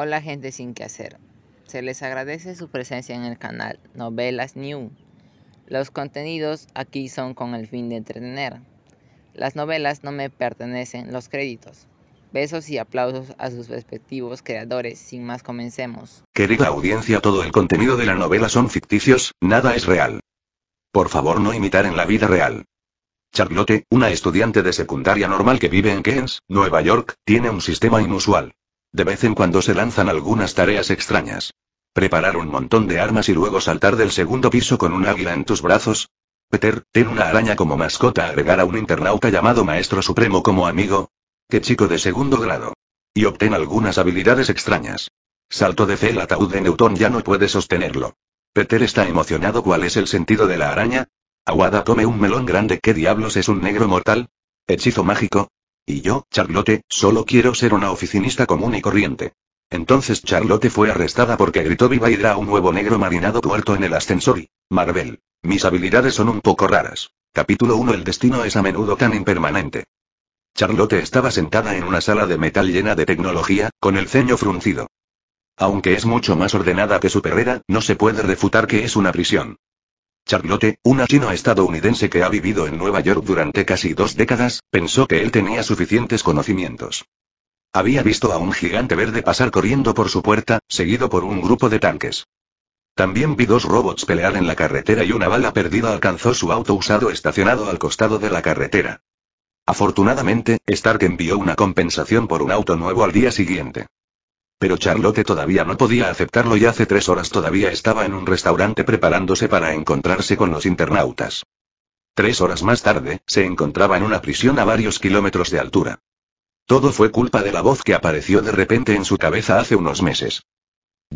Hola gente sin que hacer. Se les agradece su presencia en el canal Novelas New. Los contenidos aquí son con el fin de entretener. Las novelas no me pertenecen los créditos. Besos y aplausos a sus respectivos creadores. Sin más comencemos. Querida audiencia, todo el contenido de la novela son ficticios, nada es real. Por favor no imitar en la vida real. Charlotte, una estudiante de secundaria normal que vive en Keynes, Nueva York, tiene un sistema inusual. De vez en cuando se lanzan algunas tareas extrañas. Preparar un montón de armas y luego saltar del segundo piso con un águila en tus brazos. Peter, ten una araña como mascota, agregar a un internauta llamado Maestro Supremo como amigo. Qué chico de segundo grado. Y obtén algunas habilidades extrañas. Salto de fe el ataúd de Newton ya no puede sostenerlo. Peter está emocionado. ¿Cuál es el sentido de la araña? Aguada come un melón grande. ¿Qué diablos es un negro mortal? Hechizo mágico. Y yo, Charlotte, solo quiero ser una oficinista común y corriente. Entonces Charlotte fue arrestada porque gritó viva Hydra a un nuevo negro marinado tuerto en el ascensor y... Marvel. Mis habilidades son un poco raras. Capítulo 1 El destino es a menudo tan impermanente. Charlotte estaba sentada en una sala de metal llena de tecnología, con el ceño fruncido. Aunque es mucho más ordenada que su perrera, no se puede refutar que es una prisión. Charlotte, una chino estadounidense que ha vivido en Nueva York durante casi dos décadas, pensó que él tenía suficientes conocimientos. Había visto a un gigante verde pasar corriendo por su puerta, seguido por un grupo de tanques. También vi dos robots pelear en la carretera y una bala perdida alcanzó su auto usado estacionado al costado de la carretera. Afortunadamente, Stark envió una compensación por un auto nuevo al día siguiente. Pero Charlotte todavía no podía aceptarlo y hace tres horas todavía estaba en un restaurante preparándose para encontrarse con los internautas. Tres horas más tarde, se encontraba en una prisión a varios kilómetros de altura. Todo fue culpa de la voz que apareció de repente en su cabeza hace unos meses.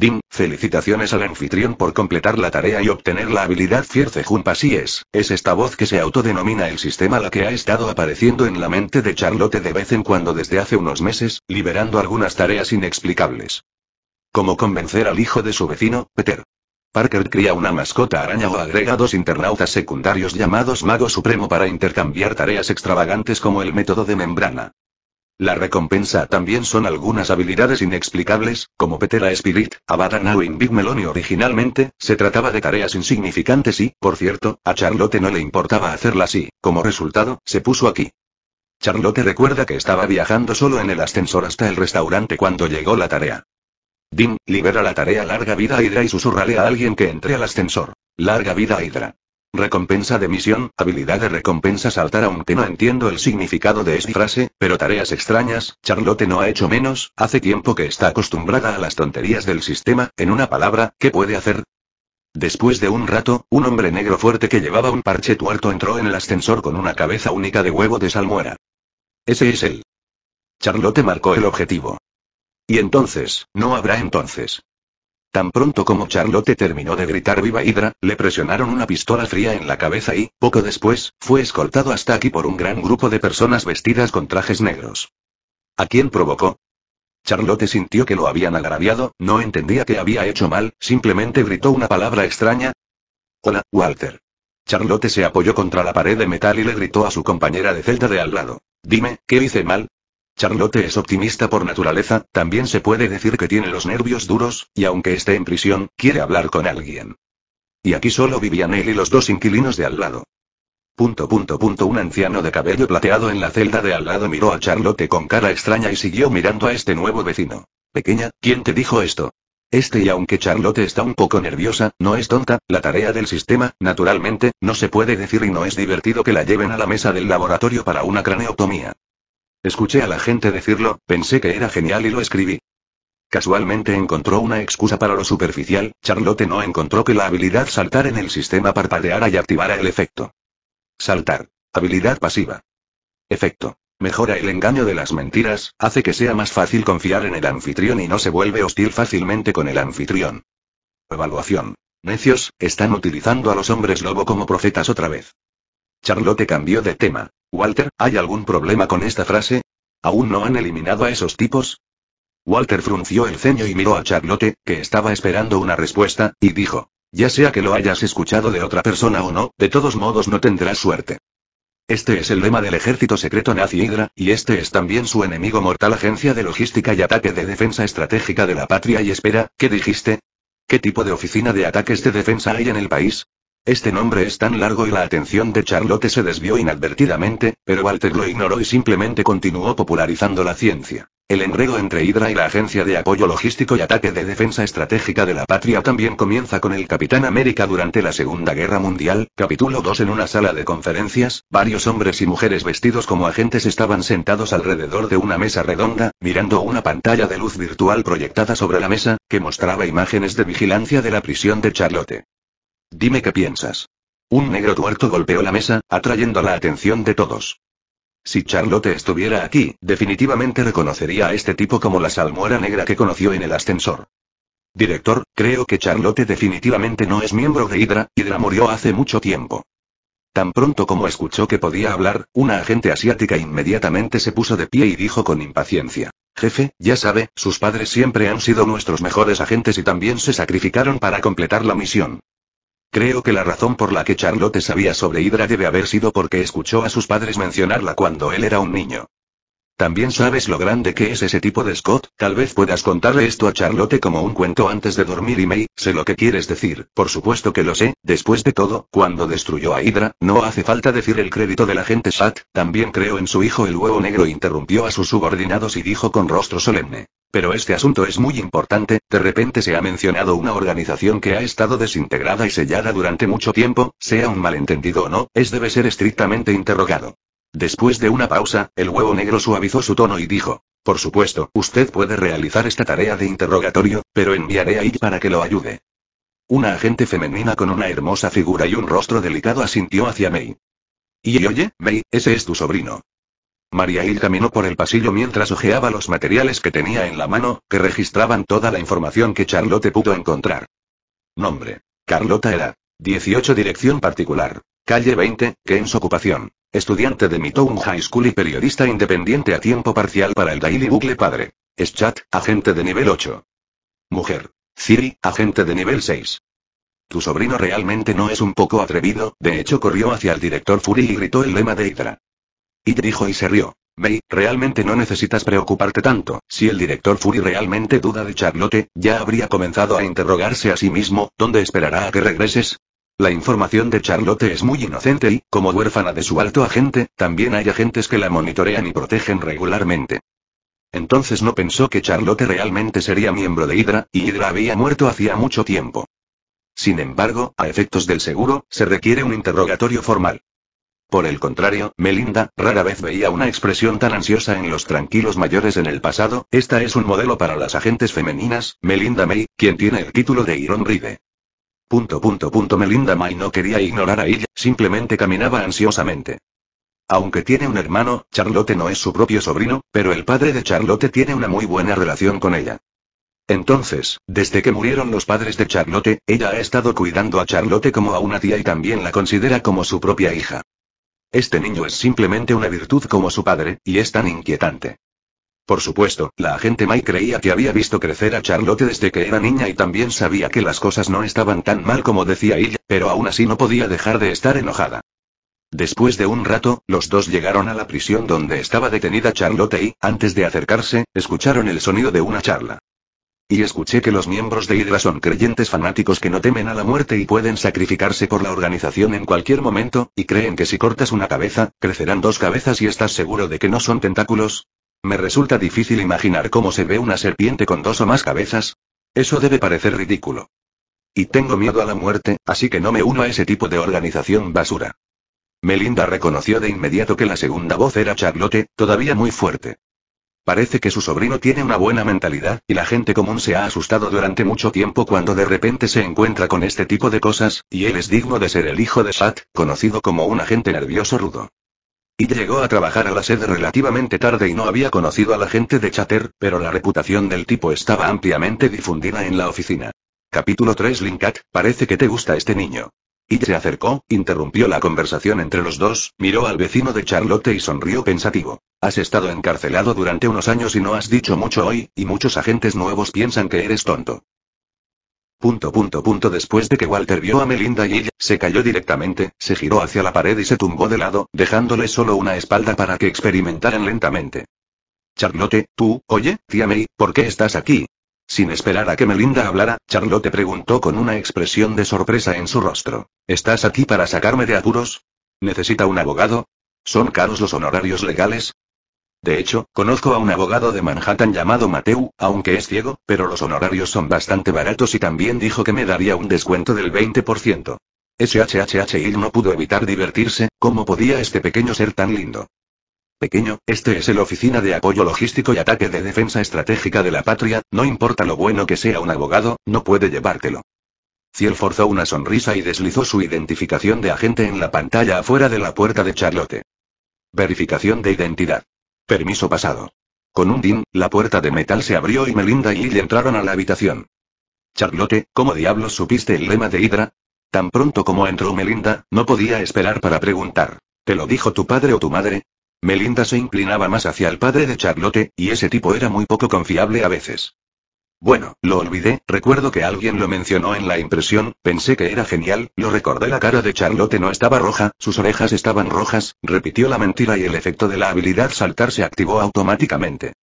Dim, felicitaciones al anfitrión por completar la tarea y obtener la habilidad Fierce Jump. Así es, es esta voz que se autodenomina el sistema la que ha estado apareciendo en la mente de Charlotte de vez en cuando desde hace unos meses, liberando algunas tareas inexplicables. Como convencer al hijo de su vecino, Peter. Parker cría una mascota araña o agrega dos internautas secundarios llamados Mago Supremo para intercambiar tareas extravagantes como el método de membrana. La recompensa también son algunas habilidades inexplicables, como Petera Spirit, Avada in Big Melon originalmente, se trataba de tareas insignificantes y, por cierto, a Charlotte no le importaba hacerlas y, como resultado, se puso aquí. Charlotte recuerda que estaba viajando solo en el ascensor hasta el restaurante cuando llegó la tarea. Dim, libera la tarea Larga Vida a Hydra y susurrale a alguien que entre al ascensor. Larga Vida a Hydra. Recompensa de misión, habilidad de recompensa saltar aunque no entiendo el significado de esta frase, pero tareas extrañas, Charlotte no ha hecho menos, hace tiempo que está acostumbrada a las tonterías del sistema, en una palabra, ¿qué puede hacer? Después de un rato, un hombre negro fuerte que llevaba un parche tuerto entró en el ascensor con una cabeza única de huevo de salmuera. Ese es él. Charlotte marcó el objetivo. Y entonces, no habrá entonces. Tan pronto como Charlotte terminó de gritar viva Hydra, le presionaron una pistola fría en la cabeza y, poco después, fue escoltado hasta aquí por un gran grupo de personas vestidas con trajes negros. ¿A quién provocó? Charlotte sintió que lo habían agraviado, no entendía que había hecho mal, simplemente gritó una palabra extraña. Hola, Walter. Charlotte se apoyó contra la pared de metal y le gritó a su compañera de celda de al lado. Dime, ¿qué hice mal? Charlotte es optimista por naturaleza, también se puede decir que tiene los nervios duros, y aunque esté en prisión, quiere hablar con alguien. Y aquí solo vivían él y los dos inquilinos de al lado. Punto punto punto un anciano de cabello plateado en la celda de al lado miró a Charlotte con cara extraña y siguió mirando a este nuevo vecino. Pequeña, ¿quién te dijo esto? Este y aunque Charlotte está un poco nerviosa, no es tonta, la tarea del sistema, naturalmente, no se puede decir y no es divertido que la lleven a la mesa del laboratorio para una craneotomía. Escuché a la gente decirlo, pensé que era genial y lo escribí. Casualmente encontró una excusa para lo superficial, Charlotte no encontró que la habilidad saltar en el sistema parpadeara y activara el efecto. Saltar. Habilidad pasiva. Efecto. Mejora el engaño de las mentiras, hace que sea más fácil confiar en el anfitrión y no se vuelve hostil fácilmente con el anfitrión. Evaluación. Necios, están utilizando a los hombres lobo como profetas otra vez. Charlotte cambió de tema. Walter, ¿hay algún problema con esta frase? ¿Aún no han eliminado a esos tipos? Walter frunció el ceño y miró a Charlotte, que estaba esperando una respuesta, y dijo, ya sea que lo hayas escuchado de otra persona o no, de todos modos no tendrás suerte. Este es el lema del ejército secreto nazi Hydra, y este es también su enemigo mortal Agencia de Logística y Ataque de Defensa Estratégica de la Patria y espera, ¿qué dijiste? ¿Qué tipo de oficina de ataques de defensa hay en el país? Este nombre es tan largo y la atención de Charlotte se desvió inadvertidamente, pero Walter lo ignoró y simplemente continuó popularizando la ciencia. El enredo entre Hydra y la Agencia de Apoyo Logístico y Ataque de Defensa Estratégica de la Patria también comienza con el Capitán América durante la Segunda Guerra Mundial, capítulo 2 en una sala de conferencias, varios hombres y mujeres vestidos como agentes estaban sentados alrededor de una mesa redonda, mirando una pantalla de luz virtual proyectada sobre la mesa, que mostraba imágenes de vigilancia de la prisión de Charlotte. Dime qué piensas. Un negro tuerto golpeó la mesa, atrayendo la atención de todos. Si Charlotte estuviera aquí, definitivamente reconocería a este tipo como la salmuera negra que conoció en el ascensor. Director, creo que Charlotte definitivamente no es miembro de Hydra, Hydra murió hace mucho tiempo. Tan pronto como escuchó que podía hablar, una agente asiática inmediatamente se puso de pie y dijo con impaciencia. Jefe, ya sabe, sus padres siempre han sido nuestros mejores agentes y también se sacrificaron para completar la misión. Creo que la razón por la que Charlotte sabía sobre Hydra debe haber sido porque escuchó a sus padres mencionarla cuando él era un niño. También sabes lo grande que es ese tipo de Scott, tal vez puedas contarle esto a Charlotte como un cuento antes de dormir y May, sé lo que quieres decir, por supuesto que lo sé, después de todo, cuando destruyó a Hydra, no hace falta decir el crédito del agente Sat, también creo en su hijo el huevo negro interrumpió a sus subordinados y dijo con rostro solemne. Pero este asunto es muy importante, de repente se ha mencionado una organización que ha estado desintegrada y sellada durante mucho tiempo, sea un malentendido o no, es debe ser estrictamente interrogado. Después de una pausa, el huevo negro suavizó su tono y dijo, por supuesto, usted puede realizar esta tarea de interrogatorio, pero enviaré a It para que lo ayude. Una agente femenina con una hermosa figura y un rostro delicado asintió hacia May. Y oye, May, ese es tu sobrino. María Hill caminó por el pasillo mientras hojeaba los materiales que tenía en la mano, que registraban toda la información que Charlotte pudo encontrar. Nombre. Carlota era. 18 Dirección particular. Calle 20, Kens Ocupación. Estudiante de Midtown High School y periodista independiente a tiempo parcial para el Daily Bugle Padre. Schat, agente de nivel 8. Mujer. Ciri, agente de nivel 6. Tu sobrino realmente no es un poco atrevido, de hecho corrió hacia el director Fury y gritó el lema de Hydra. Y dijo y se rió. May, realmente no necesitas preocuparte tanto, si el director Fury realmente duda de Charlotte, ya habría comenzado a interrogarse a sí mismo, ¿dónde esperará a que regreses? La información de Charlotte es muy inocente y, como huérfana de su alto agente, también hay agentes que la monitorean y protegen regularmente. Entonces no pensó que Charlotte realmente sería miembro de Hydra, y Hydra había muerto hacía mucho tiempo. Sin embargo, a efectos del seguro, se requiere un interrogatorio formal. Por el contrario, Melinda, rara vez veía una expresión tan ansiosa en los tranquilos mayores en el pasado, esta es un modelo para las agentes femeninas, Melinda May, quien tiene el título de Iron Ride. Punto punto punto Melinda May no quería ignorar a ella, simplemente caminaba ansiosamente. Aunque tiene un hermano, Charlotte no es su propio sobrino, pero el padre de Charlotte tiene una muy buena relación con ella. Entonces, desde que murieron los padres de Charlotte, ella ha estado cuidando a Charlotte como a una tía y también la considera como su propia hija. Este niño es simplemente una virtud como su padre, y es tan inquietante. Por supuesto, la agente Mike creía que había visto crecer a Charlotte desde que era niña y también sabía que las cosas no estaban tan mal como decía ella, pero aún así no podía dejar de estar enojada. Después de un rato, los dos llegaron a la prisión donde estaba detenida Charlotte y, antes de acercarse, escucharon el sonido de una charla. Y escuché que los miembros de Hydra son creyentes fanáticos que no temen a la muerte y pueden sacrificarse por la organización en cualquier momento, y creen que si cortas una cabeza, crecerán dos cabezas y estás seguro de que no son tentáculos. Me resulta difícil imaginar cómo se ve una serpiente con dos o más cabezas. Eso debe parecer ridículo. Y tengo miedo a la muerte, así que no me uno a ese tipo de organización basura. Melinda reconoció de inmediato que la segunda voz era Charlotte, todavía muy fuerte. Parece que su sobrino tiene una buena mentalidad, y la gente común se ha asustado durante mucho tiempo cuando de repente se encuentra con este tipo de cosas, y él es digno de ser el hijo de Sat, conocido como un agente nervioso rudo. Y llegó a trabajar a la sede relativamente tarde y no había conocido a la gente de Chatter, pero la reputación del tipo estaba ampliamente difundida en la oficina. Capítulo 3 Linkat, parece que te gusta este niño. Y se acercó, interrumpió la conversación entre los dos, miró al vecino de Charlotte y sonrió pensativo. Has estado encarcelado durante unos años y no has dicho mucho hoy, y muchos agentes nuevos piensan que eres tonto. Punto punto punto después de que Walter vio a Melinda y ella, se cayó directamente, se giró hacia la pared y se tumbó de lado, dejándole solo una espalda para que experimentaran lentamente. Charlotte, tú, oye, tía May, ¿por qué estás aquí? Sin esperar a que Melinda hablara, Charlotte preguntó con una expresión de sorpresa en su rostro. ¿Estás aquí para sacarme de apuros? ¿Necesita un abogado? ¿Son caros los honorarios legales? De hecho, conozco a un abogado de Manhattan llamado Mateu, aunque es ciego, pero los honorarios son bastante baratos y también dijo que me daría un descuento del 20%. SHHH no pudo evitar divertirse, ¿cómo podía este pequeño ser tan lindo? Pequeño, este es el Oficina de Apoyo Logístico y Ataque de Defensa Estratégica de la Patria, no importa lo bueno que sea un abogado, no puede llevártelo. Ciel forzó una sonrisa y deslizó su identificación de agente en la pantalla afuera de la puerta de Charlotte. Verificación de identidad. Permiso pasado. Con un din, la puerta de metal se abrió y Melinda y Lily entraron a la habitación. Charlotte, ¿cómo diablos supiste el lema de Hydra? Tan pronto como entró Melinda, no podía esperar para preguntar. ¿Te lo dijo tu padre o tu madre? Melinda se inclinaba más hacia el padre de Charlotte, y ese tipo era muy poco confiable a veces. Bueno, lo olvidé, recuerdo que alguien lo mencionó en la impresión, pensé que era genial, lo recordé la cara de Charlotte no estaba roja, sus orejas estaban rojas, repitió la mentira y el efecto de la habilidad saltar se activó automáticamente.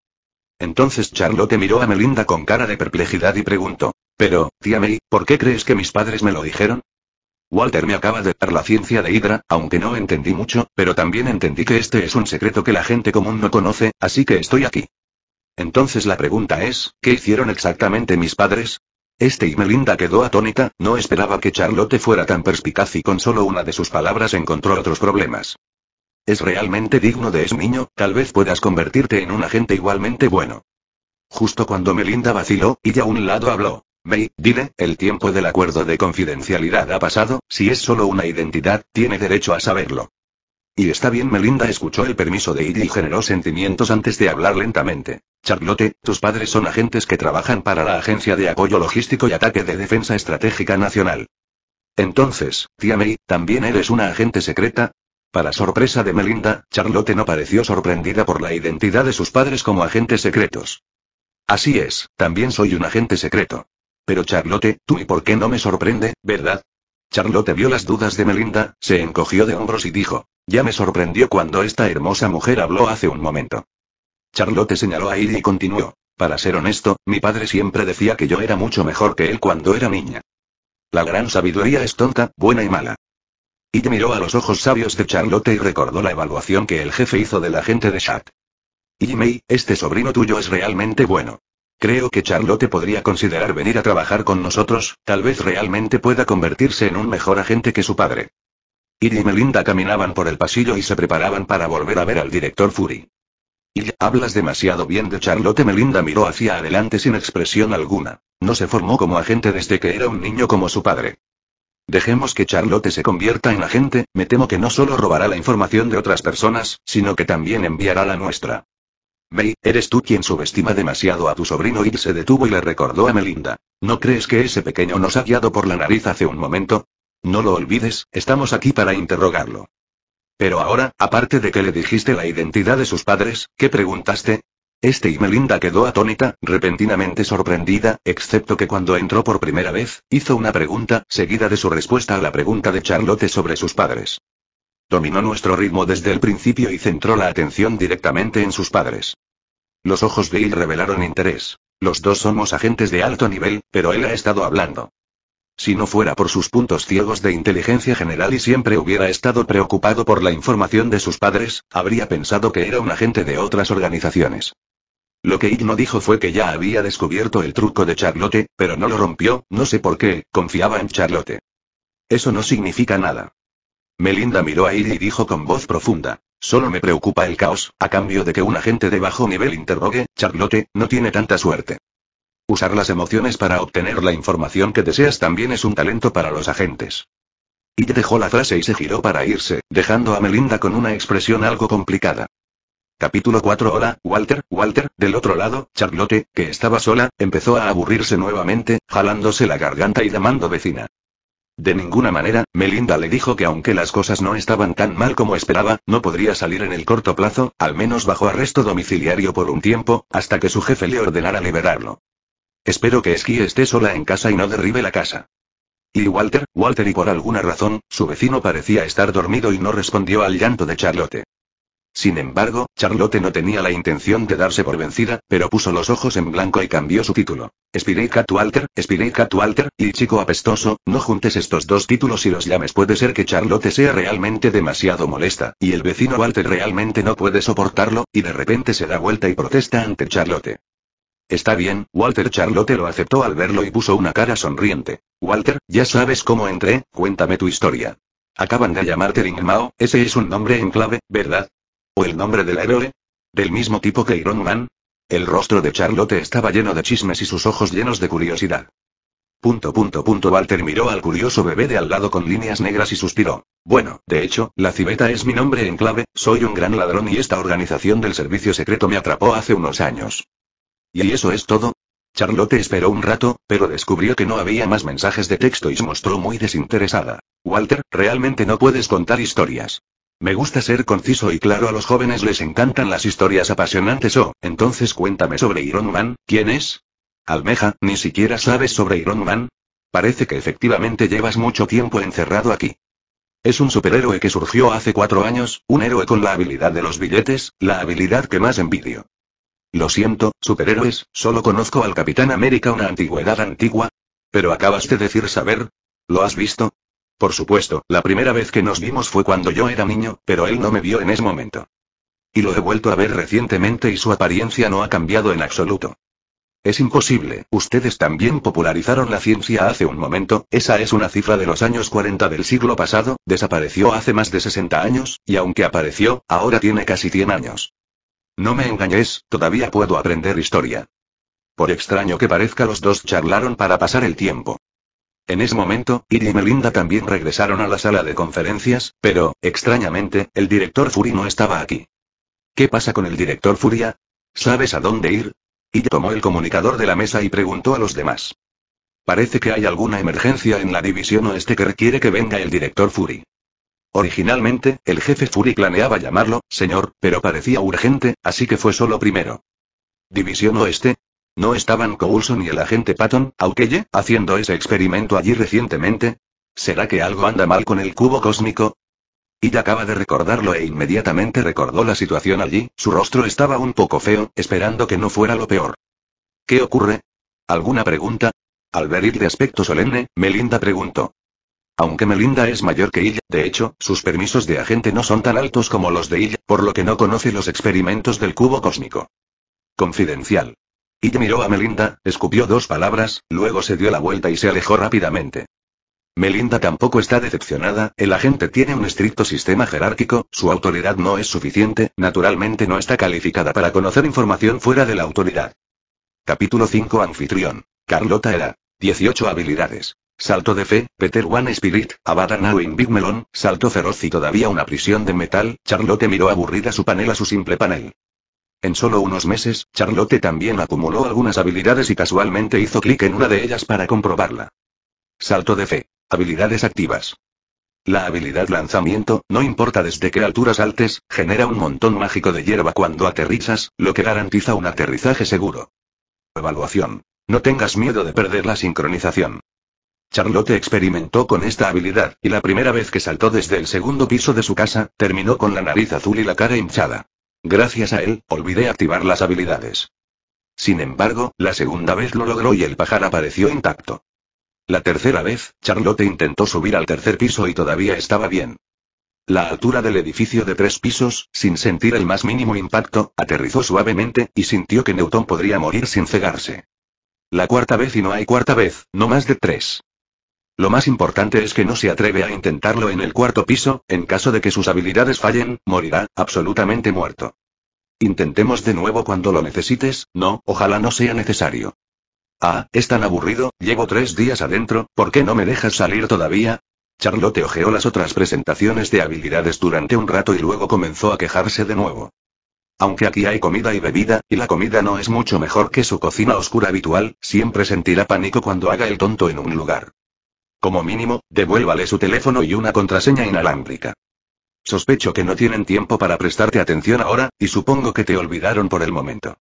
Entonces Charlotte miró a Melinda con cara de perplejidad y preguntó, pero, tía May, ¿por qué crees que mis padres me lo dijeron? Walter me acaba de dar la ciencia de Hydra, aunque no entendí mucho, pero también entendí que este es un secreto que la gente común no conoce, así que estoy aquí. Entonces la pregunta es, ¿qué hicieron exactamente mis padres? Este y Melinda quedó atónita, no esperaba que Charlotte fuera tan perspicaz y con solo una de sus palabras encontró otros problemas. Es realmente digno de ese niño, tal vez puedas convertirte en un agente igualmente bueno. Justo cuando Melinda vaciló, y a un lado habló. May, dile, el tiempo del acuerdo de confidencialidad ha pasado, si es solo una identidad, tiene derecho a saberlo. Y está bien, Melinda escuchó el permiso de ir y generó sentimientos antes de hablar lentamente. Charlotte, tus padres son agentes que trabajan para la Agencia de Apoyo Logístico y Ataque de Defensa Estratégica Nacional. Entonces, tía May, ¿también eres una agente secreta? Para sorpresa de Melinda, Charlotte no pareció sorprendida por la identidad de sus padres como agentes secretos. Así es, también soy un agente secreto. Pero Charlotte, tú y por qué no me sorprende, ¿verdad? Charlotte vio las dudas de Melinda, se encogió de hombros y dijo, ya me sorprendió cuando esta hermosa mujer habló hace un momento. Charlotte señaló a Iri y continuó, para ser honesto, mi padre siempre decía que yo era mucho mejor que él cuando era niña. La gran sabiduría es tonta, buena y mala. Iri miró a los ojos sabios de Charlotte y recordó la evaluación que el jefe hizo de la gente de Shat. Y May, este sobrino tuyo es realmente bueno. Creo que Charlotte podría considerar venir a trabajar con nosotros, tal vez realmente pueda convertirse en un mejor agente que su padre. Iri y Melinda caminaban por el pasillo y se preparaban para volver a ver al director Fury. Y hablas demasiado bien de Charlotte. Melinda miró hacia adelante sin expresión alguna. No se formó como agente desde que era un niño como su padre. Dejemos que Charlotte se convierta en agente, me temo que no solo robará la información de otras personas, sino que también enviará la nuestra. May, eres tú quien subestima demasiado a tu sobrino y se detuvo y le recordó a Melinda. ¿No crees que ese pequeño nos ha guiado por la nariz hace un momento? No lo olvides, estamos aquí para interrogarlo. Pero ahora, aparte de que le dijiste la identidad de sus padres, ¿qué preguntaste? Este y Melinda quedó atónita, repentinamente sorprendida, excepto que cuando entró por primera vez, hizo una pregunta, seguida de su respuesta a la pregunta de Charlotte sobre sus padres. Dominó nuestro ritmo desde el principio y centró la atención directamente en sus padres. Los ojos de él revelaron interés. Los dos somos agentes de alto nivel, pero él ha estado hablando. Si no fuera por sus puntos ciegos de inteligencia general y siempre hubiera estado preocupado por la información de sus padres, habría pensado que era un agente de otras organizaciones. Lo que no dijo fue que ya había descubierto el truco de Charlotte, pero no lo rompió, no sé por qué, confiaba en Charlotte. Eso no significa nada. Melinda miró a Iri y dijo con voz profunda. Solo me preocupa el caos, a cambio de que un agente de bajo nivel interrogue, Charlotte, no tiene tanta suerte. Usar las emociones para obtener la información que deseas también es un talento para los agentes. Iri dejó la frase y se giró para irse, dejando a Melinda con una expresión algo complicada. Capítulo 4 Hola, Walter, Walter, del otro lado, Charlotte, que estaba sola, empezó a aburrirse nuevamente, jalándose la garganta y llamando vecina. De ninguna manera, Melinda le dijo que aunque las cosas no estaban tan mal como esperaba, no podría salir en el corto plazo, al menos bajo arresto domiciliario por un tiempo, hasta que su jefe le ordenara liberarlo. Espero que Esquí esté sola en casa y no derribe la casa. Y Walter, Walter y por alguna razón, su vecino parecía estar dormido y no respondió al llanto de Charlotte. Sin embargo, Charlotte no tenía la intención de darse por vencida, pero puso los ojos en blanco y cambió su título. Spirit Cat Walter, Spirit Cat Walter, y chico apestoso, no juntes estos dos títulos y los llames. Puede ser que Charlotte sea realmente demasiado molesta, y el vecino Walter realmente no puede soportarlo, y de repente se da vuelta y protesta ante Charlotte. Está bien, Walter Charlotte lo aceptó al verlo y puso una cara sonriente. Walter, ya sabes cómo entré, cuéntame tu historia. Acaban de llamarte Ling Mao, ese es un nombre en clave, ¿verdad? ¿O el nombre del héroe? ¿Del mismo tipo que Iron Man? El rostro de Charlotte estaba lleno de chismes y sus ojos llenos de curiosidad. Punto punto punto Walter miró al curioso bebé de al lado con líneas negras y suspiró. Bueno, de hecho, la civeta es mi nombre en clave, soy un gran ladrón y esta organización del servicio secreto me atrapó hace unos años. ¿Y eso es todo? Charlotte esperó un rato, pero descubrió que no había más mensajes de texto y se mostró muy desinteresada. Walter, realmente no puedes contar historias. Me gusta ser conciso y claro, a los jóvenes les encantan las historias apasionantes oh, entonces cuéntame sobre Iron Man, ¿quién es? Almeja, ni siquiera sabes sobre Iron Man. Parece que efectivamente llevas mucho tiempo encerrado aquí. Es un superhéroe que surgió hace cuatro años, un héroe con la habilidad de los billetes, la habilidad que más envidio. Lo siento, superhéroes, solo conozco al Capitán América una antigüedad antigua. Pero acabas de decir saber. ¿Lo has visto? Por supuesto, la primera vez que nos vimos fue cuando yo era niño, pero él no me vio en ese momento. Y lo he vuelto a ver recientemente y su apariencia no ha cambiado en absoluto. Es imposible, ustedes también popularizaron la ciencia hace un momento, esa es una cifra de los años 40 del siglo pasado, desapareció hace más de 60 años, y aunque apareció, ahora tiene casi 100 años. No me engañes, todavía puedo aprender historia. Por extraño que parezca, los dos charlaron para pasar el tiempo. En ese momento, Iri y Melinda también regresaron a la sala de conferencias, pero, extrañamente, el director Fury no estaba aquí. ¿Qué pasa con el director Furia? ¿Sabes a dónde ir? Iri tomó el comunicador de la mesa y preguntó a los demás. Parece que hay alguna emergencia en la división oeste que requiere que venga el director Fury. Originalmente, el jefe Fury planeaba llamarlo, señor, pero parecía urgente, así que fue solo primero. División Oeste. ¿No estaban Coulson y el agente Patton, Aukeye, haciendo ese experimento allí recientemente? ¿Será que algo anda mal con el cubo cósmico? Y acaba de recordarlo e inmediatamente recordó la situación allí, su rostro estaba un poco feo, esperando que no fuera lo peor. ¿Qué ocurre? ¿Alguna pregunta? Al ver ir de aspecto solemne, Melinda preguntó. Aunque Melinda es mayor que ella, de hecho, sus permisos de agente no son tan altos como los de ella, por lo que no conoce los experimentos del cubo cósmico. Confidencial. Ella miró a Melinda, escupió dos palabras, luego se dio la vuelta y se alejó rápidamente. Melinda tampoco está decepcionada, el agente tiene un estricto sistema jerárquico, su autoridad no es suficiente, naturalmente no está calificada para conocer información fuera de la autoridad. Capítulo 5 Anfitrión. Carlota era. 18 habilidades. Salto de fe, Peter One Spirit, Avada Now in Big Melon, salto feroz y todavía una prisión de metal, Charlotte miró aburrida su panel a su simple panel. En solo unos meses, Charlotte también acumuló algunas habilidades y casualmente hizo clic en una de ellas para comprobarla. Salto de fe. Habilidades activas. La habilidad lanzamiento, no importa desde qué altura saltes, genera un montón mágico de hierba cuando aterrizas, lo que garantiza un aterrizaje seguro. Evaluación. No tengas miedo de perder la sincronización. Charlotte experimentó con esta habilidad, y la primera vez que saltó desde el segundo piso de su casa, terminó con la nariz azul y la cara hinchada. Gracias a él, olvidé activar las habilidades. Sin embargo, la segunda vez lo logró y el pajar apareció intacto. La tercera vez, Charlotte intentó subir al tercer piso y todavía estaba bien. La altura del edificio de tres pisos, sin sentir el más mínimo impacto, aterrizó suavemente, y sintió que Newton podría morir sin cegarse. La cuarta vez y no hay cuarta vez, no más de tres. Lo más importante es que no se atreve a intentarlo en el cuarto piso, en caso de que sus habilidades fallen, morirá, absolutamente muerto. Intentemos de nuevo cuando lo necesites, no, ojalá no sea necesario. Ah, es tan aburrido, llevo tres días adentro, ¿por qué no me dejas salir todavía? Charlotte ojeó las otras presentaciones de habilidades durante un rato y luego comenzó a quejarse de nuevo. Aunque aquí hay comida y bebida, y la comida no es mucho mejor que su cocina oscura habitual, siempre sentirá pánico cuando haga el tonto en un lugar. Como mínimo, devuélvale su teléfono y una contraseña inalámbrica. Sospecho que no tienen tiempo para prestarte atención ahora, y supongo que te olvidaron por el momento.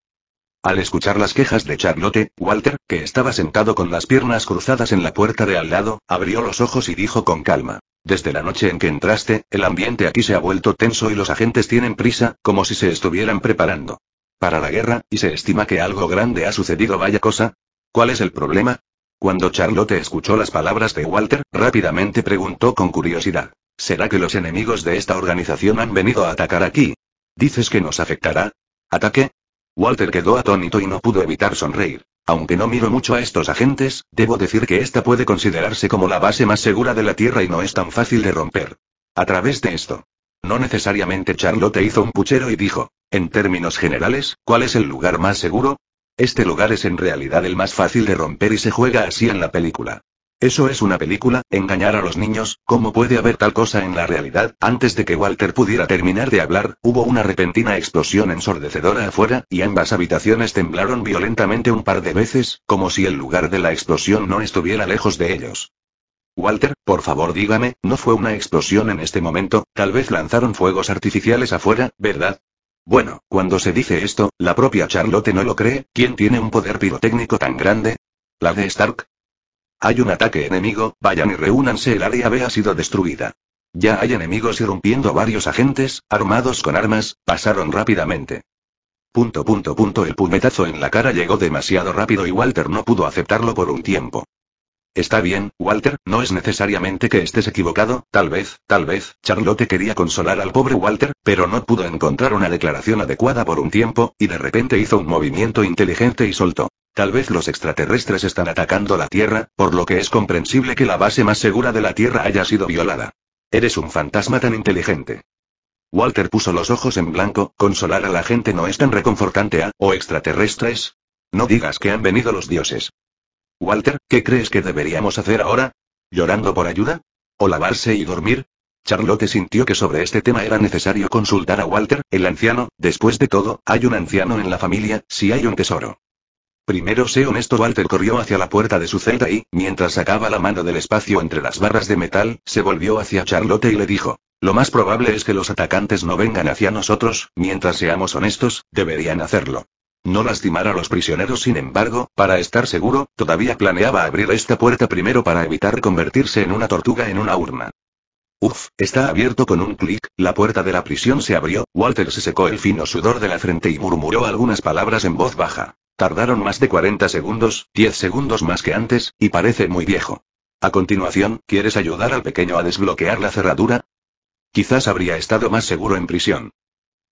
Al escuchar las quejas de Charlotte, Walter, que estaba sentado con las piernas cruzadas en la puerta de al lado, abrió los ojos y dijo con calma. Desde la noche en que entraste, el ambiente aquí se ha vuelto tenso y los agentes tienen prisa, como si se estuvieran preparando para la guerra, y se estima que algo grande ha sucedido. Vaya cosa. ¿Cuál es el problema? Cuando Charlotte escuchó las palabras de Walter, rápidamente preguntó con curiosidad. ¿Será que los enemigos de esta organización han venido a atacar aquí? ¿Dices que nos afectará? ¿Ataque? Walter quedó atónito y no pudo evitar sonreír. Aunque no miro mucho a estos agentes, debo decir que esta puede considerarse como la base más segura de la Tierra y no es tan fácil de romper. A través de esto. No necesariamente Charlotte hizo un puchero y dijo, en términos generales, ¿cuál es el lugar más seguro? Este lugar es en realidad el más fácil de romper y se juega así en la película. Eso es una película, engañar a los niños, ¿cómo puede haber tal cosa en la realidad? Antes de que Walter pudiera terminar de hablar, hubo una repentina explosión ensordecedora afuera, y ambas habitaciones temblaron violentamente un par de veces, como si el lugar de la explosión no estuviera lejos de ellos. Walter, por favor dígame, ¿no fue una explosión en este momento? Tal vez lanzaron fuegos artificiales afuera, ¿verdad? Bueno, cuando se dice esto, la propia Charlotte no lo cree, ¿quién tiene un poder pirotécnico tan grande? ¿La de Stark? Hay un ataque enemigo, vayan y reúnanse, el área B ha sido destruida. Ya hay enemigos irrumpiendo varios agentes, armados con armas, pasaron rápidamente. Punto punto punto el puñetazo en la cara llegó demasiado rápido y Walter no pudo aceptarlo por un tiempo. Está bien, Walter, no es necesariamente que estés equivocado, tal vez, tal vez, Charlotte quería consolar al pobre Walter, pero no pudo encontrar una declaración adecuada por un tiempo, y de repente hizo un movimiento inteligente y soltó. Tal vez los extraterrestres están atacando la Tierra, por lo que es comprensible que la base más segura de la Tierra haya sido violada. Eres un fantasma tan inteligente. Walter puso los ojos en blanco, consolar a la gente no es tan reconfortante a, o extraterrestres. No digas que han venido los dioses. Walter, ¿qué crees que deberíamos hacer ahora? ¿Llorando por ayuda? ¿O lavarse y dormir? Charlotte sintió que sobre este tema era necesario consultar a Walter, el anciano, después de todo, hay un anciano en la familia, si hay un tesoro. Primero sé honesto, Walter corrió hacia la puerta de su celda y, mientras sacaba la mano del espacio entre las barras de metal, se volvió hacia Charlotte y le dijo, lo más probable es que los atacantes no vengan hacia nosotros, mientras seamos honestos, deberían hacerlo. No lastimar a los prisioneros, sin embargo, para estar seguro, todavía planeaba abrir esta puerta primero para evitar convertirse en una tortuga en una urna. Uf, está abierto con un clic, la puerta de la prisión se abrió, Walter se secó el fino sudor de la frente y murmuró algunas palabras en voz baja. Tardaron más de 40 segundos, 10 segundos más que antes, y parece muy viejo. A continuación, ¿quieres ayudar al pequeño a desbloquear la cerradura? Quizás habría estado más seguro en prisión.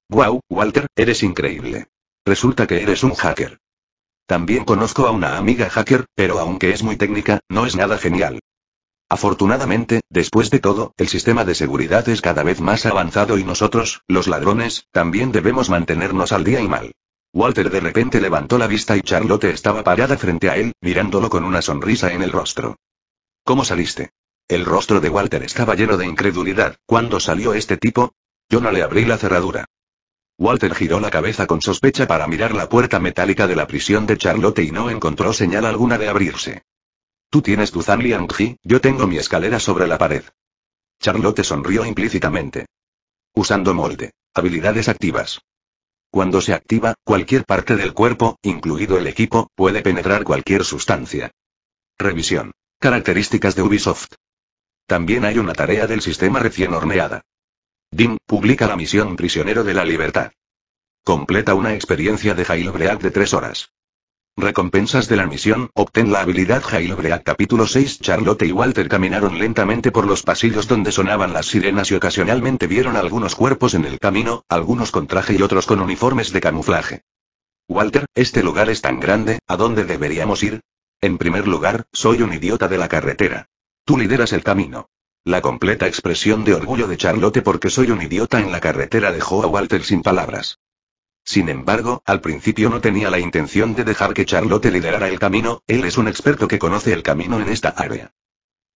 Wow, Walter, eres increíble. Resulta que eres un hacker. También conozco a una amiga hacker, pero aunque es muy técnica, no es nada genial. Afortunadamente, después de todo, el sistema de seguridad es cada vez más avanzado y nosotros, los ladrones, también debemos mantenernos al día y mal. Walter de repente levantó la vista y Charlotte estaba parada frente a él, mirándolo con una sonrisa en el rostro. ¿Cómo saliste? El rostro de Walter estaba lleno de incredulidad. ¿Cuándo salió este tipo? Yo no le abrí la cerradura. Walter giró la cabeza con sospecha para mirar la puerta metálica de la prisión de Charlotte y no encontró señal alguna de abrirse. Tú tienes tu Zanliang yo tengo mi escalera sobre la pared. Charlotte sonrió implícitamente. Usando molde. Habilidades activas. Cuando se activa, cualquier parte del cuerpo, incluido el equipo, puede penetrar cualquier sustancia. Revisión. Características de Ubisoft. También hay una tarea del sistema recién horneada. DIN, publica la misión Prisionero de la Libertad. Completa una experiencia de Jailbreak de tres horas. Recompensas de la misión, obtén la habilidad Jailbreak capítulo 6 Charlotte y Walter caminaron lentamente por los pasillos donde sonaban las sirenas y ocasionalmente vieron algunos cuerpos en el camino, algunos con traje y otros con uniformes de camuflaje. Walter, este lugar es tan grande, ¿a dónde deberíamos ir? En primer lugar, soy un idiota de la carretera. Tú lideras el camino. La completa expresión de orgullo de Charlotte porque soy un idiota en la carretera dejó a Walter sin palabras. Sin embargo, al principio no tenía la intención de dejar que Charlotte liderara el camino, él es un experto que conoce el camino en esta área.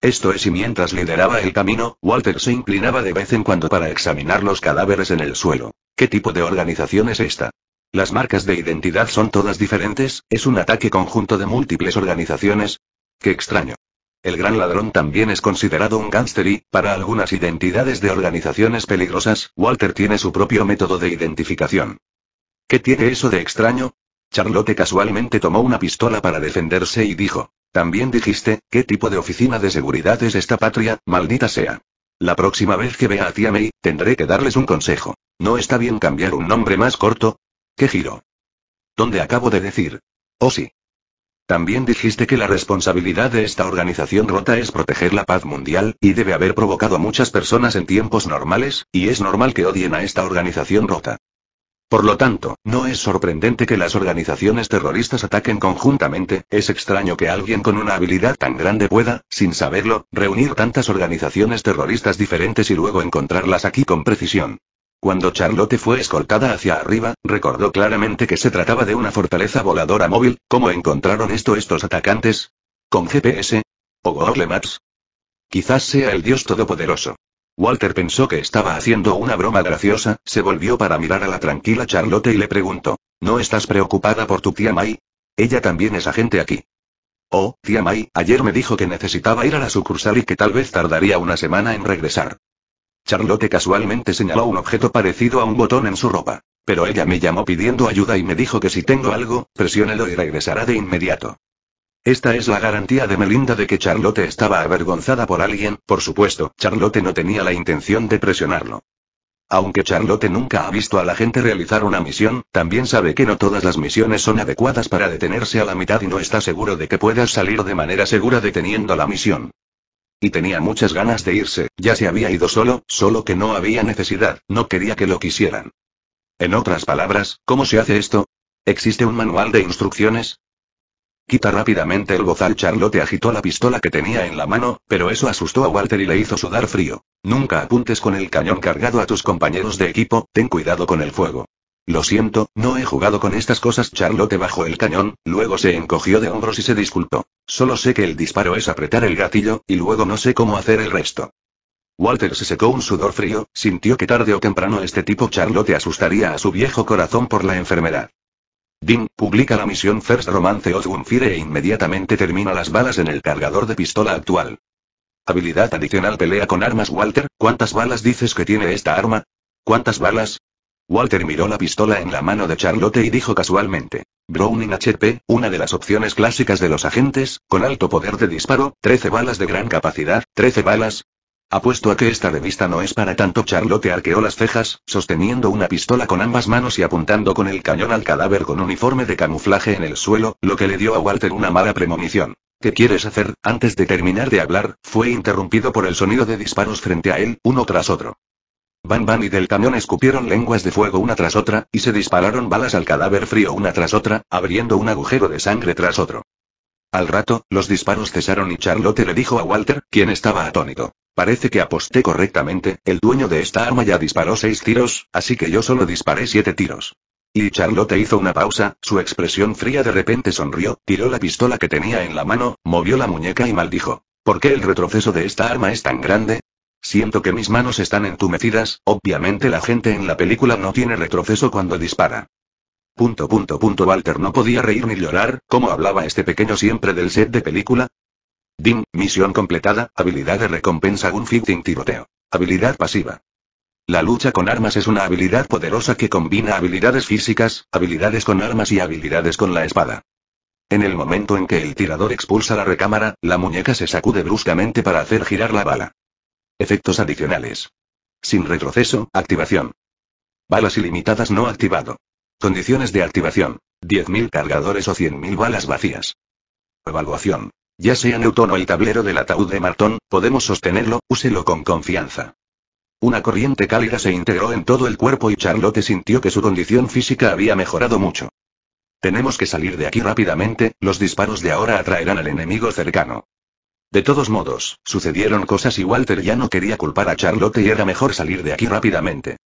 Esto es y mientras lideraba el camino, Walter se inclinaba de vez en cuando para examinar los cadáveres en el suelo. ¿Qué tipo de organización es esta? Las marcas de identidad son todas diferentes, es un ataque conjunto de múltiples organizaciones. Qué extraño. El gran ladrón también es considerado un gángster y, para algunas identidades de organizaciones peligrosas, Walter tiene su propio método de identificación. ¿Qué tiene eso de extraño? Charlotte casualmente tomó una pistola para defenderse y dijo. También dijiste, ¿qué tipo de oficina de seguridad es esta patria, maldita sea? La próxima vez que vea a tía May, tendré que darles un consejo. ¿No está bien cambiar un nombre más corto? ¿Qué giro? ¿Dónde acabo de decir? Oh sí. También dijiste que la responsabilidad de esta organización rota es proteger la paz mundial, y debe haber provocado a muchas personas en tiempos normales, y es normal que odien a esta organización rota. Por lo tanto, no es sorprendente que las organizaciones terroristas ataquen conjuntamente, es extraño que alguien con una habilidad tan grande pueda, sin saberlo, reunir tantas organizaciones terroristas diferentes y luego encontrarlas aquí con precisión. Cuando Charlotte fue escoltada hacia arriba, recordó claramente que se trataba de una fortaleza voladora móvil, ¿cómo encontraron esto estos atacantes? ¿Con GPS? ¿O Google Maps? Quizás sea el Dios Todopoderoso. Walter pensó que estaba haciendo una broma graciosa, se volvió para mirar a la tranquila Charlotte y le preguntó, ¿No estás preocupada por tu tía Mai? Ella también es agente aquí. Oh, tía Mai, ayer me dijo que necesitaba ir a la sucursal y que tal vez tardaría una semana en regresar. Charlotte casualmente señaló un objeto parecido a un botón en su ropa. Pero ella me llamó pidiendo ayuda y me dijo que si tengo algo, presiónelo y regresará de inmediato. Esta es la garantía de Melinda de que Charlotte estaba avergonzada por alguien, por supuesto, Charlotte no tenía la intención de presionarlo. Aunque Charlotte nunca ha visto a la gente realizar una misión, también sabe que no todas las misiones son adecuadas para detenerse a la mitad y no está seguro de que puedas salir de manera segura deteniendo la misión. Y tenía muchas ganas de irse, ya se había ido solo, solo que no había necesidad, no quería que lo quisieran. En otras palabras, ¿cómo se hace esto? ¿Existe un manual de instrucciones? Quita rápidamente el bozal. Charlotte agitó la pistola que tenía en la mano, pero eso asustó a Walter y le hizo sudar frío. Nunca apuntes con el cañón cargado a tus compañeros de equipo, ten cuidado con el fuego. Lo siento, no he jugado con estas cosas. Charlotte bajó el cañón, luego se encogió de hombros y se disculpó. Solo sé que el disparo es apretar el gatillo, y luego no sé cómo hacer el resto. Walter se secó un sudor frío, sintió que tarde o temprano este tipo Charlotte asustaría a su viejo corazón por la enfermedad. Dean, publica la misión First Romance of Gunfire e inmediatamente termina las balas en el cargador de pistola actual. Habilidad adicional pelea con armas Walter, ¿cuántas balas dices que tiene esta arma? ¿Cuántas balas? Walter miró la pistola en la mano de Charlotte y dijo casualmente. Browning HP, una de las opciones clásicas de los agentes, con alto poder de disparo, 13 balas de gran capacidad, 13 balas, Apuesto a que esta revista no es para tanto. Charlotte arqueó las cejas, sosteniendo una pistola con ambas manos y apuntando con el cañón al cadáver con uniforme de camuflaje en el suelo, lo que le dio a Walter una mala premonición. ¿Qué quieres hacer? Antes de terminar de hablar, fue interrumpido por el sonido de disparos frente a él, uno tras otro. Van Van y del cañón escupieron lenguas de fuego una tras otra, y se dispararon balas al cadáver frío una tras otra, abriendo un agujero de sangre tras otro. Al rato, los disparos cesaron y Charlotte le dijo a Walter, quien estaba atónito. Parece que aposté correctamente, el dueño de esta arma ya disparó seis tiros, así que yo solo disparé siete tiros. Y Charlotte hizo una pausa, su expresión fría de repente sonrió, tiró la pistola que tenía en la mano, movió la muñeca y maldijo. ¿Por qué el retroceso de esta arma es tan grande? Siento que mis manos están entumecidas, obviamente la gente en la película no tiene retroceso cuando dispara. Punto punto punto Walter no podía reír ni llorar, ¿cómo hablaba este pequeño siempre del set de película? DIN, misión completada, habilidad de recompensa Gunfighting tiroteo. Habilidad pasiva. La lucha con armas es una habilidad poderosa que combina habilidades físicas, habilidades con armas y habilidades con la espada. En el momento en que el tirador expulsa la recámara, la muñeca se sacude bruscamente para hacer girar la bala. Efectos adicionales. Sin retroceso, activación. Balas ilimitadas no activado. Condiciones de activación. 10.000 cargadores o 100.000 balas vacías. Evaluación. Ya sea Newton o el tablero del ataúd de Martón, podemos sostenerlo, úselo con confianza. Una corriente cálida se integró en todo el cuerpo y Charlotte sintió que su condición física había mejorado mucho. Tenemos que salir de aquí rápidamente, los disparos de ahora atraerán al enemigo cercano. De todos modos, sucedieron cosas y Walter ya no quería culpar a Charlotte y era mejor salir de aquí rápidamente.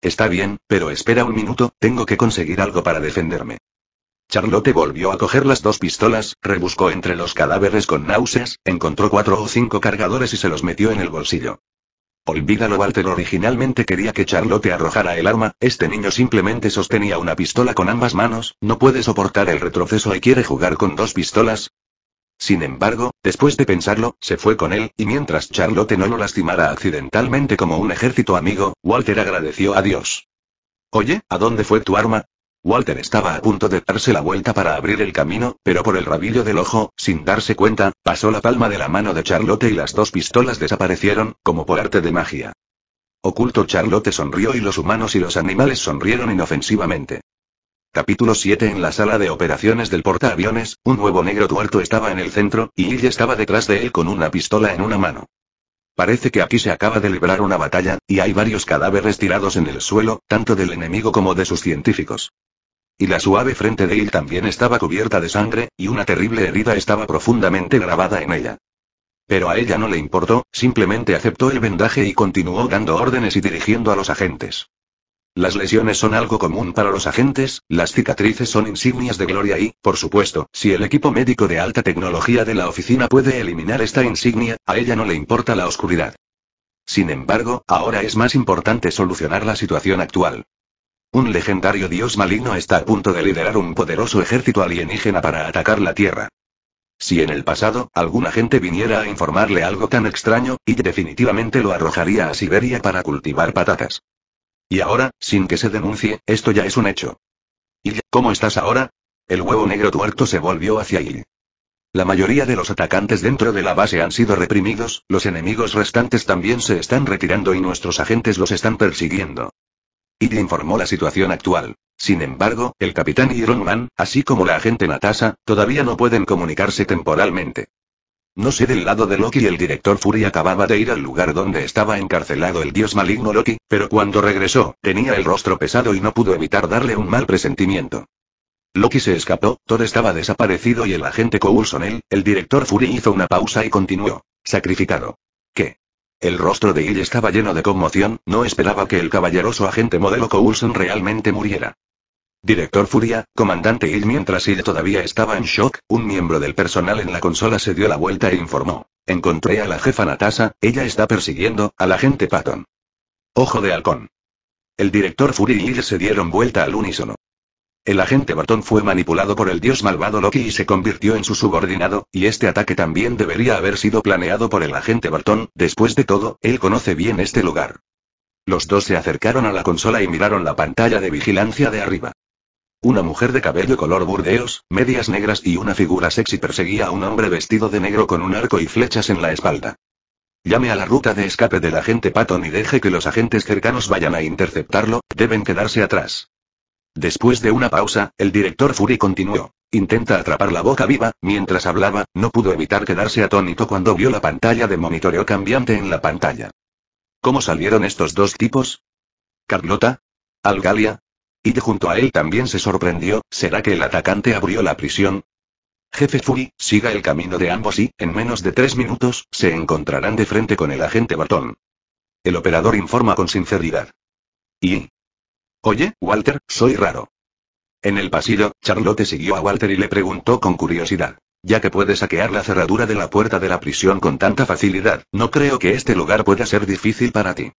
Está bien, pero espera un minuto, tengo que conseguir algo para defenderme. Charlotte volvió a coger las dos pistolas, rebuscó entre los cadáveres con náuseas, encontró cuatro o cinco cargadores y se los metió en el bolsillo. Olvídalo, Walter originalmente quería que Charlotte arrojara el arma, este niño simplemente sostenía una pistola con ambas manos, no puede soportar el retroceso y quiere jugar con dos pistolas. Sin embargo, después de pensarlo, se fue con él, y mientras Charlotte no lo lastimara accidentalmente como un ejército amigo, Walter agradeció a Dios. Oye, ¿a dónde fue tu arma? Walter estaba a punto de darse la vuelta para abrir el camino, pero por el rabillo del ojo, sin darse cuenta, pasó la palma de la mano de Charlotte y las dos pistolas desaparecieron, como por arte de magia. Oculto Charlotte sonrió y los humanos y los animales sonrieron inofensivamente. Capítulo 7 En la sala de operaciones del portaaviones, un huevo negro tuerto estaba en el centro, y ella estaba detrás de él con una pistola en una mano. Parece que aquí se acaba de librar una batalla, y hay varios cadáveres tirados en el suelo, tanto del enemigo como de sus científicos. Y la suave frente de él también estaba cubierta de sangre, y una terrible herida estaba profundamente grabada en ella. Pero a ella no le importó, simplemente aceptó el vendaje y continuó dando órdenes y dirigiendo a los agentes. Las lesiones son algo común para los agentes, las cicatrices son insignias de gloria y, por supuesto, si el equipo médico de alta tecnología de la oficina puede eliminar esta insignia, a ella no le importa la oscuridad. Sin embargo, ahora es más importante solucionar la situación actual. Un legendario dios maligno está a punto de liderar un poderoso ejército alienígena para atacar la Tierra. Si en el pasado, alguna gente viniera a informarle algo tan extraño, y definitivamente lo arrojaría a Siberia para cultivar patatas. Y ahora, sin que se denuncie, esto ya es un hecho. ¿Y cómo estás ahora? El huevo negro tuerto se volvió hacia él. La mayoría de los atacantes dentro de la base han sido reprimidos, los enemigos restantes también se están retirando y nuestros agentes los están persiguiendo. Y informó la situación actual. Sin embargo, el capitán Iron Man, así como la agente Natasha, todavía no pueden comunicarse temporalmente. No sé del lado de Loki el director Fury acababa de ir al lugar donde estaba encarcelado el dios maligno Loki, pero cuando regresó, tenía el rostro pesado y no pudo evitar darle un mal presentimiento. Loki se escapó, Thor estaba desaparecido y el agente Coulson el director Fury hizo una pausa y continuó. Sacrificado. ¿Qué? El rostro de Ill estaba lleno de conmoción, no esperaba que el caballeroso agente modelo Coulson realmente muriera. Director Furia, comandante Ill mientras Ill todavía estaba en shock, un miembro del personal en la consola se dio la vuelta e informó. Encontré a la jefa Natasha, ella está persiguiendo al agente Patton. Ojo de halcón. El director Fury y Ill se dieron vuelta al unísono. El agente Barton fue manipulado por el dios malvado Loki y se convirtió en su subordinado, y este ataque también debería haber sido planeado por el agente Barton, después de todo, él conoce bien este lugar. Los dos se acercaron a la consola y miraron la pantalla de vigilancia de arriba. Una mujer de cabello color burdeos, medias negras y una figura sexy perseguía a un hombre vestido de negro con un arco y flechas en la espalda. Llame a la ruta de escape del agente Patton y deje que los agentes cercanos vayan a interceptarlo, deben quedarse atrás. Después de una pausa, el director Fury continuó. Intenta atrapar la boca viva, mientras hablaba, no pudo evitar quedarse atónito cuando vio la pantalla de monitoreo cambiante en la pantalla. ¿Cómo salieron estos dos tipos? ¿Carlota? ¿Algalia? Y junto a él también se sorprendió, ¿será que el atacante abrió la prisión? Jefe Fury, siga el camino de ambos y, en menos de tres minutos, se encontrarán de frente con el agente Barton. El operador informa con sinceridad. ¿Y? Oye, Walter, soy raro. En el pasillo, Charlotte siguió a Walter y le preguntó con curiosidad. Ya que puedes saquear la cerradura de la puerta de la prisión con tanta facilidad, no creo que este lugar pueda ser difícil para ti.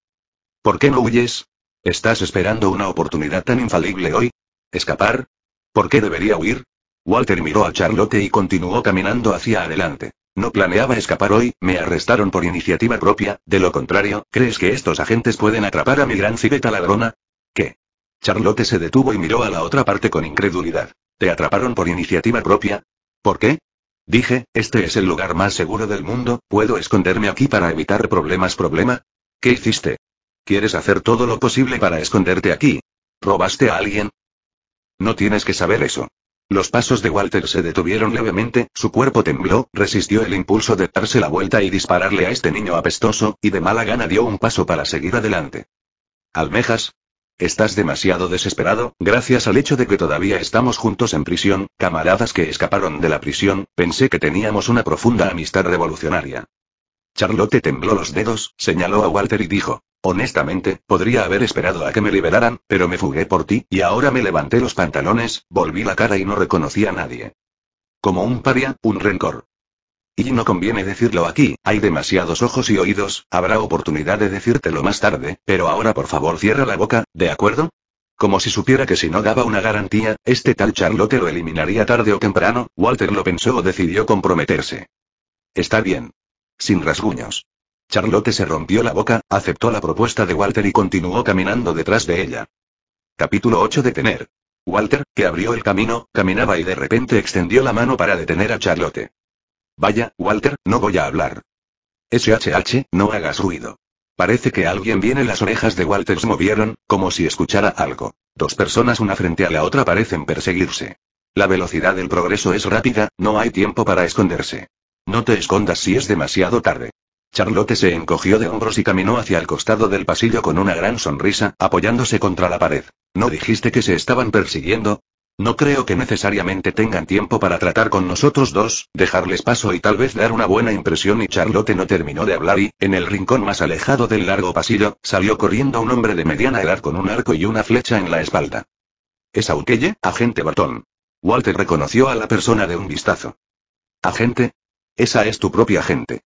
¿Por qué no huyes? ¿Estás esperando una oportunidad tan infalible hoy? ¿Escapar? ¿Por qué debería huir? Walter miró a Charlotte y continuó caminando hacia adelante. No planeaba escapar hoy, me arrestaron por iniciativa propia, de lo contrario, ¿crees que estos agentes pueden atrapar a mi gran civeta ladrona? ¿Qué? Charlotte se detuvo y miró a la otra parte con incredulidad. ¿Te atraparon por iniciativa propia? ¿Por qué? Dije, este es el lugar más seguro del mundo, ¿puedo esconderme aquí para evitar problemas problema? ¿Qué hiciste? ¿Quieres hacer todo lo posible para esconderte aquí? ¿Robaste a alguien? No tienes que saber eso. Los pasos de Walter se detuvieron levemente, su cuerpo tembló, resistió el impulso de darse la vuelta y dispararle a este niño apestoso, y de mala gana dio un paso para seguir adelante. Almejas, Estás demasiado desesperado, gracias al hecho de que todavía estamos juntos en prisión, camaradas que escaparon de la prisión, pensé que teníamos una profunda amistad revolucionaria. Charlotte tembló los dedos, señaló a Walter y dijo, honestamente, podría haber esperado a que me liberaran, pero me fugué por ti, y ahora me levanté los pantalones, volví la cara y no reconocí a nadie. Como un paria, un rencor. Y no conviene decirlo aquí, hay demasiados ojos y oídos, habrá oportunidad de decírtelo más tarde, pero ahora por favor cierra la boca, ¿de acuerdo? Como si supiera que si no daba una garantía, este tal Charlotte lo eliminaría tarde o temprano, Walter lo pensó o decidió comprometerse. Está bien. Sin rasguños. Charlotte se rompió la boca, aceptó la propuesta de Walter y continuó caminando detrás de ella. Capítulo 8 de tener. Walter, que abrió el camino, caminaba y de repente extendió la mano para detener a Charlotte. Vaya, Walter, no voy a hablar. SHH, no hagas ruido. Parece que alguien viene. Las orejas de Walter se movieron, como si escuchara algo. Dos personas una frente a la otra parecen perseguirse. La velocidad del progreso es rápida, no hay tiempo para esconderse. No te escondas si es demasiado tarde. Charlotte se encogió de hombros y caminó hacia el costado del pasillo con una gran sonrisa, apoyándose contra la pared. ¿No dijiste que se estaban persiguiendo? No creo que necesariamente tengan tiempo para tratar con nosotros dos, dejarles paso y tal vez dar una buena impresión y Charlotte no terminó de hablar y, en el rincón más alejado del largo pasillo, salió corriendo un hombre de mediana edad con un arco y una flecha en la espalda. ¿Es Aukeye, agente Bartón? Walter reconoció a la persona de un vistazo. ¿Agente? Esa es tu propia gente.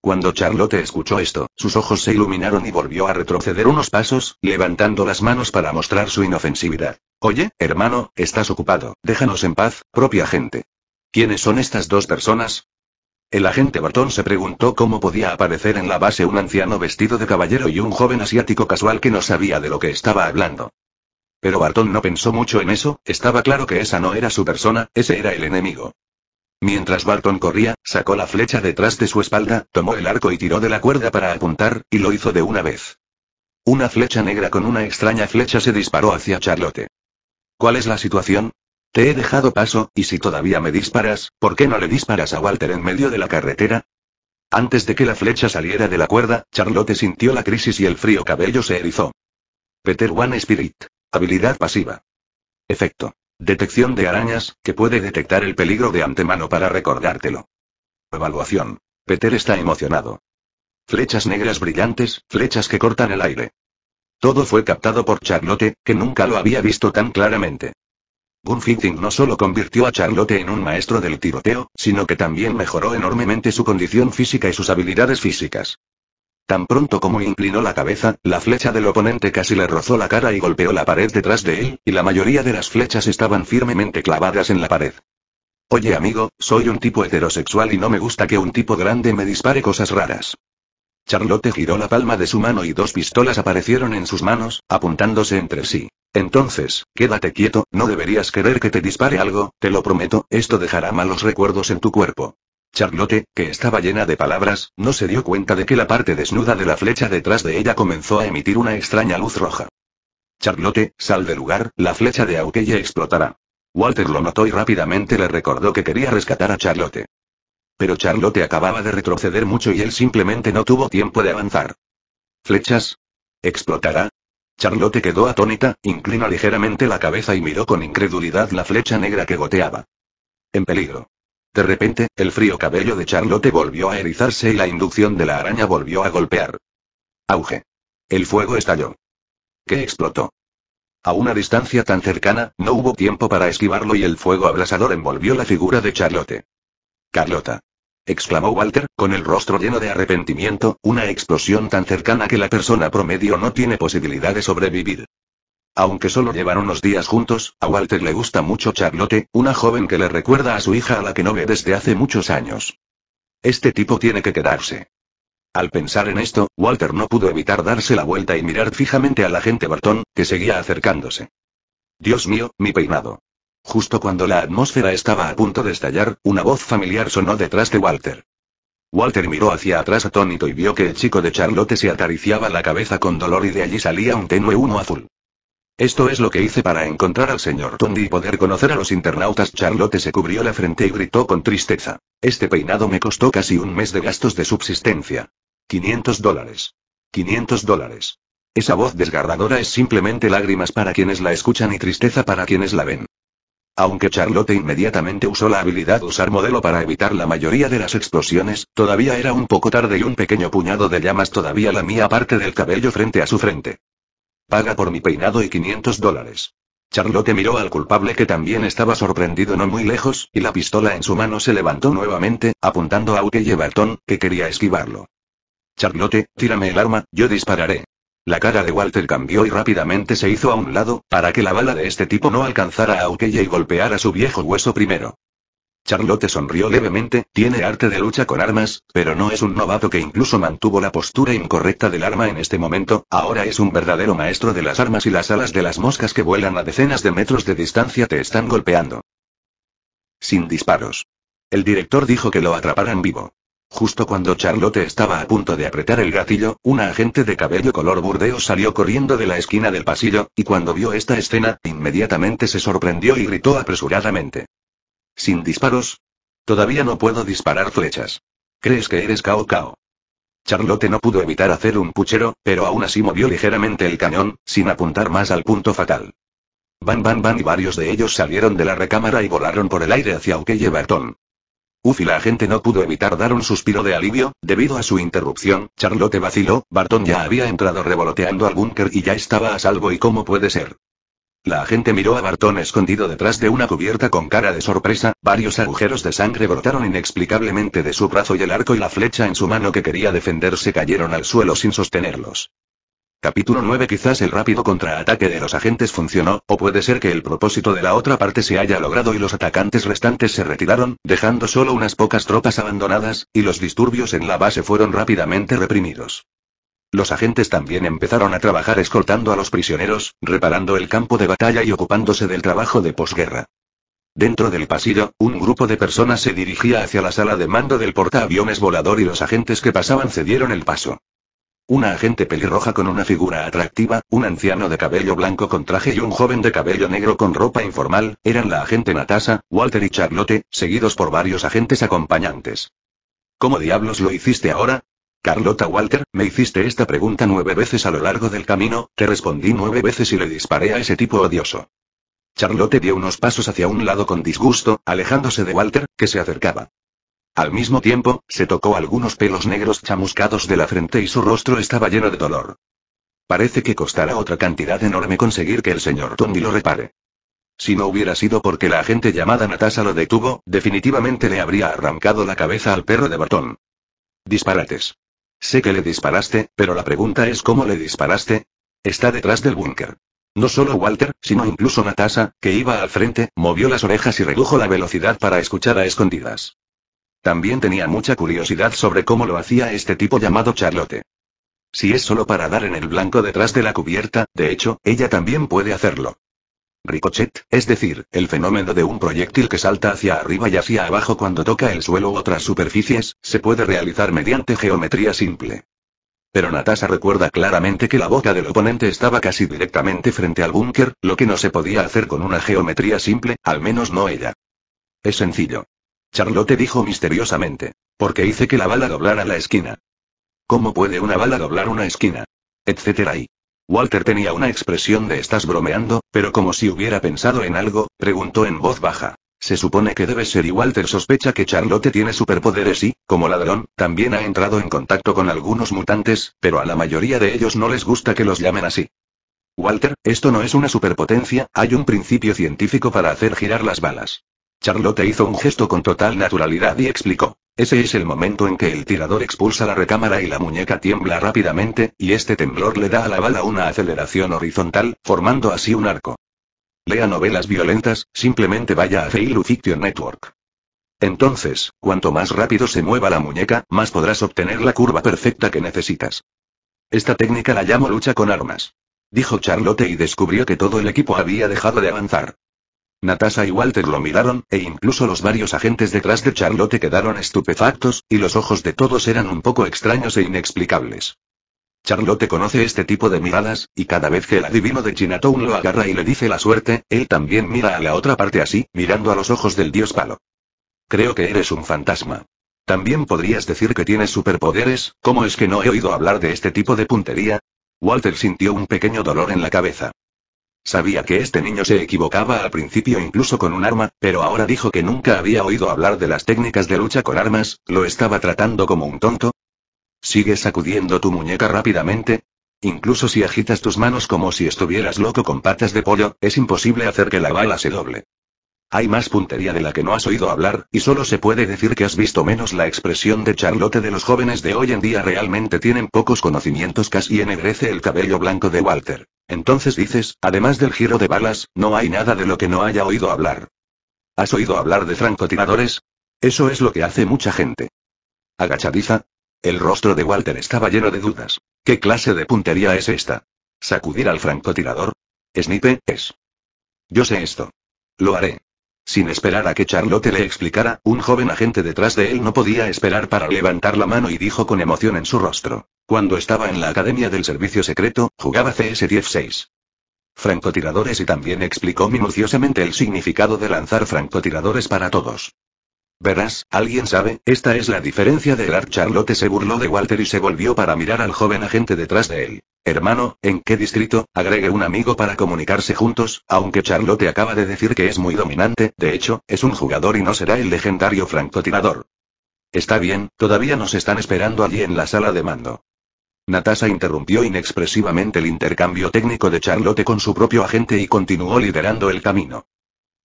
Cuando Charlotte escuchó esto, sus ojos se iluminaron y volvió a retroceder unos pasos, levantando las manos para mostrar su inofensividad. Oye, hermano, estás ocupado, déjanos en paz, propia gente. ¿Quiénes son estas dos personas? El agente Barton se preguntó cómo podía aparecer en la base un anciano vestido de caballero y un joven asiático casual que no sabía de lo que estaba hablando. Pero Barton no pensó mucho en eso, estaba claro que esa no era su persona, ese era el enemigo. Mientras Barton corría, sacó la flecha detrás de su espalda, tomó el arco y tiró de la cuerda para apuntar, y lo hizo de una vez. Una flecha negra con una extraña flecha se disparó hacia Charlotte. ¿Cuál es la situación? Te he dejado paso, y si todavía me disparas, ¿por qué no le disparas a Walter en medio de la carretera? Antes de que la flecha saliera de la cuerda, Charlotte sintió la crisis y el frío cabello se erizó. Peter One Spirit. Habilidad pasiva. Efecto. Detección de arañas, que puede detectar el peligro de antemano para recordártelo. Evaluación. Peter está emocionado. Flechas negras brillantes, flechas que cortan el aire. Todo fue captado por Charlotte, que nunca lo había visto tan claramente. Gunfighting no solo convirtió a Charlotte en un maestro del tiroteo, sino que también mejoró enormemente su condición física y sus habilidades físicas. Tan pronto como inclinó la cabeza, la flecha del oponente casi le rozó la cara y golpeó la pared detrás de él, y la mayoría de las flechas estaban firmemente clavadas en la pared. Oye amigo, soy un tipo heterosexual y no me gusta que un tipo grande me dispare cosas raras. Charlotte giró la palma de su mano y dos pistolas aparecieron en sus manos, apuntándose entre sí. Entonces, quédate quieto, no deberías querer que te dispare algo, te lo prometo, esto dejará malos recuerdos en tu cuerpo. Charlotte, que estaba llena de palabras, no se dio cuenta de que la parte desnuda de la flecha detrás de ella comenzó a emitir una extraña luz roja. Charlotte, sal del lugar, la flecha de Aukeye explotará. Walter lo notó y rápidamente le recordó que quería rescatar a Charlotte. Pero Charlotte acababa de retroceder mucho y él simplemente no tuvo tiempo de avanzar. ¿Flechas? ¿Explotará? Charlotte quedó atónita, inclinó ligeramente la cabeza y miró con incredulidad la flecha negra que goteaba. En peligro. De repente, el frío cabello de Charlotte volvió a erizarse y la inducción de la araña volvió a golpear. Auge. El fuego estalló. ¿Qué explotó? A una distancia tan cercana, no hubo tiempo para esquivarlo y el fuego abrasador envolvió la figura de Charlotte. Carlota. exclamó Walter, con el rostro lleno de arrepentimiento, una explosión tan cercana que la persona promedio no tiene posibilidad de sobrevivir. Aunque solo llevan unos días juntos, a Walter le gusta mucho Charlotte, una joven que le recuerda a su hija a la que no ve desde hace muchos años. Este tipo tiene que quedarse. Al pensar en esto, Walter no pudo evitar darse la vuelta y mirar fijamente al agente Barton, que seguía acercándose. Dios mío, mi peinado. Justo cuando la atmósfera estaba a punto de estallar, una voz familiar sonó detrás de Walter. Walter miró hacia atrás atónito y vio que el chico de Charlotte se acariciaba la cabeza con dolor y de allí salía un tenue humo azul. Esto es lo que hice para encontrar al señor Tondi y poder conocer a los internautas. Charlotte se cubrió la frente y gritó con tristeza. Este peinado me costó casi un mes de gastos de subsistencia. 500 dólares. 500 dólares. Esa voz desgarradora es simplemente lágrimas para quienes la escuchan y tristeza para quienes la ven. Aunque Charlotte inmediatamente usó la habilidad usar modelo para evitar la mayoría de las explosiones, todavía era un poco tarde y un pequeño puñado de llamas todavía lamía parte del cabello frente a su frente. Paga por mi peinado y 500 dólares. Charlotte miró al culpable que también estaba sorprendido no muy lejos, y la pistola en su mano se levantó nuevamente, apuntando a Ukeye Barton, que quería esquivarlo. Charlotte, tírame el arma, yo dispararé. La cara de Walter cambió y rápidamente se hizo a un lado, para que la bala de este tipo no alcanzara a Ukeye y golpeara su viejo hueso primero. Charlotte sonrió levemente, tiene arte de lucha con armas, pero no es un novato que incluso mantuvo la postura incorrecta del arma en este momento, ahora es un verdadero maestro de las armas y las alas de las moscas que vuelan a decenas de metros de distancia te están golpeando. Sin disparos. El director dijo que lo atraparan vivo. Justo cuando Charlotte estaba a punto de apretar el gatillo, una agente de cabello color burdeo salió corriendo de la esquina del pasillo, y cuando vio esta escena, inmediatamente se sorprendió y gritó apresuradamente. ¿Sin disparos? Todavía no puedo disparar flechas. ¿Crees que eres Cao Cao? Charlotte no pudo evitar hacer un puchero, pero aún así movió ligeramente el cañón, sin apuntar más al punto fatal. Van Van Van y varios de ellos salieron de la recámara y volaron por el aire hacia Ukeye Barton. Uf y la gente no pudo evitar dar un suspiro de alivio, debido a su interrupción, Charlotte vaciló, Barton ya había entrado revoloteando al búnker y ya estaba a salvo y cómo puede ser. La agente miró a Barton escondido detrás de una cubierta con cara de sorpresa, varios agujeros de sangre brotaron inexplicablemente de su brazo y el arco y la flecha en su mano que quería defenderse cayeron al suelo sin sostenerlos. Capítulo 9 Quizás el rápido contraataque de los agentes funcionó, o puede ser que el propósito de la otra parte se haya logrado y los atacantes restantes se retiraron, dejando solo unas pocas tropas abandonadas, y los disturbios en la base fueron rápidamente reprimidos. Los agentes también empezaron a trabajar escoltando a los prisioneros, reparando el campo de batalla y ocupándose del trabajo de posguerra. Dentro del pasillo, un grupo de personas se dirigía hacia la sala de mando del portaaviones volador y los agentes que pasaban cedieron el paso. Una agente pelirroja con una figura atractiva, un anciano de cabello blanco con traje y un joven de cabello negro con ropa informal, eran la agente Natasa, Walter y Charlotte, seguidos por varios agentes acompañantes. ¿Cómo diablos lo hiciste ahora? Carlota Walter, me hiciste esta pregunta nueve veces a lo largo del camino, te respondí nueve veces y le disparé a ese tipo odioso. Charlotte dio unos pasos hacia un lado con disgusto, alejándose de Walter, que se acercaba. Al mismo tiempo, se tocó algunos pelos negros chamuscados de la frente y su rostro estaba lleno de dolor. Parece que costará otra cantidad enorme conseguir que el señor Tondi lo repare. Si no hubiera sido porque la agente llamada Natasha lo detuvo, definitivamente le habría arrancado la cabeza al perro de Bartón. Disparates. Sé que le disparaste, pero la pregunta es cómo le disparaste. Está detrás del búnker. No solo Walter, sino incluso Natasha, que iba al frente, movió las orejas y redujo la velocidad para escuchar a escondidas. También tenía mucha curiosidad sobre cómo lo hacía este tipo llamado Charlotte. Si es solo para dar en el blanco detrás de la cubierta, de hecho, ella también puede hacerlo. Ricochet, es decir, el fenómeno de un proyectil que salta hacia arriba y hacia abajo cuando toca el suelo u otras superficies, se puede realizar mediante geometría simple. Pero Natasha recuerda claramente que la boca del oponente estaba casi directamente frente al búnker, lo que no se podía hacer con una geometría simple, al menos no ella. Es sencillo. Charlotte dijo misteriosamente. Porque hice que la bala doblara la esquina. ¿Cómo puede una bala doblar una esquina? Etcétera y. Walter tenía una expresión de estás bromeando, pero como si hubiera pensado en algo, preguntó en voz baja. Se supone que debe ser y Walter sospecha que Charlotte tiene superpoderes y, como ladrón, también ha entrado en contacto con algunos mutantes, pero a la mayoría de ellos no les gusta que los llamen así. Walter, esto no es una superpotencia, hay un principio científico para hacer girar las balas. Charlotte hizo un gesto con total naturalidad y explicó. Ese es el momento en que el tirador expulsa la recámara y la muñeca tiembla rápidamente, y este temblor le da a la bala una aceleración horizontal, formando así un arco. Lea novelas violentas, simplemente vaya a Failu Fiction Network. Entonces, cuanto más rápido se mueva la muñeca, más podrás obtener la curva perfecta que necesitas. Esta técnica la llamo lucha con armas. Dijo Charlotte y descubrió que todo el equipo había dejado de avanzar. Natasha y Walter lo miraron, e incluso los varios agentes detrás de Charlotte quedaron estupefactos, y los ojos de todos eran un poco extraños e inexplicables. Charlotte conoce este tipo de miradas, y cada vez que el adivino de Chinatown lo agarra y le dice la suerte, él también mira a la otra parte así, mirando a los ojos del dios palo. Creo que eres un fantasma. También podrías decir que tienes superpoderes, ¿cómo es que no he oído hablar de este tipo de puntería? Walter sintió un pequeño dolor en la cabeza. Sabía que este niño se equivocaba al principio incluso con un arma, pero ahora dijo que nunca había oído hablar de las técnicas de lucha con armas, ¿lo estaba tratando como un tonto? ¿Sigues sacudiendo tu muñeca rápidamente? Incluso si agitas tus manos como si estuvieras loco con patas de pollo, es imposible hacer que la bala se doble. Hay más puntería de la que no has oído hablar, y solo se puede decir que has visto menos la expresión de Charlotte de los jóvenes de hoy en día realmente tienen pocos conocimientos casi ennegrece el cabello blanco de Walter. Entonces dices, además del giro de balas, no hay nada de lo que no haya oído hablar. ¿Has oído hablar de francotiradores? Eso es lo que hace mucha gente. Agachadiza. El rostro de Walter estaba lleno de dudas. ¿Qué clase de puntería es esta? ¿Sacudir al francotirador? Snipe, es. Yo sé esto. Lo haré. Sin esperar a que Charlotte le explicara, un joven agente detrás de él no podía esperar para levantar la mano y dijo con emoción en su rostro. Cuando estaba en la Academia del Servicio Secreto, jugaba CS-16. Francotiradores y también explicó minuciosamente el significado de lanzar francotiradores para todos. Verás, ¿alguien sabe? Esta es la diferencia de Clark. Charlotte se burló de Walter y se volvió para mirar al joven agente detrás de él. Hermano, ¿en qué distrito? Agregue un amigo para comunicarse juntos, aunque Charlotte acaba de decir que es muy dominante, de hecho, es un jugador y no será el legendario francotirador. Está bien, todavía nos están esperando allí en la sala de mando. Natasha interrumpió inexpresivamente el intercambio técnico de Charlotte con su propio agente y continuó liderando el camino.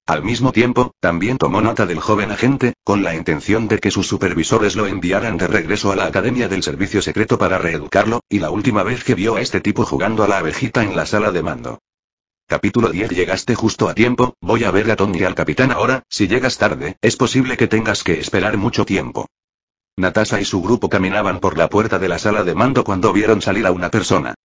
Al mismo tiempo, también tomó nota del joven agente, con la intención de que sus supervisores lo enviaran de regreso a la Academia del Servicio Secreto para reeducarlo, y la última vez que vio a este tipo jugando a la abejita en la sala de mando. Capítulo 10 Llegaste justo a tiempo, voy a ver a Tony y al capitán ahora, si llegas tarde, es posible que tengas que esperar mucho tiempo. Natasha y su grupo caminaban por la puerta de la sala de mando cuando vieron salir a una persona.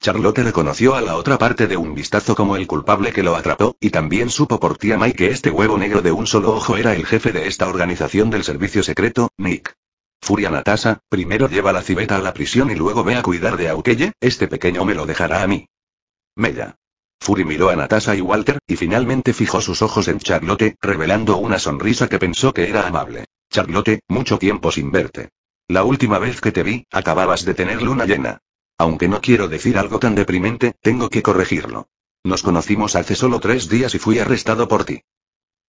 Charlotte reconoció a la otra parte de un vistazo como el culpable que lo atrapó, y también supo por tía Mike que este huevo negro de un solo ojo era el jefe de esta organización del servicio secreto, Nick. Furia Natasa, primero lleva la civeta a la prisión y luego ve a cuidar de Aukeye, este pequeño me lo dejará a mí. Mella. Fury miró a Natasha y Walter, y finalmente fijó sus ojos en Charlotte, revelando una sonrisa que pensó que era amable. Charlotte, mucho tiempo sin verte. La última vez que te vi, acababas de tener luna llena. Aunque no quiero decir algo tan deprimente, tengo que corregirlo. Nos conocimos hace solo tres días y fui arrestado por ti.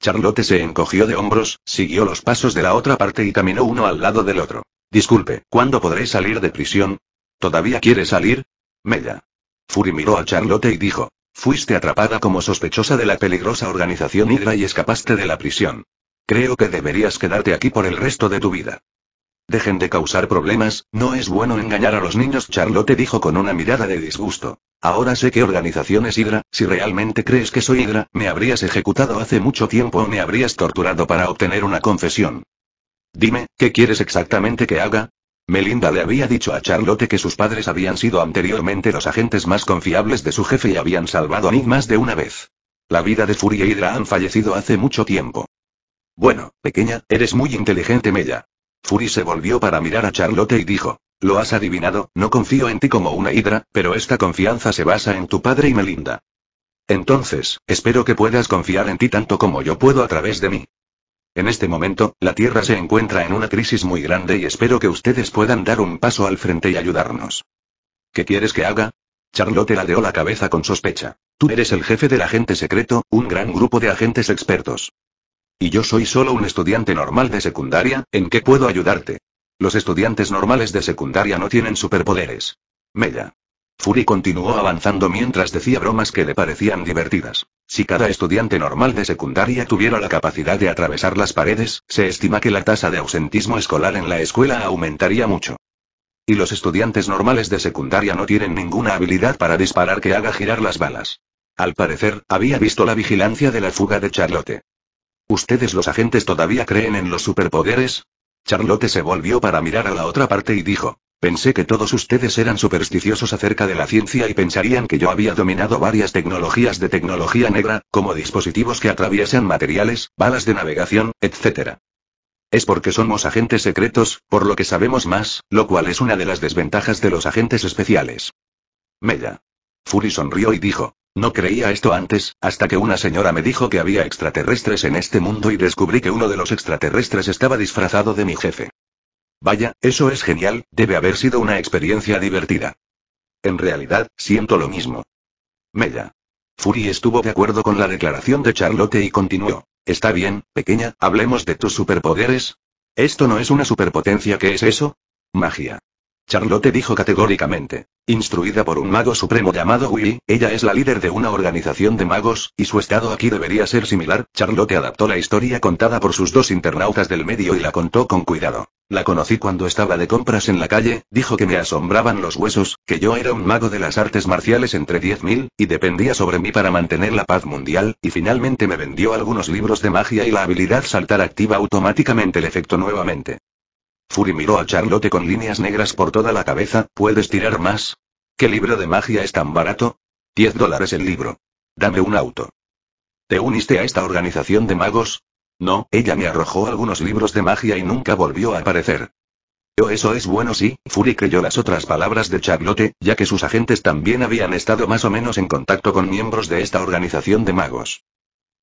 Charlotte se encogió de hombros, siguió los pasos de la otra parte y caminó uno al lado del otro. Disculpe, ¿cuándo podré salir de prisión? ¿Todavía quiere salir? Mella. Fury miró a Charlotte y dijo, fuiste atrapada como sospechosa de la peligrosa organización Hydra y escapaste de la prisión. Creo que deberías quedarte aquí por el resto de tu vida. Dejen de causar problemas, no es bueno engañar a los niños, Charlotte dijo con una mirada de disgusto. Ahora sé qué organización es Hydra, si realmente crees que soy Hydra, me habrías ejecutado hace mucho tiempo o me habrías torturado para obtener una confesión. Dime, ¿qué quieres exactamente que haga? Melinda le había dicho a Charlotte que sus padres habían sido anteriormente los agentes más confiables de su jefe y habían salvado a Nick más de una vez. La vida de Fury y Hydra han fallecido hace mucho tiempo. Bueno, pequeña, eres muy inteligente, Mella. Fury se volvió para mirar a Charlotte y dijo, lo has adivinado, no confío en ti como una hidra, pero esta confianza se basa en tu padre y Melinda. Entonces, espero que puedas confiar en ti tanto como yo puedo a través de mí. En este momento, la Tierra se encuentra en una crisis muy grande y espero que ustedes puedan dar un paso al frente y ayudarnos. ¿Qué quieres que haga? Charlotte ladeó la cabeza con sospecha. Tú eres el jefe del agente secreto, un gran grupo de agentes expertos. Y yo soy solo un estudiante normal de secundaria, ¿en qué puedo ayudarte? Los estudiantes normales de secundaria no tienen superpoderes. Mella. Fury continuó avanzando mientras decía bromas que le parecían divertidas. Si cada estudiante normal de secundaria tuviera la capacidad de atravesar las paredes, se estima que la tasa de ausentismo escolar en la escuela aumentaría mucho. Y los estudiantes normales de secundaria no tienen ninguna habilidad para disparar que haga girar las balas. Al parecer, había visto la vigilancia de la fuga de Charlotte. ¿Ustedes los agentes todavía creen en los superpoderes? Charlotte se volvió para mirar a la otra parte y dijo, pensé que todos ustedes eran supersticiosos acerca de la ciencia y pensarían que yo había dominado varias tecnologías de tecnología negra, como dispositivos que atraviesan materiales, balas de navegación, etc. Es porque somos agentes secretos, por lo que sabemos más, lo cual es una de las desventajas de los agentes especiales. Mella. Fury sonrió y dijo, no creía esto antes, hasta que una señora me dijo que había extraterrestres en este mundo y descubrí que uno de los extraterrestres estaba disfrazado de mi jefe. Vaya, eso es genial, debe haber sido una experiencia divertida. En realidad, siento lo mismo. Mella. Fury estuvo de acuerdo con la declaración de Charlotte y continuó. Está bien, pequeña, hablemos de tus superpoderes. ¿Esto no es una superpotencia? ¿Qué es eso? Magia. Charlotte dijo categóricamente. Instruida por un mago supremo llamado Willy, ella es la líder de una organización de magos, y su estado aquí debería ser similar. Charlotte adaptó la historia contada por sus dos internautas del medio y la contó con cuidado. La conocí cuando estaba de compras en la calle, dijo que me asombraban los huesos, que yo era un mago de las artes marciales entre 10.000, y dependía sobre mí para mantener la paz mundial, y finalmente me vendió algunos libros de magia y la habilidad saltar activa automáticamente el efecto nuevamente. Fury miró a Charlotte con líneas negras por toda la cabeza, ¿puedes tirar más? ¿Qué libro de magia es tan barato? 10 dólares el libro. Dame un auto. ¿Te uniste a esta organización de magos? No, ella me arrojó algunos libros de magia y nunca volvió a aparecer. Oh, eso es bueno, sí. Fury creyó las otras palabras de Charlotte, ya que sus agentes también habían estado más o menos en contacto con miembros de esta organización de magos.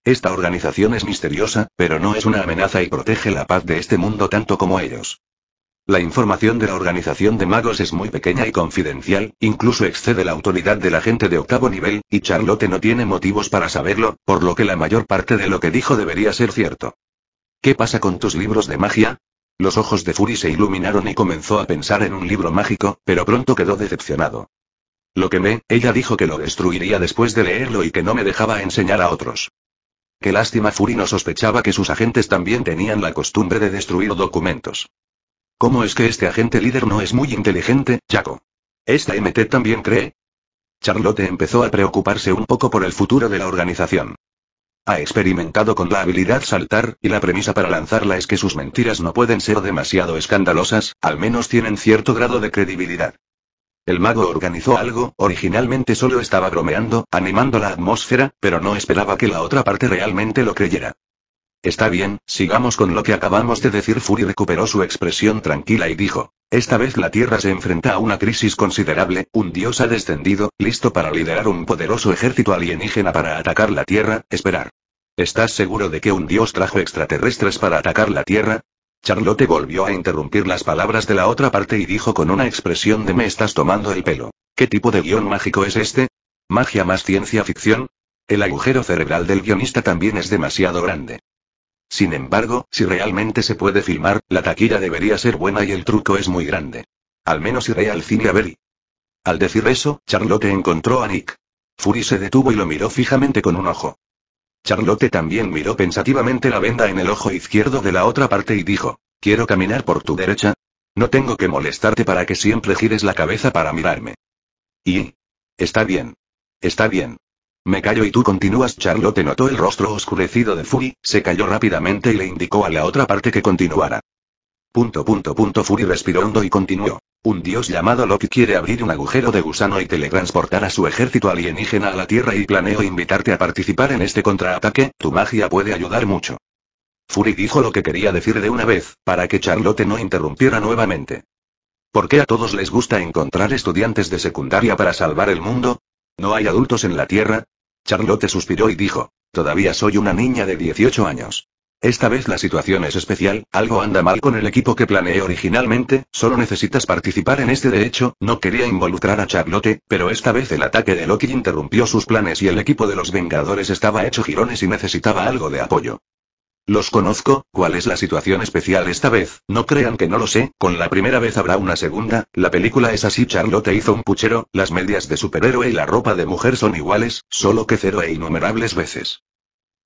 Esta organización es misteriosa, pero no es una amenaza y protege la paz de este mundo tanto como ellos. La información de la organización de magos es muy pequeña y confidencial, incluso excede la autoridad de la gente de octavo nivel, y Charlotte no tiene motivos para saberlo, por lo que la mayor parte de lo que dijo debería ser cierto. ¿Qué pasa con tus libros de magia? Los ojos de Fury se iluminaron y comenzó a pensar en un libro mágico, pero pronto quedó decepcionado. Lo que me, ella dijo que lo destruiría después de leerlo y que no me dejaba enseñar a otros. Qué lástima Fury no sospechaba que sus agentes también tenían la costumbre de destruir documentos. ¿Cómo es que este agente líder no es muy inteligente, Jaco? ¿Esta MT también cree? Charlotte empezó a preocuparse un poco por el futuro de la organización. Ha experimentado con la habilidad saltar, y la premisa para lanzarla es que sus mentiras no pueden ser demasiado escandalosas, al menos tienen cierto grado de credibilidad. El mago organizó algo, originalmente solo estaba bromeando, animando la atmósfera, pero no esperaba que la otra parte realmente lo creyera. Está bien, sigamos con lo que acabamos de decir. Fury recuperó su expresión tranquila y dijo, esta vez la Tierra se enfrenta a una crisis considerable, un dios ha descendido, listo para liderar un poderoso ejército alienígena para atacar la Tierra, esperar. ¿Estás seguro de que un dios trajo extraterrestres para atacar la Tierra? Charlotte volvió a interrumpir las palabras de la otra parte y dijo con una expresión de me estás tomando el pelo. ¿Qué tipo de guion mágico es este? ¿Magia más ciencia ficción? El agujero cerebral del guionista también es demasiado grande. Sin embargo, si realmente se puede filmar, la taquilla debería ser buena y el truco es muy grande. Al menos iré al cine a ver Al decir eso, Charlotte encontró a Nick. Fury se detuvo y lo miró fijamente con un ojo. Charlotte también miró pensativamente la venda en el ojo izquierdo de la otra parte y dijo, ¿quiero caminar por tu derecha? No tengo que molestarte para que siempre gires la cabeza para mirarme. Y... Está bien. Está bien. Me callo y tú continúas. Charlotte notó el rostro oscurecido de Fury, se calló rápidamente y le indicó a la otra parte que continuara. Punto punto punto Fury respiró hondo y continuó. Un dios llamado Loki quiere abrir un agujero de gusano y teletransportar a su ejército alienígena a la Tierra y planeo invitarte a participar en este contraataque, tu magia puede ayudar mucho. Fury dijo lo que quería decir de una vez, para que Charlotte no interrumpiera nuevamente. ¿Por qué a todos les gusta encontrar estudiantes de secundaria para salvar el mundo? ¿No hay adultos en la Tierra? Charlotte suspiró y dijo, todavía soy una niña de 18 años. Esta vez la situación es especial, algo anda mal con el equipo que planeé originalmente, solo necesitas participar en este de hecho, no quería involucrar a Charlotte, pero esta vez el ataque de Loki interrumpió sus planes y el equipo de los Vengadores estaba hecho girones y necesitaba algo de apoyo. Los conozco, ¿cuál es la situación especial esta vez? No crean que no lo sé, con la primera vez habrá una segunda, la película es así Charlotte hizo un puchero, las medias de superhéroe y la ropa de mujer son iguales, solo que cero e innumerables veces.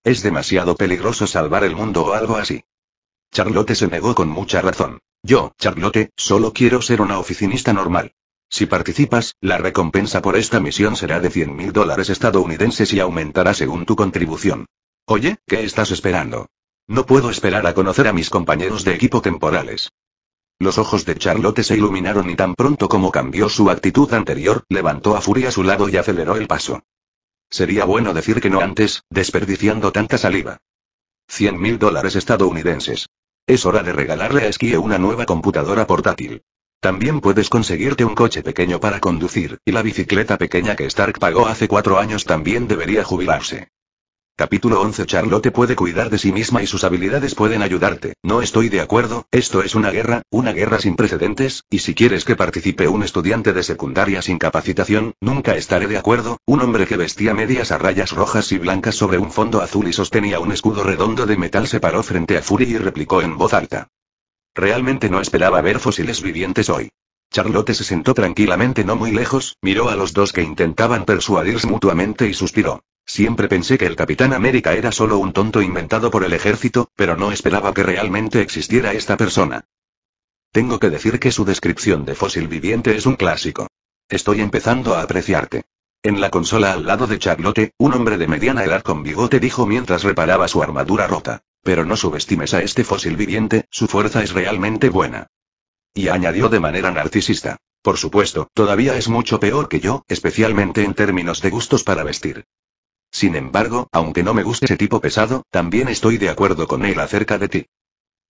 Es demasiado peligroso salvar el mundo o algo así. Charlotte se negó con mucha razón. Yo, Charlotte, solo quiero ser una oficinista normal. Si participas, la recompensa por esta misión será de 100 mil dólares estadounidenses y aumentará según tu contribución. Oye, ¿qué estás esperando? No puedo esperar a conocer a mis compañeros de equipo temporales. Los ojos de Charlotte se iluminaron y tan pronto como cambió su actitud anterior, levantó a Fury a su lado y aceleró el paso. Sería bueno decir que no antes, desperdiciando tanta saliva. Cien mil dólares estadounidenses. Es hora de regalarle a Esquie una nueva computadora portátil. También puedes conseguirte un coche pequeño para conducir, y la bicicleta pequeña que Stark pagó hace cuatro años también debería jubilarse. Capítulo 11 Charlotte puede cuidar de sí misma y sus habilidades pueden ayudarte. No estoy de acuerdo, esto es una guerra, una guerra sin precedentes, y si quieres que participe un estudiante de secundaria sin capacitación, nunca estaré de acuerdo. Un hombre que vestía medias a rayas rojas y blancas sobre un fondo azul y sostenía un escudo redondo de metal se paró frente a Fury y replicó en voz alta. Realmente no esperaba ver fósiles vivientes hoy. Charlotte se sentó tranquilamente no muy lejos, miró a los dos que intentaban persuadirse mutuamente y suspiró. Siempre pensé que el Capitán América era solo un tonto inventado por el ejército, pero no esperaba que realmente existiera esta persona. Tengo que decir que su descripción de fósil viviente es un clásico. Estoy empezando a apreciarte. En la consola al lado de Charlotte, un hombre de mediana edad con bigote dijo mientras reparaba su armadura rota. Pero no subestimes a este fósil viviente, su fuerza es realmente buena. Y añadió de manera narcisista. Por supuesto, todavía es mucho peor que yo, especialmente en términos de gustos para vestir. Sin embargo, aunque no me guste ese tipo pesado, también estoy de acuerdo con él acerca de ti.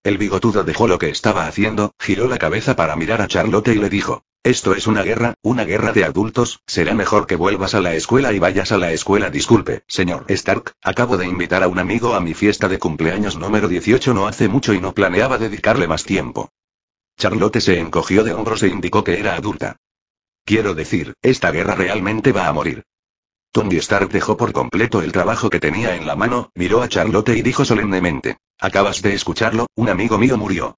El bigotudo dejó lo que estaba haciendo, giró la cabeza para mirar a Charlotte y le dijo, esto es una guerra, una guerra de adultos, será mejor que vuelvas a la escuela y vayas a la escuela. Disculpe, señor Stark, acabo de invitar a un amigo a mi fiesta de cumpleaños número 18 no hace mucho y no planeaba dedicarle más tiempo. Charlotte se encogió de hombros e indicó que era adulta. Quiero decir, esta guerra realmente va a morir. Tony Stark dejó por completo el trabajo que tenía en la mano, miró a Charlotte y dijo solemnemente, Acabas de escucharlo, un amigo mío murió.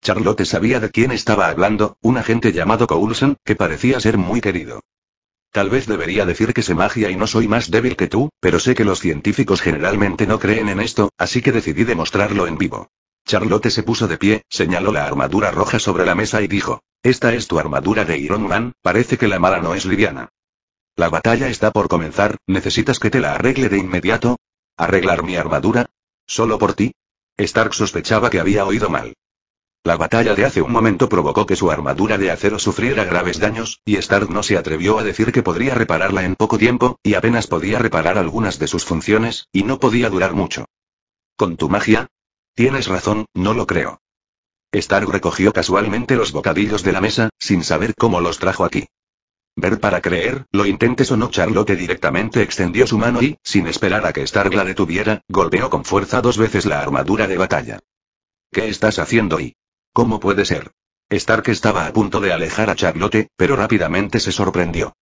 Charlotte sabía de quién estaba hablando, un agente llamado Coulson, que parecía ser muy querido. Tal vez debería decir que sé magia y no soy más débil que tú, pero sé que los científicos generalmente no creen en esto, así que decidí demostrarlo en vivo. Charlotte se puso de pie, señaló la armadura roja sobre la mesa y dijo, Esta es tu armadura de Iron Man, parece que la mala no es liviana. La batalla está por comenzar, ¿necesitas que te la arregle de inmediato? ¿Arreglar mi armadura? ¿Solo por ti? Stark sospechaba que había oído mal. La batalla de hace un momento provocó que su armadura de acero sufriera graves daños, y Stark no se atrevió a decir que podría repararla en poco tiempo, y apenas podía reparar algunas de sus funciones, y no podía durar mucho. ¿Con tu magia? Tienes razón, no lo creo. Stark recogió casualmente los bocadillos de la mesa, sin saber cómo los trajo aquí. Ver para creer, lo intentes o no. Charlotte directamente extendió su mano y, sin esperar a que Stark la detuviera, golpeó con fuerza dos veces la armadura de batalla. ¿Qué estás haciendo y? ¿Cómo puede ser? Stark estaba a punto de alejar a Charlotte, pero rápidamente se sorprendió.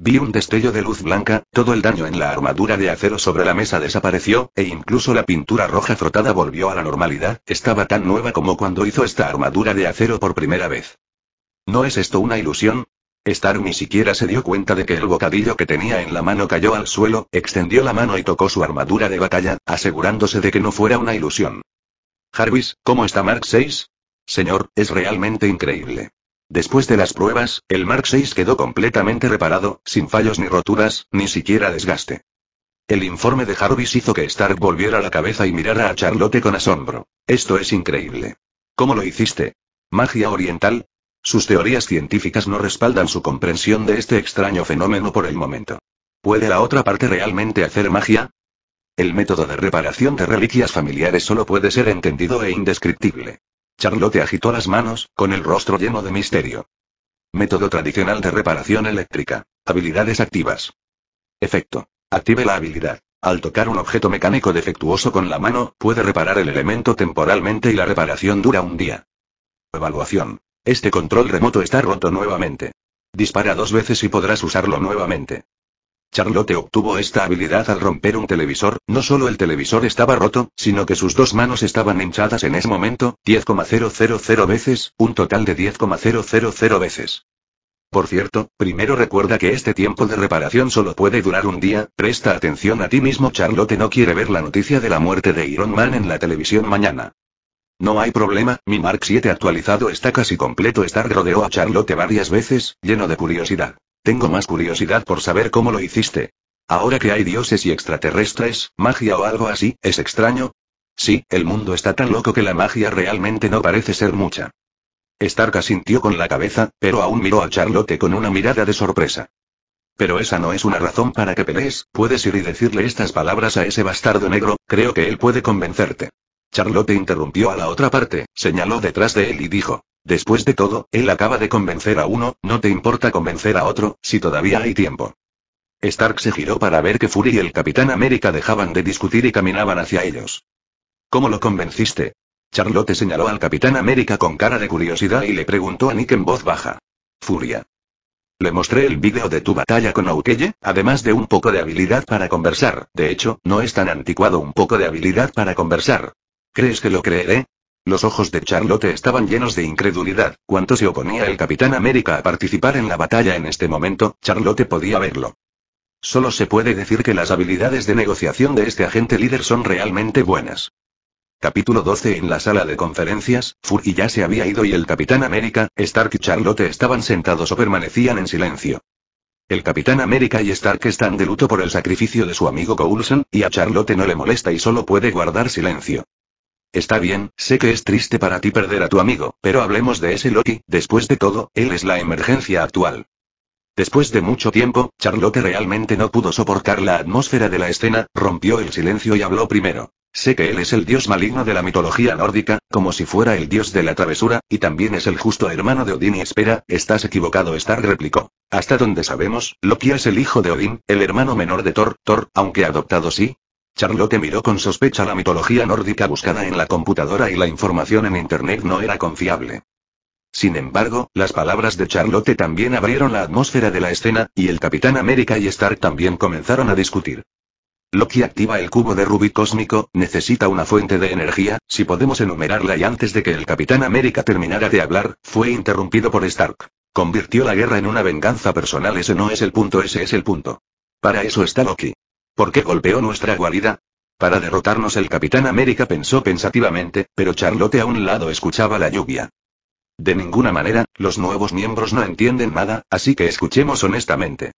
Vi un destello de luz blanca, todo el daño en la armadura de acero sobre la mesa desapareció, e incluso la pintura roja frotada volvió a la normalidad, estaba tan nueva como cuando hizo esta armadura de acero por primera vez. ¿No es esto una ilusión? Stark ni siquiera se dio cuenta de que el bocadillo que tenía en la mano cayó al suelo, extendió la mano y tocó su armadura de batalla, asegurándose de que no fuera una ilusión. Jarvis, ¿cómo está Mark 6? Señor, es realmente increíble. Después de las pruebas, el Mark 6 quedó completamente reparado, sin fallos ni roturas, ni siquiera desgaste. El informe de Jarvis hizo que Stark volviera la cabeza y mirara a Charlotte con asombro. Esto es increíble. ¿Cómo lo hiciste? ¿Magia oriental? Sus teorías científicas no respaldan su comprensión de este extraño fenómeno por el momento. ¿Puede la otra parte realmente hacer magia? El método de reparación de reliquias familiares solo puede ser entendido e indescriptible. Charlotte agitó las manos, con el rostro lleno de misterio. Método tradicional de reparación eléctrica. Habilidades activas. Efecto. Active la habilidad. Al tocar un objeto mecánico defectuoso con la mano, puede reparar el elemento temporalmente y la reparación dura un día. Evaluación. Este control remoto está roto nuevamente. Dispara dos veces y podrás usarlo nuevamente. Charlotte obtuvo esta habilidad al romper un televisor, no solo el televisor estaba roto, sino que sus dos manos estaban hinchadas en ese momento, 10,000 veces, un total de 10,000 veces. Por cierto, primero recuerda que este tiempo de reparación solo puede durar un día, presta atención a ti mismo Charlotte no quiere ver la noticia de la muerte de Iron Man en la televisión mañana. No hay problema, mi Mark 7 actualizado está casi completo. Stark rodeó a Charlotte varias veces, lleno de curiosidad. Tengo más curiosidad por saber cómo lo hiciste. Ahora que hay dioses y extraterrestres, magia o algo así, ¿es extraño? Sí, el mundo está tan loco que la magia realmente no parece ser mucha. Stark asintió con la cabeza, pero aún miró a Charlotte con una mirada de sorpresa. Pero esa no es una razón para que pelees, puedes ir y decirle estas palabras a ese bastardo negro, creo que él puede convencerte. Charlotte interrumpió a la otra parte, señaló detrás de él y dijo, después de todo, él acaba de convencer a uno, no te importa convencer a otro, si todavía hay tiempo. Stark se giró para ver que Fury y el Capitán América dejaban de discutir y caminaban hacia ellos. ¿Cómo lo convenciste? Charlotte señaló al Capitán América con cara de curiosidad y le preguntó a Nick en voz baja. Furia. Le mostré el vídeo de tu batalla con Aukeye, además de un poco de habilidad para conversar. De hecho, no es tan anticuado un poco de habilidad para conversar. ¿Crees que lo creeré? Los ojos de Charlotte estaban llenos de incredulidad. Cuanto se oponía el Capitán América a participar en la batalla en este momento, Charlotte podía verlo. Solo se puede decir que las habilidades de negociación de este agente líder son realmente buenas. Capítulo 12 En la sala de conferencias, Fury ya se había ido y el Capitán América, Stark y Charlotte estaban sentados o permanecían en silencio. El Capitán América y Stark están de luto por el sacrificio de su amigo Coulson, y a Charlotte no le molesta y solo puede guardar silencio. Está bien, sé que es triste para ti perder a tu amigo, pero hablemos de ese Loki, después de todo, él es la emergencia actual. Después de mucho tiempo, Charlotte realmente no pudo soportar la atmósfera de la escena, rompió el silencio y habló primero. Sé que él es el dios maligno de la mitología nórdica, como si fuera el dios de la travesura, y también es el justo hermano de Odín y espera, estás equivocado Stark replicó. Hasta donde sabemos, Loki es el hijo de Odín, el hermano menor de Thor, Thor, aunque adoptado sí. Charlotte miró con sospecha la mitología nórdica buscada en la computadora y la información en internet no era confiable. Sin embargo, las palabras de Charlotte también abrieron la atmósfera de la escena, y el Capitán América y Stark también comenzaron a discutir. Loki activa el cubo de Rubik cósmico, necesita una fuente de energía, si podemos enumerarla y antes de que el Capitán América terminara de hablar, fue interrumpido por Stark. Convirtió la guerra en una venganza personal, ese no es el punto, ese es el punto. Para eso está Loki. ¿Por qué golpeó nuestra guarida? Para derrotarnos el Capitán América pensó pensativamente, pero Charlotte a un lado escuchaba la lluvia. De ninguna manera, los nuevos miembros no entienden nada, así que escuchemos honestamente.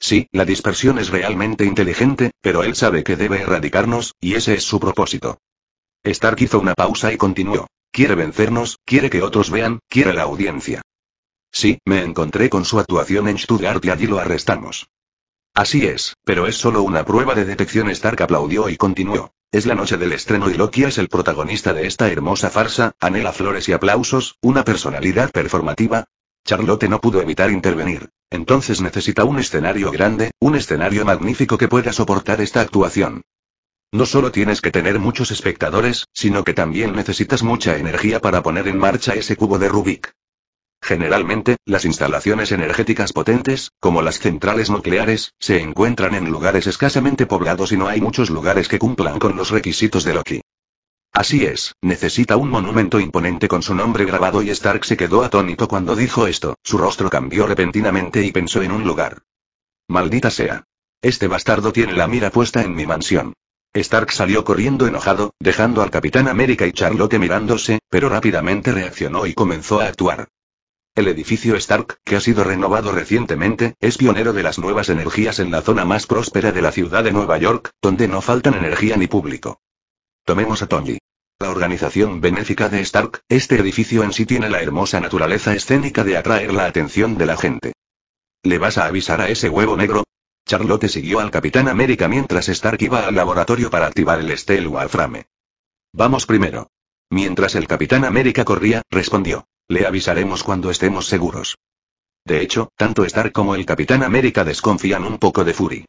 Sí, la dispersión es realmente inteligente, pero él sabe que debe erradicarnos, y ese es su propósito. Stark hizo una pausa y continuó. Quiere vencernos, quiere que otros vean, quiere la audiencia. Sí, me encontré con su actuación en Stuttgart y allí lo arrestamos. Así es, pero es solo una prueba de detección. Stark aplaudió y continuó. Es la noche del estreno y Loki es el protagonista de esta hermosa farsa, anhela flores y aplausos, una personalidad performativa, Charlotte no pudo evitar intervenir. Entonces necesita un escenario grande, un escenario magnífico que pueda soportar esta actuación. No solo tienes que tener muchos espectadores, sino que también necesitas mucha energía para poner en marcha ese cubo de Rubik. Generalmente, las instalaciones energéticas potentes, como las centrales nucleares, se encuentran en lugares escasamente poblados y no hay muchos lugares que cumplan con los requisitos de Loki. Así es, necesita un monumento imponente con su nombre grabado y Stark se quedó atónito cuando dijo esto, su rostro cambió repentinamente y pensó en un lugar. Maldita sea. Este bastardo tiene la mira puesta en mi mansión. Stark salió corriendo enojado, dejando al Capitán América y Charlotte mirándose, pero rápidamente reaccionó y comenzó a actuar. El edificio Stark, que ha sido renovado recientemente, es pionero de las nuevas energías en la zona más próspera de la ciudad de Nueva York, donde no faltan energía ni público. Tomemos a Tony. La organización benéfica de Stark, este edificio en sí tiene la hermosa naturaleza escénica de atraer la atención de la gente. ¿Le vas a avisar a ese huevo negro? Charlotte siguió al Capitán América mientras Stark iba al laboratorio para activar el Frame. Vamos primero. Mientras el Capitán América corría, respondió. Le avisaremos cuando estemos seguros. De hecho, tanto Stark como el Capitán América desconfían un poco de Fury.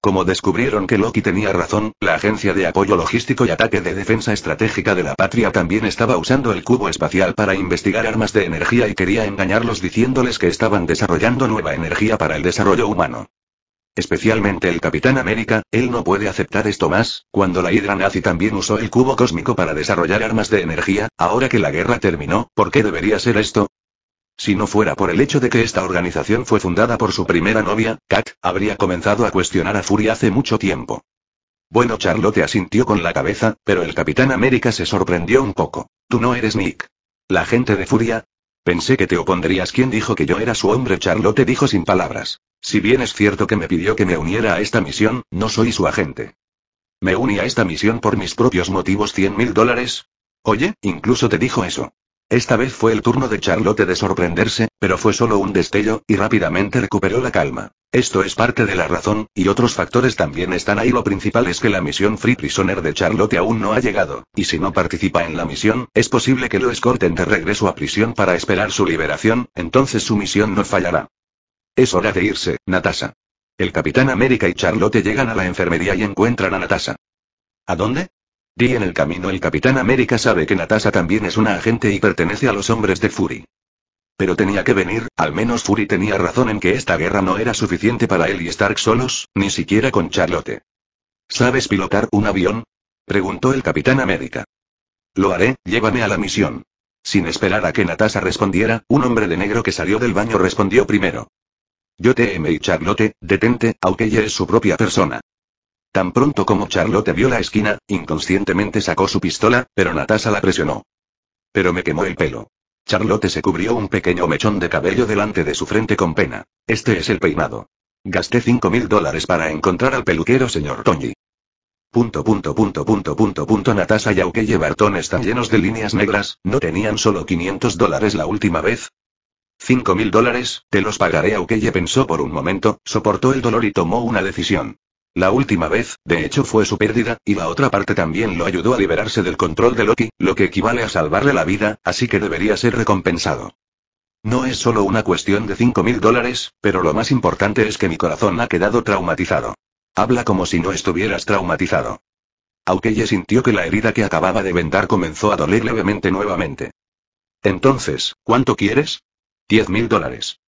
Como descubrieron que Loki tenía razón, la Agencia de Apoyo Logístico y Ataque de Defensa Estratégica de la Patria también estaba usando el cubo espacial para investigar armas de energía y quería engañarlos diciéndoles que estaban desarrollando nueva energía para el desarrollo humano. Especialmente el Capitán América, él no puede aceptar esto más, cuando la Hydra nazi también usó el cubo cósmico para desarrollar armas de energía, ahora que la guerra terminó, ¿por qué debería ser esto? Si no fuera por el hecho de que esta organización fue fundada por su primera novia, Kat, habría comenzado a cuestionar a Fury hace mucho tiempo. Bueno, Charlotte asintió con la cabeza, pero el Capitán América se sorprendió un poco. Tú no eres Nick. ¿La gente de Furia? Pensé que te opondrías. ¿Quién dijo que yo era su hombre? Charlotte dijo sin palabras. Si bien es cierto que me pidió que me uniera a esta misión, no soy su agente. Me uní a esta misión por mis propios motivos. ¿Cien mil dólares? Oye, incluso te dijo eso. Esta vez fue el turno de Charlotte de sorprenderse, pero fue solo un destello, y rápidamente recuperó la calma. Esto es parte de la razón, y otros factores también están ahí. Lo principal es que la misión Free Prisoner de Charlotte aún no ha llegado, y si no participa en la misión, es posible que lo escorten de regreso a prisión para esperar su liberación, entonces su misión no fallará. Es hora de irse, Natasha. El Capitán América y Charlotte llegan a la enfermería y encuentran a Natasha. ¿A dónde? Di en el camino el Capitán América sabe que Natasha también es una agente y pertenece a los hombres de Fury. Pero tenía que venir, al menos Fury tenía razón en que esta guerra no era suficiente para él y Stark solos, ni siquiera con Charlotte. ¿Sabes pilotar un avión? preguntó el Capitán América. Lo haré, llévame a la misión. Sin esperar a que Natasha respondiera, un hombre de negro que salió del baño respondió primero. Yo te y Charlotte, detente, aunque ella es su propia persona. Tan pronto como Charlotte vio la esquina, inconscientemente sacó su pistola, pero Natasha la presionó. Pero me quemó el pelo. Charlotte se cubrió un pequeño mechón de cabello delante de su frente con pena. Este es el peinado. Gasté cinco mil dólares para encontrar al peluquero señor Tony. Punto punto punto punto punto punto Natasha y Aukeye Barton están llenos de líneas negras, ¿no tenían solo 500 dólares la última vez? Cinco mil dólares, te los pagaré Aukeye pensó por un momento, soportó el dolor y tomó una decisión. La última vez, de hecho fue su pérdida, y la otra parte también lo ayudó a liberarse del control de Loki, lo que equivale a salvarle la vida, así que debería ser recompensado. No es solo una cuestión de cinco mil dólares, pero lo más importante es que mi corazón ha quedado traumatizado. Habla como si no estuvieras traumatizado. Aukeye sintió que la herida que acababa de vendar comenzó a doler levemente nuevamente. Entonces, ¿cuánto quieres? Diez mil dólares.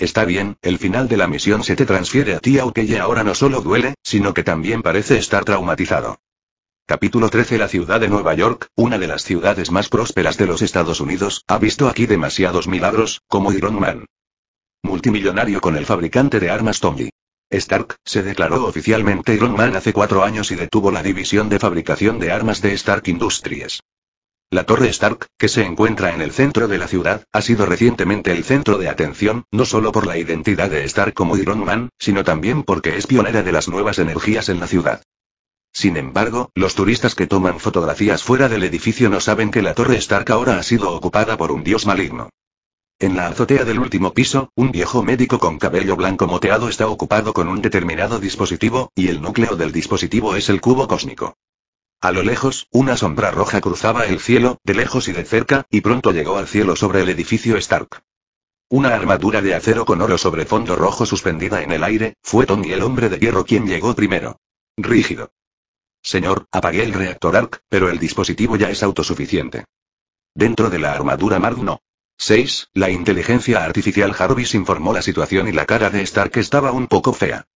Está bien, el final de la misión se te transfiere a ti aunque ya ahora no solo duele, sino que también parece estar traumatizado. Capítulo 13 La ciudad de Nueva York, una de las ciudades más prósperas de los Estados Unidos, ha visto aquí demasiados milagros, como Iron Man. Multimillonario con el fabricante de armas Tommy. Stark, se declaró oficialmente Iron Man hace cuatro años y detuvo la división de fabricación de armas de Stark Industries. La Torre Stark, que se encuentra en el centro de la ciudad, ha sido recientemente el centro de atención, no solo por la identidad de Stark como Iron Man, sino también porque es pionera de las nuevas energías en la ciudad. Sin embargo, los turistas que toman fotografías fuera del edificio no saben que la Torre Stark ahora ha sido ocupada por un dios maligno. En la azotea del último piso, un viejo médico con cabello blanco moteado está ocupado con un determinado dispositivo, y el núcleo del dispositivo es el cubo cósmico. A lo lejos, una sombra roja cruzaba el cielo, de lejos y de cerca, y pronto llegó al cielo sobre el edificio Stark. Una armadura de acero con oro sobre fondo rojo suspendida en el aire, fue Tony el hombre de hierro quien llegó primero. Rígido. Señor, apagué el reactor ARC, pero el dispositivo ya es autosuficiente. Dentro de la armadura Mark no. 6. La inteligencia artificial Jarvis informó la situación y la cara de Stark estaba un poco fea.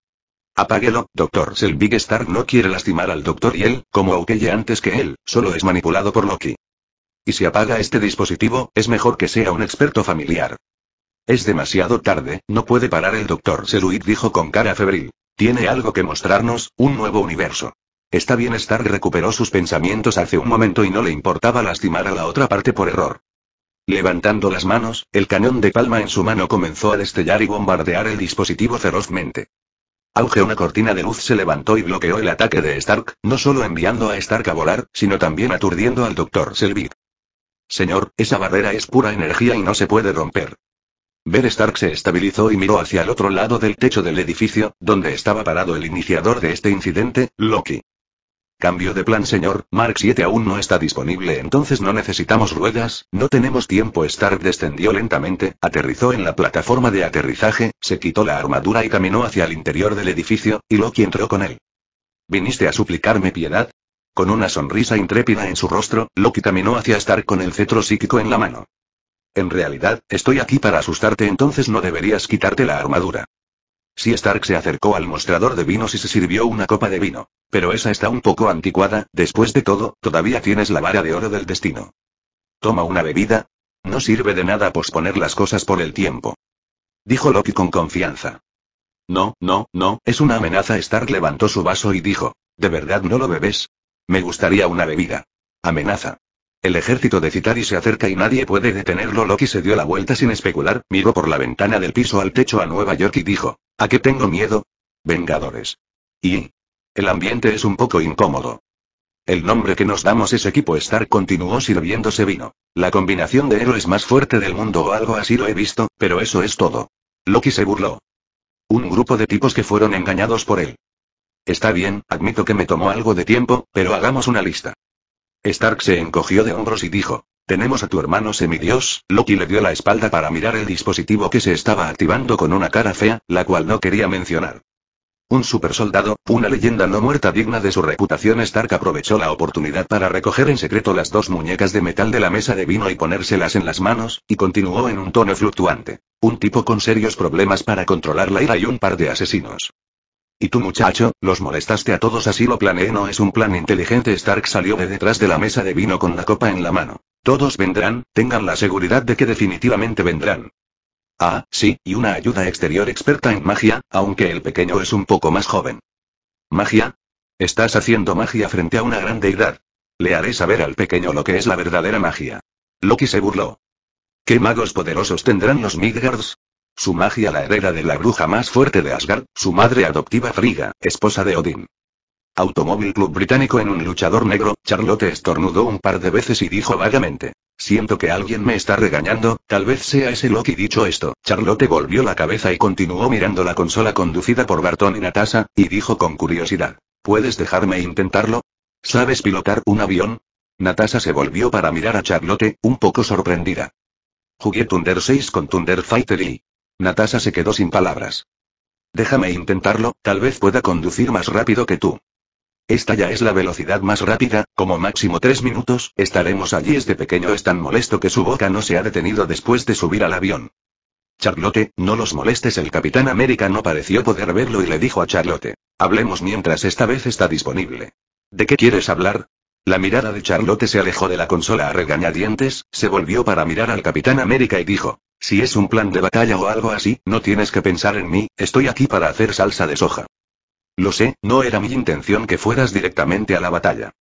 Apáguelo, doctor. Big Stark no quiere lastimar al doctor y él, como Aukeye antes que él, solo es manipulado por Loki. Y si apaga este dispositivo, es mejor que sea un experto familiar. Es demasiado tarde, no puede parar el doctor Seluit dijo con cara febril. Tiene algo que mostrarnos, un nuevo universo. Está bien Stark recuperó sus pensamientos hace un momento y no le importaba lastimar a la otra parte por error. Levantando las manos, el cañón de palma en su mano comenzó a destellar y bombardear el dispositivo ferozmente. Auge una cortina de luz se levantó y bloqueó el ataque de Stark, no solo enviando a Stark a volar, sino también aturdiendo al Dr. Selvig. Señor, esa barrera es pura energía y no se puede romper. Ver Stark se estabilizó y miró hacia el otro lado del techo del edificio, donde estaba parado el iniciador de este incidente, Loki. Cambio de plan señor, Mark 7 aún no está disponible entonces no necesitamos ruedas, no tenemos tiempo Stark descendió lentamente, aterrizó en la plataforma de aterrizaje, se quitó la armadura y caminó hacia el interior del edificio, y Loki entró con él. ¿Viniste a suplicarme piedad? Con una sonrisa intrépida en su rostro, Loki caminó hacia Stark con el cetro psíquico en la mano. En realidad, estoy aquí para asustarte entonces no deberías quitarte la armadura. Si Stark se acercó al mostrador de vinos y se sirvió una copa de vino. Pero esa está un poco anticuada, después de todo, todavía tienes la vara de oro del destino. Toma una bebida. No sirve de nada posponer las cosas por el tiempo. Dijo Loki con confianza. No, no, no, es una amenaza. Stark levantó su vaso y dijo, ¿de verdad no lo bebes? Me gustaría una bebida. Amenaza. El ejército de Citari se acerca y nadie puede detenerlo. Loki se dio la vuelta sin especular, miró por la ventana del piso al techo a Nueva York y dijo, ¿a qué tengo miedo? Vengadores. Y... El ambiente es un poco incómodo. El nombre que nos damos es equipo Star continuó sirviéndose vino. La combinación de héroes más fuerte del mundo o algo así lo he visto, pero eso es todo. Loki se burló. Un grupo de tipos que fueron engañados por él. Está bien, admito que me tomó algo de tiempo, pero hagamos una lista. Stark se encogió de hombros y dijo, tenemos a tu hermano semidios, Loki le dio la espalda para mirar el dispositivo que se estaba activando con una cara fea, la cual no quería mencionar. Un supersoldado, una leyenda no muerta digna de su reputación Stark aprovechó la oportunidad para recoger en secreto las dos muñecas de metal de la mesa de vino y ponérselas en las manos, y continuó en un tono fluctuante. Un tipo con serios problemas para controlar la ira y un par de asesinos. Y tú muchacho, los molestaste a todos así lo planeé no es un plan inteligente Stark salió de detrás de la mesa de vino con la copa en la mano. Todos vendrán, tengan la seguridad de que definitivamente vendrán. Ah, sí, y una ayuda exterior experta en magia, aunque el pequeño es un poco más joven. ¿Magia? Estás haciendo magia frente a una gran deidad. Le haré saber al pequeño lo que es la verdadera magia. Loki se burló. ¿Qué magos poderosos tendrán los Midgards? Su magia la hereda de la bruja más fuerte de Asgard, su madre adoptiva Frigga, esposa de Odín. Automóvil Club Británico en un luchador negro, Charlotte estornudó un par de veces y dijo vagamente. Siento que alguien me está regañando, tal vez sea ese Loki dicho esto. Charlotte volvió la cabeza y continuó mirando la consola conducida por Barton y Natasha, y dijo con curiosidad. ¿Puedes dejarme intentarlo? ¿Sabes pilotar un avión? Natasha se volvió para mirar a Charlotte, un poco sorprendida. Jugué Thunder 6 con Thunder Fighter y... Natasha se quedó sin palabras. Déjame intentarlo, tal vez pueda conducir más rápido que tú. Esta ya es la velocidad más rápida, como máximo tres minutos, estaremos allí. Este pequeño es tan molesto que su boca no se ha detenido después de subir al avión. Charlotte, no los molestes. El Capitán América no pareció poder verlo y le dijo a Charlotte. Hablemos mientras esta vez está disponible. ¿De qué quieres hablar? La mirada de Charlotte se alejó de la consola a regañadientes, se volvió para mirar al Capitán América y dijo, si es un plan de batalla o algo así, no tienes que pensar en mí, estoy aquí para hacer salsa de soja. Lo sé, no era mi intención que fueras directamente a la batalla.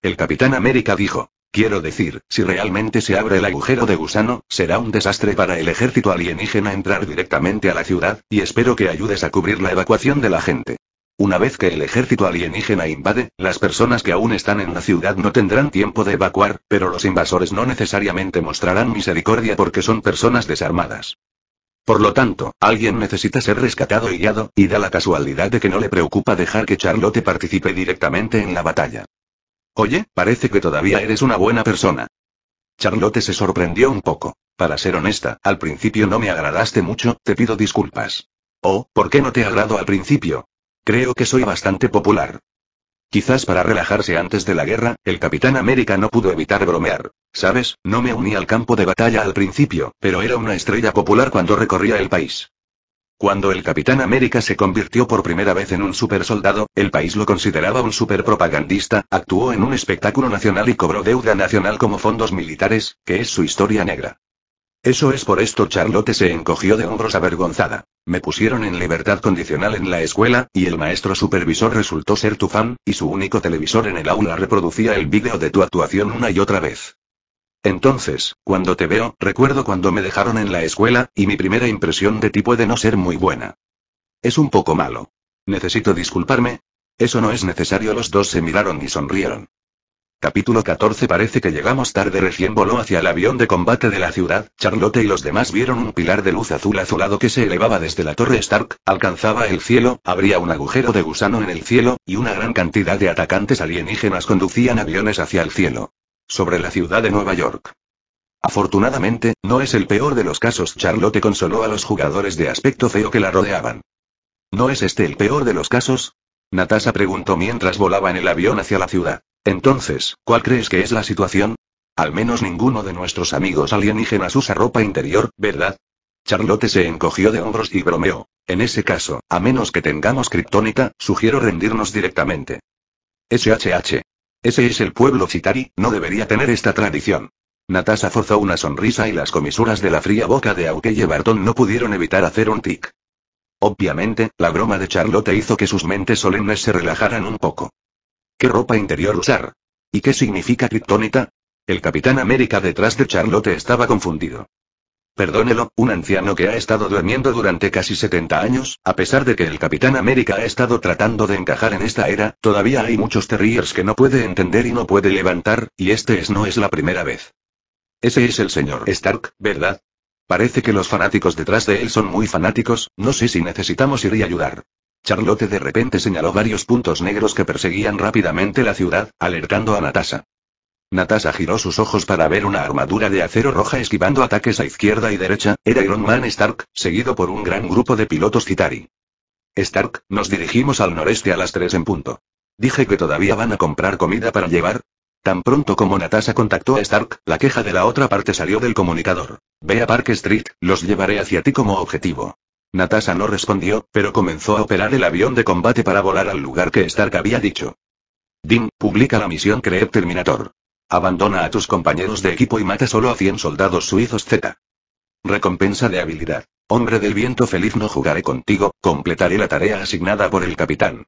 El Capitán América dijo, quiero decir, si realmente se abre el agujero de gusano, será un desastre para el ejército alienígena entrar directamente a la ciudad, y espero que ayudes a cubrir la evacuación de la gente. Una vez que el ejército alienígena invade, las personas que aún están en la ciudad no tendrán tiempo de evacuar, pero los invasores no necesariamente mostrarán misericordia porque son personas desarmadas. Por lo tanto, alguien necesita ser rescatado y guiado, y da la casualidad de que no le preocupa dejar que Charlotte participe directamente en la batalla. Oye, parece que todavía eres una buena persona. Charlotte se sorprendió un poco. Para ser honesta, al principio no me agradaste mucho, te pido disculpas. Oh, ¿por qué no te agrado al principio? Creo que soy bastante popular. Quizás para relajarse antes de la guerra, el Capitán América no pudo evitar bromear. Sabes, no me uní al campo de batalla al principio, pero era una estrella popular cuando recorría el país. Cuando el Capitán América se convirtió por primera vez en un supersoldado, el país lo consideraba un superpropagandista, actuó en un espectáculo nacional y cobró deuda nacional como fondos militares, que es su historia negra. Eso es por esto Charlotte se encogió de hombros avergonzada. Me pusieron en libertad condicional en la escuela, y el maestro supervisor resultó ser tu fan, y su único televisor en el aula reproducía el vídeo de tu actuación una y otra vez. Entonces, cuando te veo, recuerdo cuando me dejaron en la escuela, y mi primera impresión de ti puede no ser muy buena. Es un poco malo. Necesito disculparme. Eso no es necesario. Los dos se miraron y sonrieron. Capítulo 14 Parece que llegamos tarde recién voló hacia el avión de combate de la ciudad, Charlotte y los demás vieron un pilar de luz azul azulado que se elevaba desde la torre Stark, alcanzaba el cielo, abría un agujero de gusano en el cielo, y una gran cantidad de atacantes alienígenas conducían aviones hacia el cielo. Sobre la ciudad de Nueva York. Afortunadamente, no es el peor de los casos. Charlotte consoló a los jugadores de aspecto feo que la rodeaban. ¿No es este el peor de los casos? Natasha preguntó mientras volaba en el avión hacia la ciudad. Entonces, ¿cuál crees que es la situación? Al menos ninguno de nuestros amigos alienígenas usa ropa interior, ¿verdad? Charlotte se encogió de hombros y bromeó. En ese caso, a menos que tengamos kriptonita, sugiero rendirnos directamente. SHH. Ese es el pueblo Chitari, no debería tener esta tradición. Natasha forzó una sonrisa y las comisuras de la fría boca de Aukeye Barton no pudieron evitar hacer un tic. Obviamente, la broma de Charlotte hizo que sus mentes solemnes se relajaran un poco. ¿Qué ropa interior usar? ¿Y qué significa kriptonita? El Capitán América detrás de Charlotte estaba confundido. Perdónelo, un anciano que ha estado durmiendo durante casi 70 años, a pesar de que el Capitán América ha estado tratando de encajar en esta era, todavía hay muchos terriers que no puede entender y no puede levantar, y este es no es la primera vez. Ese es el señor Stark, ¿verdad? Parece que los fanáticos detrás de él son muy fanáticos, no sé si necesitamos ir y ayudar. Charlotte de repente señaló varios puntos negros que perseguían rápidamente la ciudad, alertando a Natasha. Natasha giró sus ojos para ver una armadura de acero roja esquivando ataques a izquierda y derecha, era Iron Man Stark, seguido por un gran grupo de pilotos Citari. Stark, nos dirigimos al noreste a las 3 en punto. Dije que todavía van a comprar comida para llevar. Tan pronto como Natasha contactó a Stark, la queja de la otra parte salió del comunicador. Ve a Park Street, los llevaré hacia ti como objetivo. Natasha no respondió, pero comenzó a operar el avión de combate para volar al lugar que Stark había dicho. Dean, publica la misión Creep Terminator. Abandona a tus compañeros de equipo y mata solo a 100 soldados suizos Z. Recompensa de habilidad. Hombre del viento feliz no jugaré contigo, completaré la tarea asignada por el capitán.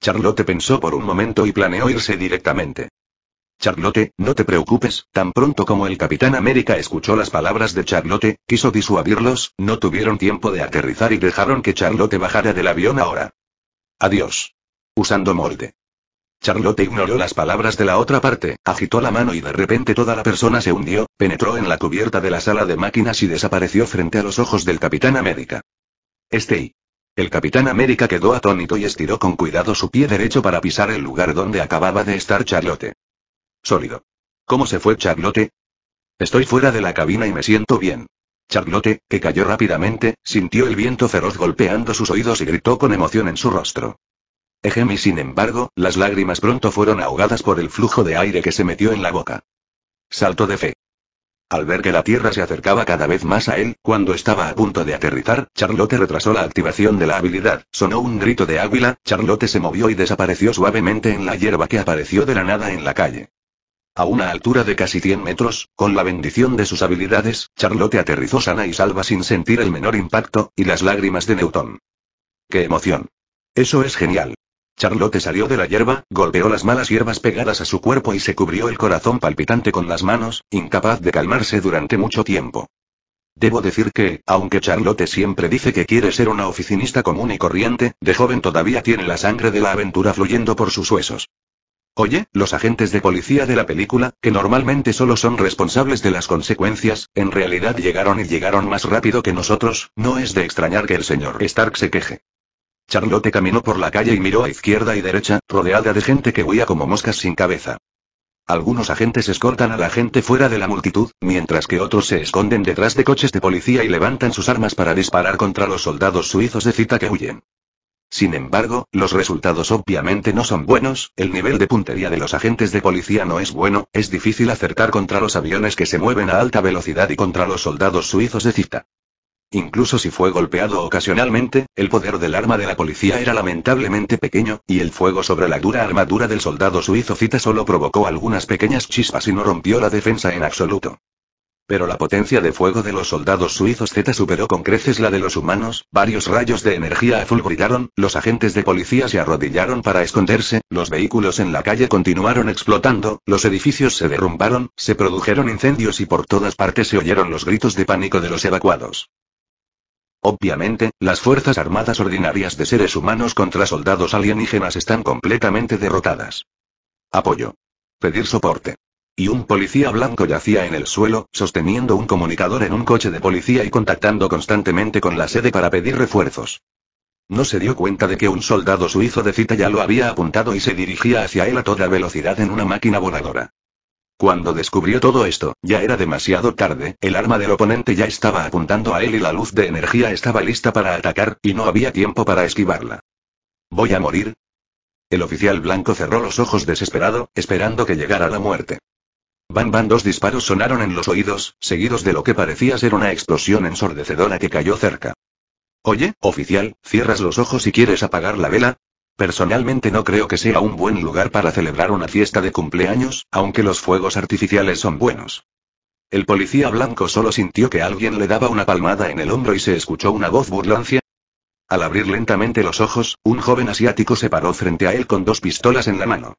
Charlotte pensó por un momento y planeó irse directamente. Charlotte, no te preocupes, tan pronto como el Capitán América escuchó las palabras de Charlotte, quiso disuadirlos, no tuvieron tiempo de aterrizar y dejaron que Charlotte bajara del avión ahora. Adiós. Usando molde. Charlotte ignoró las palabras de la otra parte, agitó la mano y de repente toda la persona se hundió, penetró en la cubierta de la sala de máquinas y desapareció frente a los ojos del Capitán América. Este El Capitán América quedó atónito y estiró con cuidado su pie derecho para pisar el lugar donde acababa de estar Charlotte. Sólido. ¿Cómo se fue Charlotte? Estoy fuera de la cabina y me siento bien. Charlotte, que cayó rápidamente, sintió el viento feroz golpeando sus oídos y gritó con emoción en su rostro. Ejemi sin embargo, las lágrimas pronto fueron ahogadas por el flujo de aire que se metió en la boca. Salto de fe. Al ver que la Tierra se acercaba cada vez más a él, cuando estaba a punto de aterrizar, Charlotte retrasó la activación de la habilidad. Sonó un grito de águila, Charlotte se movió y desapareció suavemente en la hierba que apareció de la nada en la calle. A una altura de casi 100 metros, con la bendición de sus habilidades, Charlotte aterrizó sana y salva sin sentir el menor impacto, y las lágrimas de Newton. ¡Qué emoción! Eso es genial. Charlotte salió de la hierba, golpeó las malas hierbas pegadas a su cuerpo y se cubrió el corazón palpitante con las manos, incapaz de calmarse durante mucho tiempo. Debo decir que, aunque Charlotte siempre dice que quiere ser una oficinista común y corriente, de joven todavía tiene la sangre de la aventura fluyendo por sus huesos. Oye, los agentes de policía de la película, que normalmente solo son responsables de las consecuencias, en realidad llegaron y llegaron más rápido que nosotros, no es de extrañar que el señor Stark se queje. Charlotte caminó por la calle y miró a izquierda y derecha, rodeada de gente que huía como moscas sin cabeza. Algunos agentes escoltan a la gente fuera de la multitud, mientras que otros se esconden detrás de coches de policía y levantan sus armas para disparar contra los soldados suizos de cita que huyen. Sin embargo, los resultados obviamente no son buenos, el nivel de puntería de los agentes de policía no es bueno, es difícil acertar contra los aviones que se mueven a alta velocidad y contra los soldados suizos de cita. Incluso si fue golpeado ocasionalmente, el poder del arma de la policía era lamentablemente pequeño, y el fuego sobre la dura armadura del soldado suizo cita solo provocó algunas pequeñas chispas y no rompió la defensa en absoluto. Pero la potencia de fuego de los soldados suizos Z superó con creces la de los humanos, varios rayos de energía azul los agentes de policía se arrodillaron para esconderse, los vehículos en la calle continuaron explotando, los edificios se derrumbaron, se produjeron incendios y por todas partes se oyeron los gritos de pánico de los evacuados. Obviamente, las fuerzas armadas ordinarias de seres humanos contra soldados alienígenas están completamente derrotadas. Apoyo. Pedir soporte. Y un policía blanco yacía en el suelo, sosteniendo un comunicador en un coche de policía y contactando constantemente con la sede para pedir refuerzos. No se dio cuenta de que un soldado suizo de cita ya lo había apuntado y se dirigía hacia él a toda velocidad en una máquina voladora. Cuando descubrió todo esto, ya era demasiado tarde, el arma del oponente ya estaba apuntando a él y la luz de energía estaba lista para atacar, y no había tiempo para esquivarla. ¿Voy a morir? El oficial blanco cerró los ojos desesperado, esperando que llegara la muerte. Van van dos disparos sonaron en los oídos, seguidos de lo que parecía ser una explosión ensordecedora que cayó cerca. Oye, oficial, ¿cierras los ojos y quieres apagar la vela? Personalmente no creo que sea un buen lugar para celebrar una fiesta de cumpleaños, aunque los fuegos artificiales son buenos. El policía blanco solo sintió que alguien le daba una palmada en el hombro y se escuchó una voz burlancia. Al abrir lentamente los ojos, un joven asiático se paró frente a él con dos pistolas en la mano.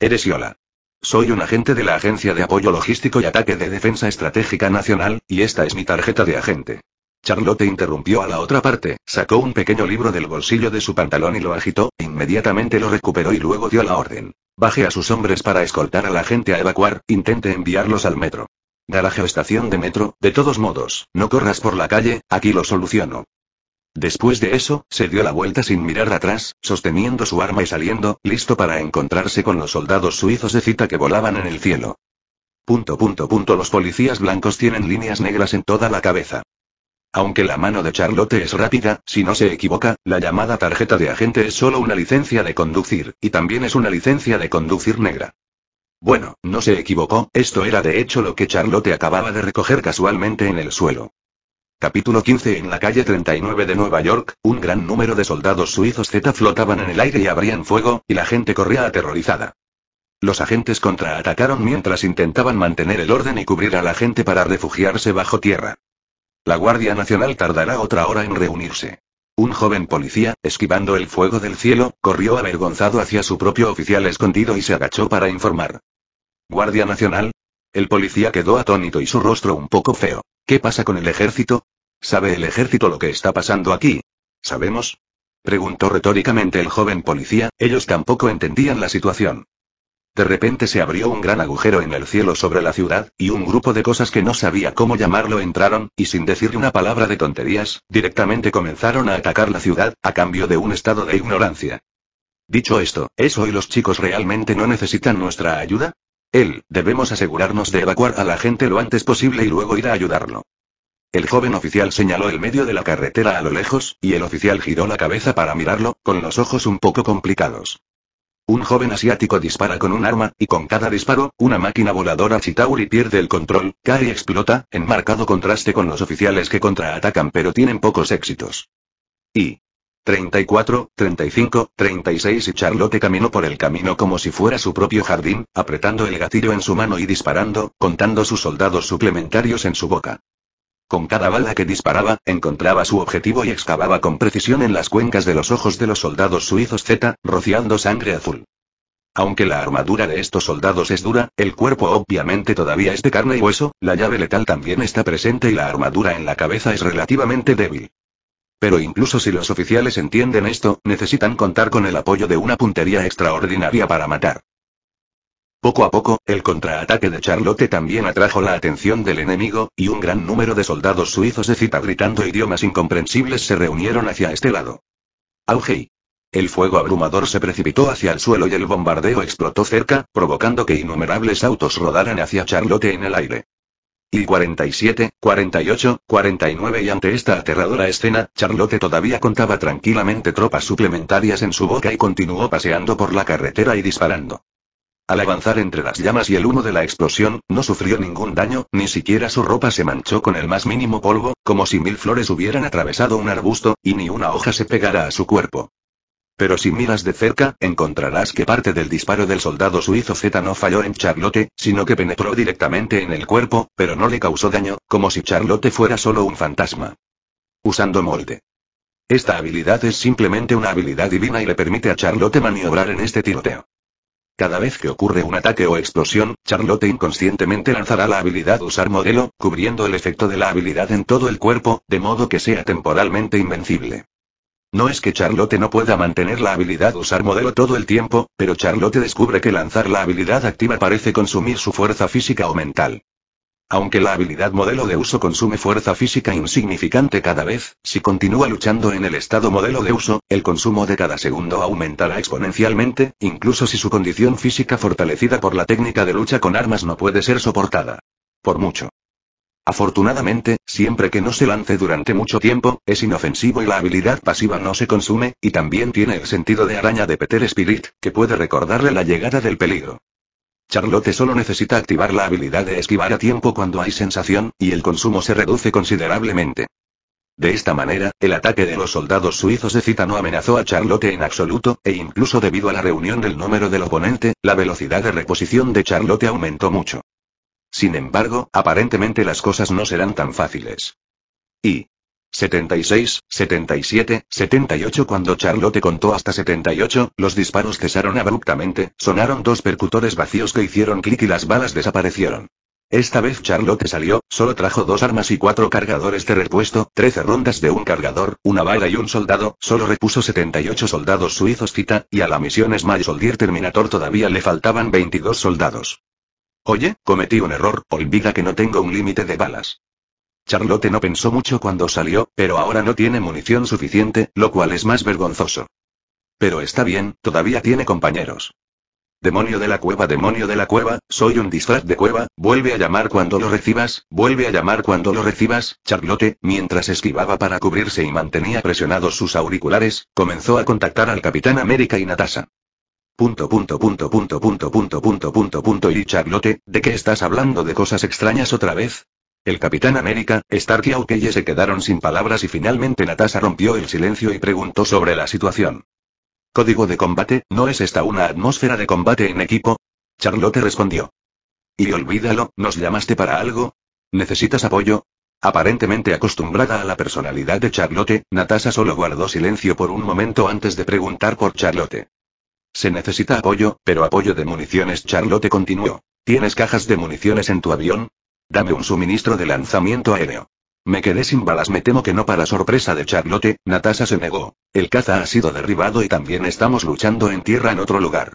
Eres Yola. Soy un agente de la Agencia de Apoyo Logístico y Ataque de Defensa Estratégica Nacional, y esta es mi tarjeta de agente. Charlotte interrumpió a la otra parte, sacó un pequeño libro del bolsillo de su pantalón y lo agitó, inmediatamente lo recuperó y luego dio la orden. Baje a sus hombres para escoltar a la gente a evacuar, intente enviarlos al metro. Garaje o estación de metro, de todos modos, no corras por la calle, aquí lo soluciono. Después de eso, se dio la vuelta sin mirar atrás, sosteniendo su arma y saliendo, listo para encontrarse con los soldados suizos de cita que volaban en el cielo. Punto punto punto los policías blancos tienen líneas negras en toda la cabeza. Aunque la mano de Charlotte es rápida, si no se equivoca, la llamada tarjeta de agente es solo una licencia de conducir, y también es una licencia de conducir negra. Bueno, no se equivocó, esto era de hecho lo que Charlotte acababa de recoger casualmente en el suelo. Capítulo 15 En la calle 39 de Nueva York, un gran número de soldados suizos Z flotaban en el aire y abrían fuego, y la gente corría aterrorizada. Los agentes contraatacaron mientras intentaban mantener el orden y cubrir a la gente para refugiarse bajo tierra. La Guardia Nacional tardará otra hora en reunirse. Un joven policía, esquivando el fuego del cielo, corrió avergonzado hacia su propio oficial escondido y se agachó para informar. ¿Guardia Nacional? El policía quedó atónito y su rostro un poco feo. ¿Qué pasa con el ejército? ¿Sabe el ejército lo que está pasando aquí? ¿Sabemos? Preguntó retóricamente el joven policía, ellos tampoco entendían la situación. De repente se abrió un gran agujero en el cielo sobre la ciudad, y un grupo de cosas que no sabía cómo llamarlo entraron, y sin decir una palabra de tonterías, directamente comenzaron a atacar la ciudad, a cambio de un estado de ignorancia. Dicho esto, ¿eso y los chicos realmente no necesitan nuestra ayuda? Él, debemos asegurarnos de evacuar a la gente lo antes posible y luego ir a ayudarlo. El joven oficial señaló el medio de la carretera a lo lejos, y el oficial giró la cabeza para mirarlo, con los ojos un poco complicados. Un joven asiático dispara con un arma, y con cada disparo, una máquina voladora Chitauri pierde el control, cae y explota, en marcado contraste con los oficiales que contraatacan pero tienen pocos éxitos. Y 34, 35, 36 y Charlotte caminó por el camino como si fuera su propio jardín, apretando el gatillo en su mano y disparando, contando sus soldados suplementarios en su boca. Con cada bala que disparaba, encontraba su objetivo y excavaba con precisión en las cuencas de los ojos de los soldados suizos Z, rociando sangre azul. Aunque la armadura de estos soldados es dura, el cuerpo obviamente todavía es de carne y hueso, la llave letal también está presente y la armadura en la cabeza es relativamente débil. Pero incluso si los oficiales entienden esto, necesitan contar con el apoyo de una puntería extraordinaria para matar. Poco a poco, el contraataque de Charlotte también atrajo la atención del enemigo, y un gran número de soldados suizos de cita gritando idiomas incomprensibles se reunieron hacia este lado. Auge. El fuego abrumador se precipitó hacia el suelo y el bombardeo explotó cerca, provocando que innumerables autos rodaran hacia Charlotte en el aire. Y 47, 48, 49 y ante esta aterradora escena, Charlotte todavía contaba tranquilamente tropas suplementarias en su boca y continuó paseando por la carretera y disparando. Al avanzar entre las llamas y el humo de la explosión, no sufrió ningún daño, ni siquiera su ropa se manchó con el más mínimo polvo, como si mil flores hubieran atravesado un arbusto, y ni una hoja se pegara a su cuerpo. Pero si miras de cerca, encontrarás que parte del disparo del soldado suizo Z no falló en Charlotte, sino que penetró directamente en el cuerpo, pero no le causó daño, como si Charlotte fuera solo un fantasma. Usando molde. Esta habilidad es simplemente una habilidad divina y le permite a Charlotte maniobrar en este tiroteo. Cada vez que ocurre un ataque o explosión, Charlotte inconscientemente lanzará la habilidad Usar Modelo, cubriendo el efecto de la habilidad en todo el cuerpo, de modo que sea temporalmente invencible. No es que Charlotte no pueda mantener la habilidad Usar Modelo todo el tiempo, pero Charlotte descubre que lanzar la habilidad activa parece consumir su fuerza física o mental. Aunque la habilidad modelo de uso consume fuerza física insignificante cada vez, si continúa luchando en el estado modelo de uso, el consumo de cada segundo aumentará exponencialmente, incluso si su condición física fortalecida por la técnica de lucha con armas no puede ser soportada. Por mucho. Afortunadamente, siempre que no se lance durante mucho tiempo, es inofensivo y la habilidad pasiva no se consume, y también tiene el sentido de araña de Peter Spirit, que puede recordarle la llegada del peligro. Charlotte solo necesita activar la habilidad de esquivar a tiempo cuando hay sensación, y el consumo se reduce considerablemente. De esta manera, el ataque de los soldados suizos de cita no amenazó a Charlotte en absoluto, e incluso debido a la reunión del número del oponente, la velocidad de reposición de Charlotte aumentó mucho. Sin embargo, aparentemente las cosas no serán tan fáciles. Y, 76, 77, 78 Cuando Charlotte contó hasta 78, los disparos cesaron abruptamente, sonaron dos percutores vacíos que hicieron clic y las balas desaparecieron. Esta vez Charlotte salió, solo trajo dos armas y cuatro cargadores de repuesto, 13 rondas de un cargador, una bala y un soldado, solo repuso 78 soldados suizos cita, y a la misión Smile Soldier Terminator todavía le faltaban 22 soldados. Oye, cometí un error, olvida que no tengo un límite de balas. Charlotte no pensó mucho cuando salió, pero ahora no tiene munición suficiente, lo cual es más vergonzoso. Pero está bien, todavía tiene compañeros. Demonio de la cueva, demonio de la cueva, soy un disfraz de cueva, vuelve a llamar cuando lo recibas, vuelve a llamar cuando lo recibas, Charlotte, mientras esquivaba para cubrirse y mantenía presionados sus auriculares, comenzó a contactar al Capitán América y Natasha. Punto punto punto punto punto punto punto punto y Charlotte, ¿de qué estás hablando de cosas extrañas otra vez? El Capitán América, Stark y Aukeye se quedaron sin palabras y finalmente Natasha rompió el silencio y preguntó sobre la situación. Código de combate, ¿no es esta una atmósfera de combate en equipo? Charlotte respondió. Y olvídalo, ¿nos llamaste para algo? ¿Necesitas apoyo? Aparentemente acostumbrada a la personalidad de Charlotte, Natasha solo guardó silencio por un momento antes de preguntar por Charlotte. Se necesita apoyo, pero apoyo de municiones. Charlotte continuó. ¿Tienes cajas de municiones en tu avión? Dame un suministro de lanzamiento aéreo. Me quedé sin balas, me temo que no para sorpresa de Charlotte, Natasha se negó. El caza ha sido derribado y también estamos luchando en tierra en otro lugar.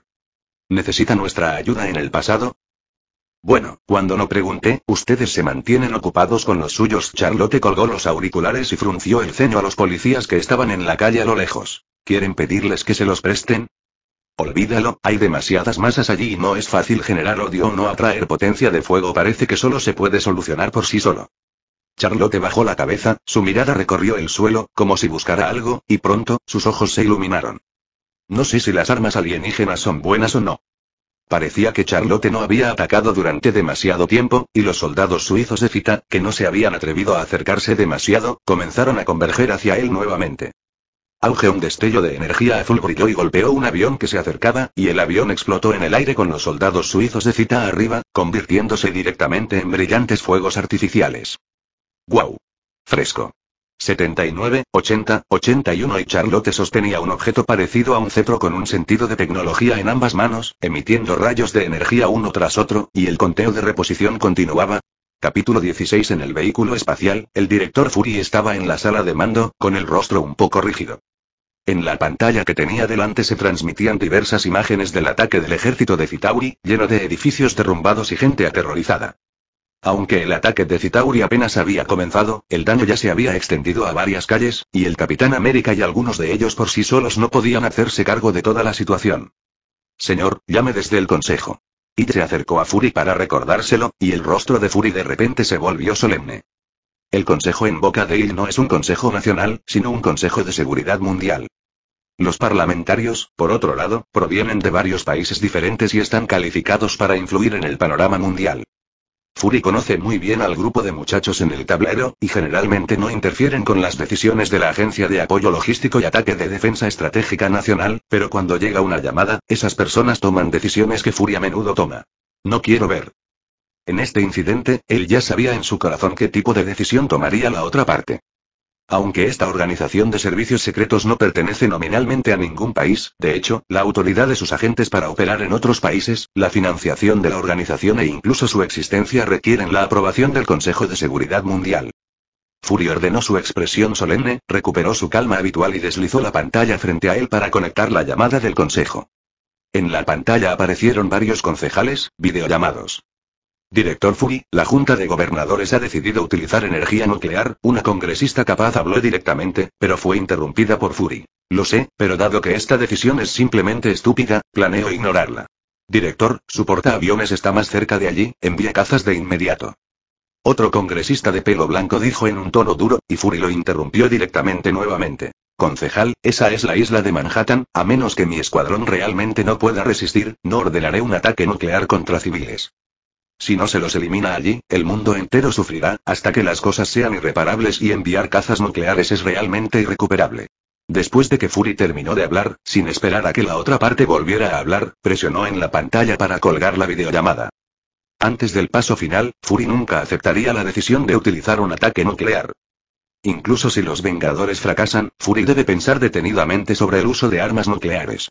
¿Necesita nuestra ayuda en el pasado? Bueno, cuando no pregunté, ustedes se mantienen ocupados con los suyos. Charlotte colgó los auriculares y frunció el ceño a los policías que estaban en la calle a lo lejos. ¿Quieren pedirles que se los presten? Olvídalo, hay demasiadas masas allí y no es fácil generar odio o no atraer potencia de fuego. Parece que solo se puede solucionar por sí solo. Charlotte bajó la cabeza, su mirada recorrió el suelo, como si buscara algo, y pronto, sus ojos se iluminaron. No sé si las armas alienígenas son buenas o no. Parecía que Charlotte no había atacado durante demasiado tiempo, y los soldados suizos de Fita, que no se habían atrevido a acercarse demasiado, comenzaron a converger hacia él nuevamente. Auge un destello de energía azul brilló y golpeó un avión que se acercaba, y el avión explotó en el aire con los soldados suizos de cita arriba, convirtiéndose directamente en brillantes fuegos artificiales. ¡Guau! Fresco. 79, 80, 81 y Charlotte sostenía un objeto parecido a un cetro con un sentido de tecnología en ambas manos, emitiendo rayos de energía uno tras otro, y el conteo de reposición continuaba, Capítulo 16 En el vehículo espacial, el director Fury estaba en la sala de mando, con el rostro un poco rígido. En la pantalla que tenía delante se transmitían diversas imágenes del ataque del ejército de Citauri, lleno de edificios derrumbados y gente aterrorizada. Aunque el ataque de Citauri apenas había comenzado, el daño ya se había extendido a varias calles, y el Capitán América y algunos de ellos por sí solos no podían hacerse cargo de toda la situación. Señor, llame desde el Consejo. Y se acercó a Fury para recordárselo, y el rostro de Fury de repente se volvió solemne. El Consejo en Boca de Il no es un Consejo Nacional, sino un Consejo de Seguridad Mundial. Los parlamentarios, por otro lado, provienen de varios países diferentes y están calificados para influir en el panorama mundial. Fury conoce muy bien al grupo de muchachos en el tablero, y generalmente no interfieren con las decisiones de la Agencia de Apoyo Logístico y Ataque de Defensa Estratégica Nacional, pero cuando llega una llamada, esas personas toman decisiones que Fury a menudo toma. No quiero ver. En este incidente, él ya sabía en su corazón qué tipo de decisión tomaría la otra parte. Aunque esta organización de servicios secretos no pertenece nominalmente a ningún país, de hecho, la autoridad de sus agentes para operar en otros países, la financiación de la organización e incluso su existencia requieren la aprobación del Consejo de Seguridad Mundial. Fury ordenó su expresión solemne, recuperó su calma habitual y deslizó la pantalla frente a él para conectar la llamada del Consejo. En la pantalla aparecieron varios concejales, videollamados. Director Fury, la Junta de Gobernadores ha decidido utilizar energía nuclear, una congresista capaz habló directamente, pero fue interrumpida por Fury. Lo sé, pero dado que esta decisión es simplemente estúpida, planeo ignorarla. Director, su portaaviones está más cerca de allí, envía cazas de inmediato. Otro congresista de pelo blanco dijo en un tono duro, y Fury lo interrumpió directamente nuevamente. Concejal, esa es la isla de Manhattan, a menos que mi escuadrón realmente no pueda resistir, no ordenaré un ataque nuclear contra civiles. Si no se los elimina allí, el mundo entero sufrirá, hasta que las cosas sean irreparables y enviar cazas nucleares es realmente irrecuperable. Después de que Fury terminó de hablar, sin esperar a que la otra parte volviera a hablar, presionó en la pantalla para colgar la videollamada. Antes del paso final, Fury nunca aceptaría la decisión de utilizar un ataque nuclear. Incluso si los Vengadores fracasan, Fury debe pensar detenidamente sobre el uso de armas nucleares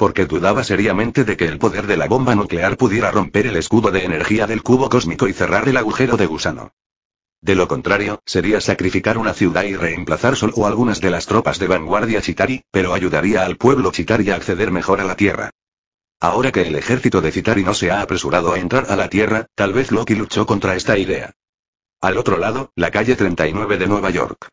porque dudaba seriamente de que el poder de la bomba nuclear pudiera romper el escudo de energía del cubo cósmico y cerrar el agujero de gusano. De lo contrario, sería sacrificar una ciudad y reemplazar solo algunas de las tropas de vanguardia Chitari, pero ayudaría al pueblo Chitari a acceder mejor a la Tierra. Ahora que el ejército de Chitari no se ha apresurado a entrar a la Tierra, tal vez Loki luchó contra esta idea. Al otro lado, la calle 39 de Nueva York.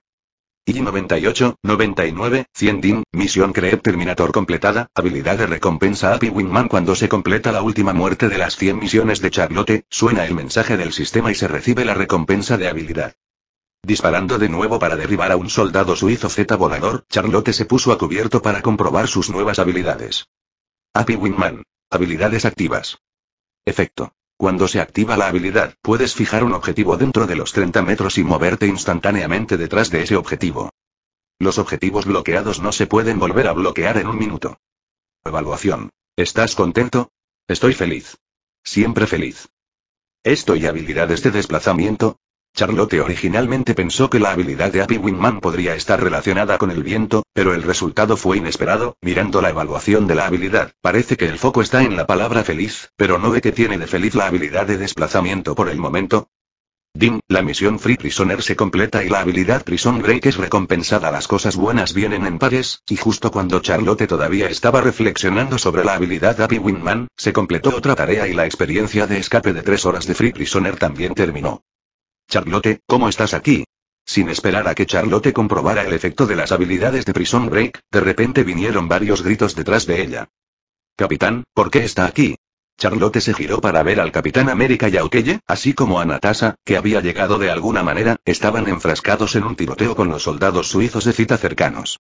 I-98, 99, 100 DIN, misión Creep Terminator completada, habilidad de recompensa Happy Wingman cuando se completa la última muerte de las 100 misiones de Charlotte, suena el mensaje del sistema y se recibe la recompensa de habilidad. Disparando de nuevo para derribar a un soldado suizo Z volador, Charlotte se puso a cubierto para comprobar sus nuevas habilidades. Happy Wingman. Habilidades activas. Efecto. Cuando se activa la habilidad, puedes fijar un objetivo dentro de los 30 metros y moverte instantáneamente detrás de ese objetivo. Los objetivos bloqueados no se pueden volver a bloquear en un minuto. Evaluación. ¿Estás contento? Estoy feliz. Siempre feliz. Esto y habilidades de desplazamiento. Charlotte originalmente pensó que la habilidad de Happy Wingman podría estar relacionada con el viento, pero el resultado fue inesperado, mirando la evaluación de la habilidad, parece que el foco está en la palabra feliz, pero no ve que tiene de feliz la habilidad de desplazamiento por el momento. Dim, la misión Free Prisoner se completa y la habilidad Prison Break es recompensada. Las cosas buenas vienen en pares, y justo cuando Charlotte todavía estaba reflexionando sobre la habilidad Happy Wingman, se completó otra tarea y la experiencia de escape de tres horas de Free Prisoner también terminó. Charlotte, ¿cómo estás aquí? Sin esperar a que Charlotte comprobara el efecto de las habilidades de Prison Break, de repente vinieron varios gritos detrás de ella. Capitán, ¿por qué está aquí? Charlotte se giró para ver al Capitán América y a así como a Natasha, que había llegado de alguna manera, estaban enfrascados en un tiroteo con los soldados suizos de cita cercanos.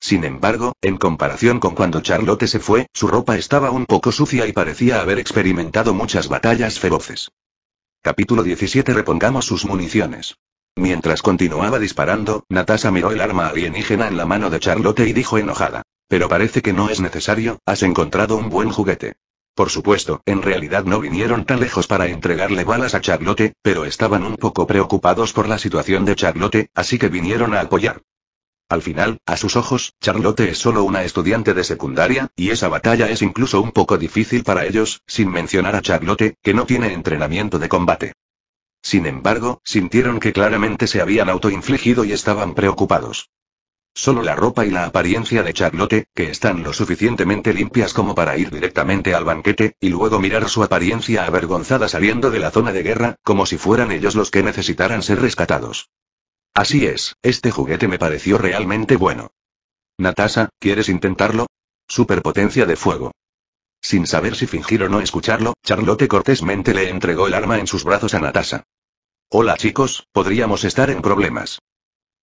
Sin embargo, en comparación con cuando Charlotte se fue, su ropa estaba un poco sucia y parecía haber experimentado muchas batallas feroces. Capítulo 17 Repongamos sus municiones. Mientras continuaba disparando, Natasha miró el arma alienígena en la mano de Charlotte y dijo enojada. Pero parece que no es necesario, has encontrado un buen juguete. Por supuesto, en realidad no vinieron tan lejos para entregarle balas a Charlotte, pero estaban un poco preocupados por la situación de Charlotte, así que vinieron a apoyar. Al final, a sus ojos, Charlotte es solo una estudiante de secundaria, y esa batalla es incluso un poco difícil para ellos, sin mencionar a Charlotte, que no tiene entrenamiento de combate. Sin embargo, sintieron que claramente se habían autoinfligido y estaban preocupados. Solo la ropa y la apariencia de Charlotte, que están lo suficientemente limpias como para ir directamente al banquete, y luego mirar su apariencia avergonzada saliendo de la zona de guerra, como si fueran ellos los que necesitaran ser rescatados. Así es, este juguete me pareció realmente bueno. Natasha, ¿quieres intentarlo? Superpotencia de fuego. Sin saber si fingir o no escucharlo, Charlotte cortésmente le entregó el arma en sus brazos a Natasha. Hola chicos, podríamos estar en problemas.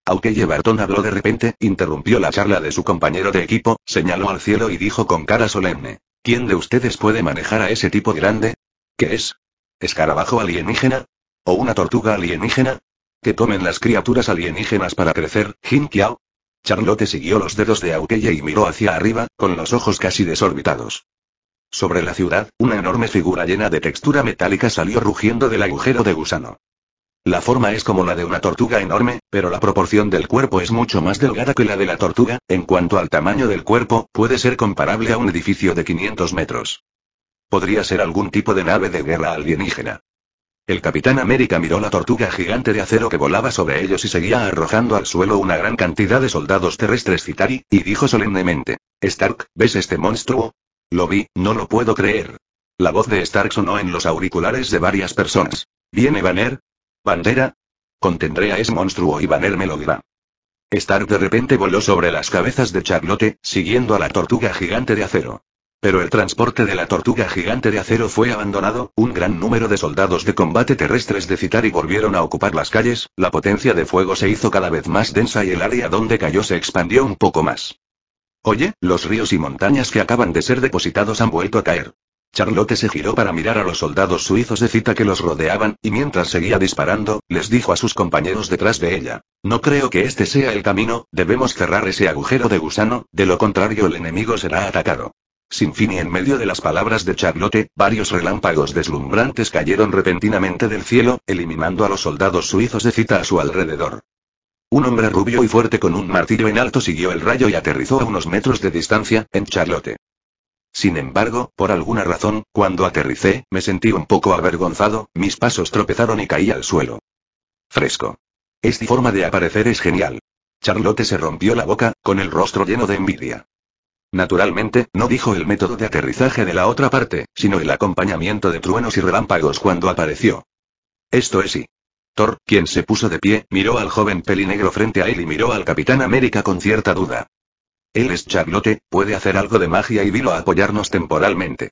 Aunque Barton habló de repente, interrumpió la charla de su compañero de equipo, señaló al cielo y dijo con cara solemne. ¿Quién de ustedes puede manejar a ese tipo grande? ¿Qué es? ¿Escarabajo alienígena? ¿O una tortuga alienígena? Que tomen las criaturas alienígenas para crecer, Jin Kiao. Charlotte siguió los dedos de Aukeye y miró hacia arriba, con los ojos casi desorbitados. Sobre la ciudad, una enorme figura llena de textura metálica salió rugiendo del agujero de gusano. La forma es como la de una tortuga enorme, pero la proporción del cuerpo es mucho más delgada que la de la tortuga, en cuanto al tamaño del cuerpo, puede ser comparable a un edificio de 500 metros. Podría ser algún tipo de nave de guerra alienígena. El Capitán América miró la tortuga gigante de acero que volaba sobre ellos y seguía arrojando al suelo una gran cantidad de soldados terrestres Citari, y dijo solemnemente, Stark, ¿ves este monstruo? Lo vi, no lo puedo creer. La voz de Stark sonó en los auriculares de varias personas. ¿Viene Banner? ¿Bandera? Contendré a ese monstruo y Banner me lo dirá. Stark de repente voló sobre las cabezas de Charlotte, siguiendo a la tortuga gigante de acero. Pero el transporte de la tortuga gigante de acero fue abandonado, un gran número de soldados de combate terrestres de Citari volvieron a ocupar las calles, la potencia de fuego se hizo cada vez más densa y el área donde cayó se expandió un poco más. Oye, los ríos y montañas que acaban de ser depositados han vuelto a caer. Charlotte se giró para mirar a los soldados suizos de cita que los rodeaban, y mientras seguía disparando, les dijo a sus compañeros detrás de ella. No creo que este sea el camino, debemos cerrar ese agujero de gusano, de lo contrario el enemigo será atacado. Sin fin y en medio de las palabras de Charlotte, varios relámpagos deslumbrantes cayeron repentinamente del cielo, eliminando a los soldados suizos de cita a su alrededor. Un hombre rubio y fuerte con un martillo en alto siguió el rayo y aterrizó a unos metros de distancia, en Charlotte. Sin embargo, por alguna razón, cuando aterricé, me sentí un poco avergonzado, mis pasos tropezaron y caí al suelo. Fresco. Esta forma de aparecer es genial. Charlotte se rompió la boca, con el rostro lleno de envidia. Naturalmente, no dijo el método de aterrizaje de la otra parte, sino el acompañamiento de truenos y relámpagos cuando apareció. Esto es sí. Thor, quien se puso de pie, miró al joven pelinegro frente a él y miró al Capitán América con cierta duda. Él es Charlotte, puede hacer algo de magia y vino a apoyarnos temporalmente.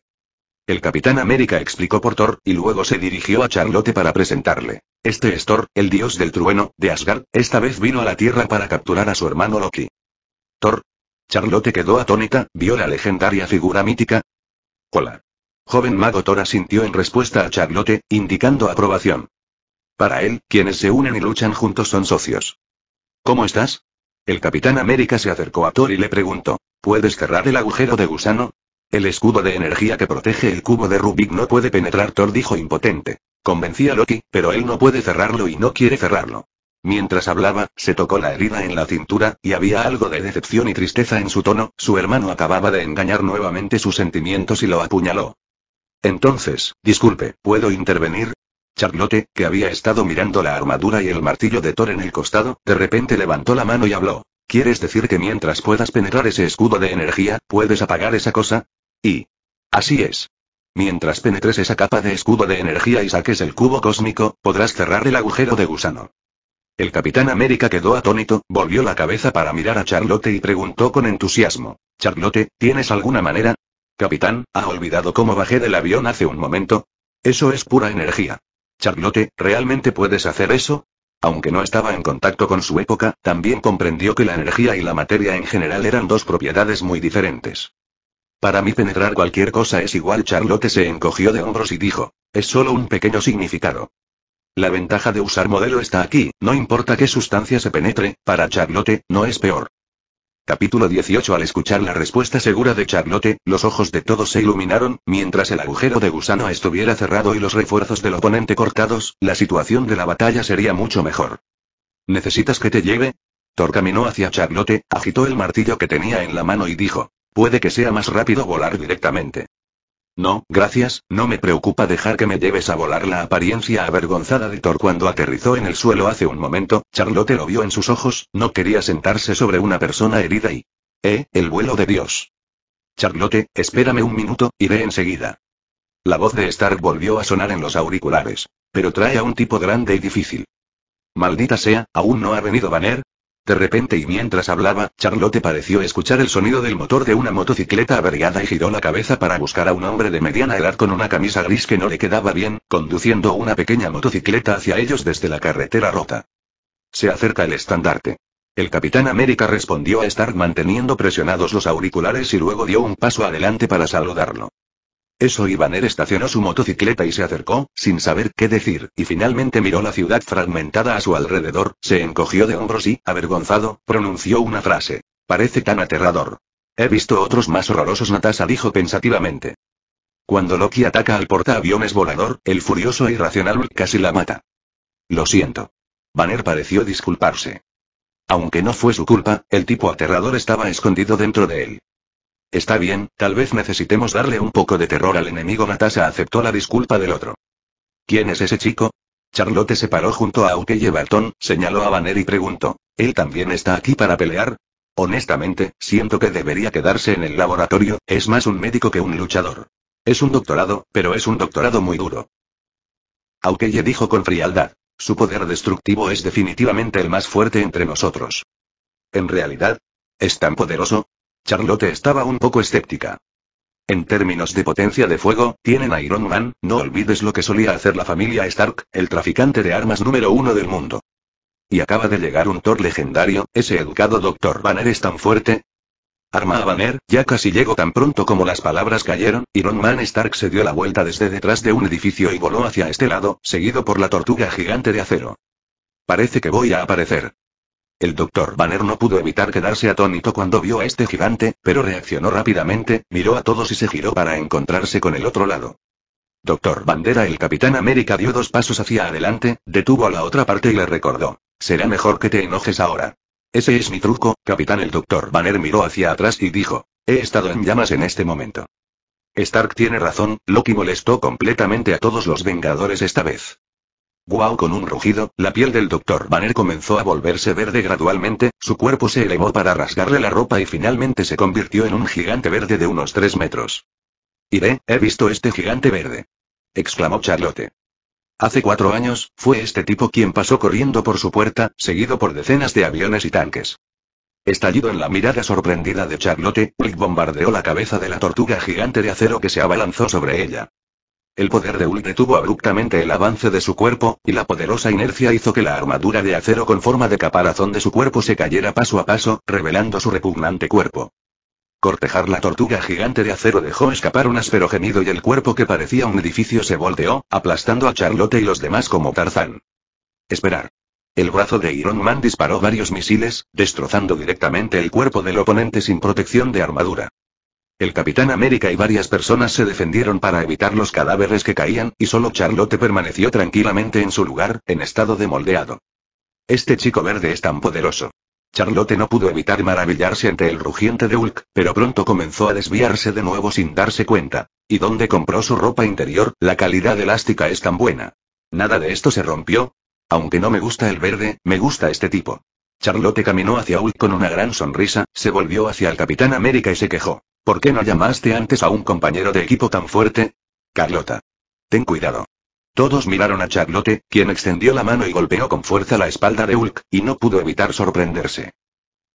El Capitán América explicó por Thor, y luego se dirigió a Charlotte para presentarle. Este es Thor, el dios del trueno, de Asgard, esta vez vino a la Tierra para capturar a su hermano Loki. Thor, Charlotte quedó atónita, vio la legendaria figura mítica. Hola. Joven mago Thor asintió en respuesta a Charlotte, indicando aprobación. Para él, quienes se unen y luchan juntos son socios. ¿Cómo estás? El Capitán América se acercó a Thor y le preguntó, ¿puedes cerrar el agujero de gusano? El escudo de energía que protege el cubo de Rubik no puede penetrar, Thor dijo impotente. Convencí a Loki, pero él no puede cerrarlo y no quiere cerrarlo. Mientras hablaba, se tocó la herida en la cintura, y había algo de decepción y tristeza en su tono, su hermano acababa de engañar nuevamente sus sentimientos y lo apuñaló. Entonces, disculpe, ¿puedo intervenir? Charlotte, que había estado mirando la armadura y el martillo de Thor en el costado, de repente levantó la mano y habló. ¿Quieres decir que mientras puedas penetrar ese escudo de energía, puedes apagar esa cosa? Y... Así es. Mientras penetres esa capa de escudo de energía y saques el cubo cósmico, podrás cerrar el agujero de gusano. El Capitán América quedó atónito, volvió la cabeza para mirar a Charlotte y preguntó con entusiasmo. Charlotte, ¿tienes alguna manera? Capitán, ¿ha olvidado cómo bajé del avión hace un momento? Eso es pura energía. Charlotte, ¿realmente puedes hacer eso? Aunque no estaba en contacto con su época, también comprendió que la energía y la materia en general eran dos propiedades muy diferentes. Para mí penetrar cualquier cosa es igual. Charlotte se encogió de hombros y dijo, es solo un pequeño significado. La ventaja de usar modelo está aquí, no importa qué sustancia se penetre, para Charlotte, no es peor. Capítulo 18 Al escuchar la respuesta segura de Charlotte, los ojos de todos se iluminaron, mientras el agujero de gusano estuviera cerrado y los refuerzos del oponente cortados, la situación de la batalla sería mucho mejor. ¿Necesitas que te lleve? Thor caminó hacia Charlotte, agitó el martillo que tenía en la mano y dijo, puede que sea más rápido volar directamente. No, gracias, no me preocupa dejar que me lleves a volar la apariencia avergonzada de Thor cuando aterrizó en el suelo hace un momento, Charlotte lo vio en sus ojos, no quería sentarse sobre una persona herida y... Eh, el vuelo de Dios. Charlotte, espérame un minuto, iré enseguida. La voz de Stark volvió a sonar en los auriculares. Pero trae a un tipo grande y difícil. Maldita sea, ¿aún no ha venido Banner? De repente y mientras hablaba, Charlotte pareció escuchar el sonido del motor de una motocicleta averiada y giró la cabeza para buscar a un hombre de mediana edad con una camisa gris que no le quedaba bien, conduciendo una pequeña motocicleta hacia ellos desde la carretera rota. Se acerca el estandarte. El Capitán América respondió a estar manteniendo presionados los auriculares y luego dio un paso adelante para saludarlo. Eso Ivaner estacionó su motocicleta y se acercó, sin saber qué decir, y finalmente miró la ciudad fragmentada a su alrededor, se encogió de hombros y, avergonzado, pronunció una frase. Parece tan aterrador. He visto otros más horrorosos, Natasha dijo pensativamente. Cuando Loki ataca al portaaviones volador, el furioso e irracional casi la mata. Lo siento. Banner pareció disculparse. Aunque no fue su culpa, el tipo aterrador estaba escondido dentro de él. Está bien, tal vez necesitemos darle un poco de terror al enemigo. Natasha aceptó la disculpa del otro. ¿Quién es ese chico? Charlotte se paró junto a Aukeye Barton, señaló a Banner y preguntó, ¿él también está aquí para pelear? Honestamente, siento que debería quedarse en el laboratorio, es más un médico que un luchador. Es un doctorado, pero es un doctorado muy duro. Aukeye dijo con frialdad. Su poder destructivo es definitivamente el más fuerte entre nosotros. En realidad, ¿es tan poderoso? Charlotte estaba un poco escéptica. En términos de potencia de fuego, tienen a Iron Man, no olvides lo que solía hacer la familia Stark, el traficante de armas número uno del mundo. Y acaba de llegar un Thor legendario, ese educado Dr. Banner es tan fuerte. Arma a Banner, ya casi llegó tan pronto como las palabras cayeron, Iron Man Stark se dio la vuelta desde detrás de un edificio y voló hacia este lado, seguido por la tortuga gigante de acero. Parece que voy a aparecer. El doctor Banner no pudo evitar quedarse atónito cuando vio a este gigante, pero reaccionó rápidamente, miró a todos y se giró para encontrarse con el otro lado. Doctor Bandera el Capitán América dio dos pasos hacia adelante, detuvo a la otra parte y le recordó. Será mejor que te enojes ahora. Ese es mi truco, capitán. El doctor Banner miró hacia atrás y dijo. He estado en llamas en este momento. Stark tiene razón, Loki molestó completamente a todos los Vengadores esta vez. Guau con un rugido, la piel del Dr. Banner comenzó a volverse verde gradualmente, su cuerpo se elevó para rasgarle la ropa y finalmente se convirtió en un gigante verde de unos 3 metros. Iré, he visto este gigante verde. exclamó Charlotte. Hace cuatro años, fue este tipo quien pasó corriendo por su puerta, seguido por decenas de aviones y tanques. Estallido en la mirada sorprendida de Charlotte, Ulk bombardeó la cabeza de la tortuga gigante de acero que se abalanzó sobre ella. El poder de Ulk detuvo abruptamente el avance de su cuerpo, y la poderosa inercia hizo que la armadura de acero con forma de caparazón de su cuerpo se cayera paso a paso, revelando su repugnante cuerpo. Cortejar la tortuga gigante de acero dejó escapar un áspero gemido y el cuerpo que parecía un edificio se volteó, aplastando a Charlotte y los demás como Tarzán. Esperar. El brazo de Iron Man disparó varios misiles, destrozando directamente el cuerpo del oponente sin protección de armadura. El Capitán América y varias personas se defendieron para evitar los cadáveres que caían, y solo Charlotte permaneció tranquilamente en su lugar, en estado de moldeado. Este chico verde es tan poderoso. Charlotte no pudo evitar maravillarse ante el rugiente de Hulk, pero pronto comenzó a desviarse de nuevo sin darse cuenta. ¿Y dónde compró su ropa interior? La calidad elástica es tan buena. Nada de esto se rompió. Aunque no me gusta el verde, me gusta este tipo. Charlotte caminó hacia Hulk con una gran sonrisa, se volvió hacia el Capitán América y se quejó. ¿Por qué no llamaste antes a un compañero de equipo tan fuerte? Carlota. Ten cuidado. Todos miraron a Charlotte, quien extendió la mano y golpeó con fuerza la espalda de Hulk, y no pudo evitar sorprenderse.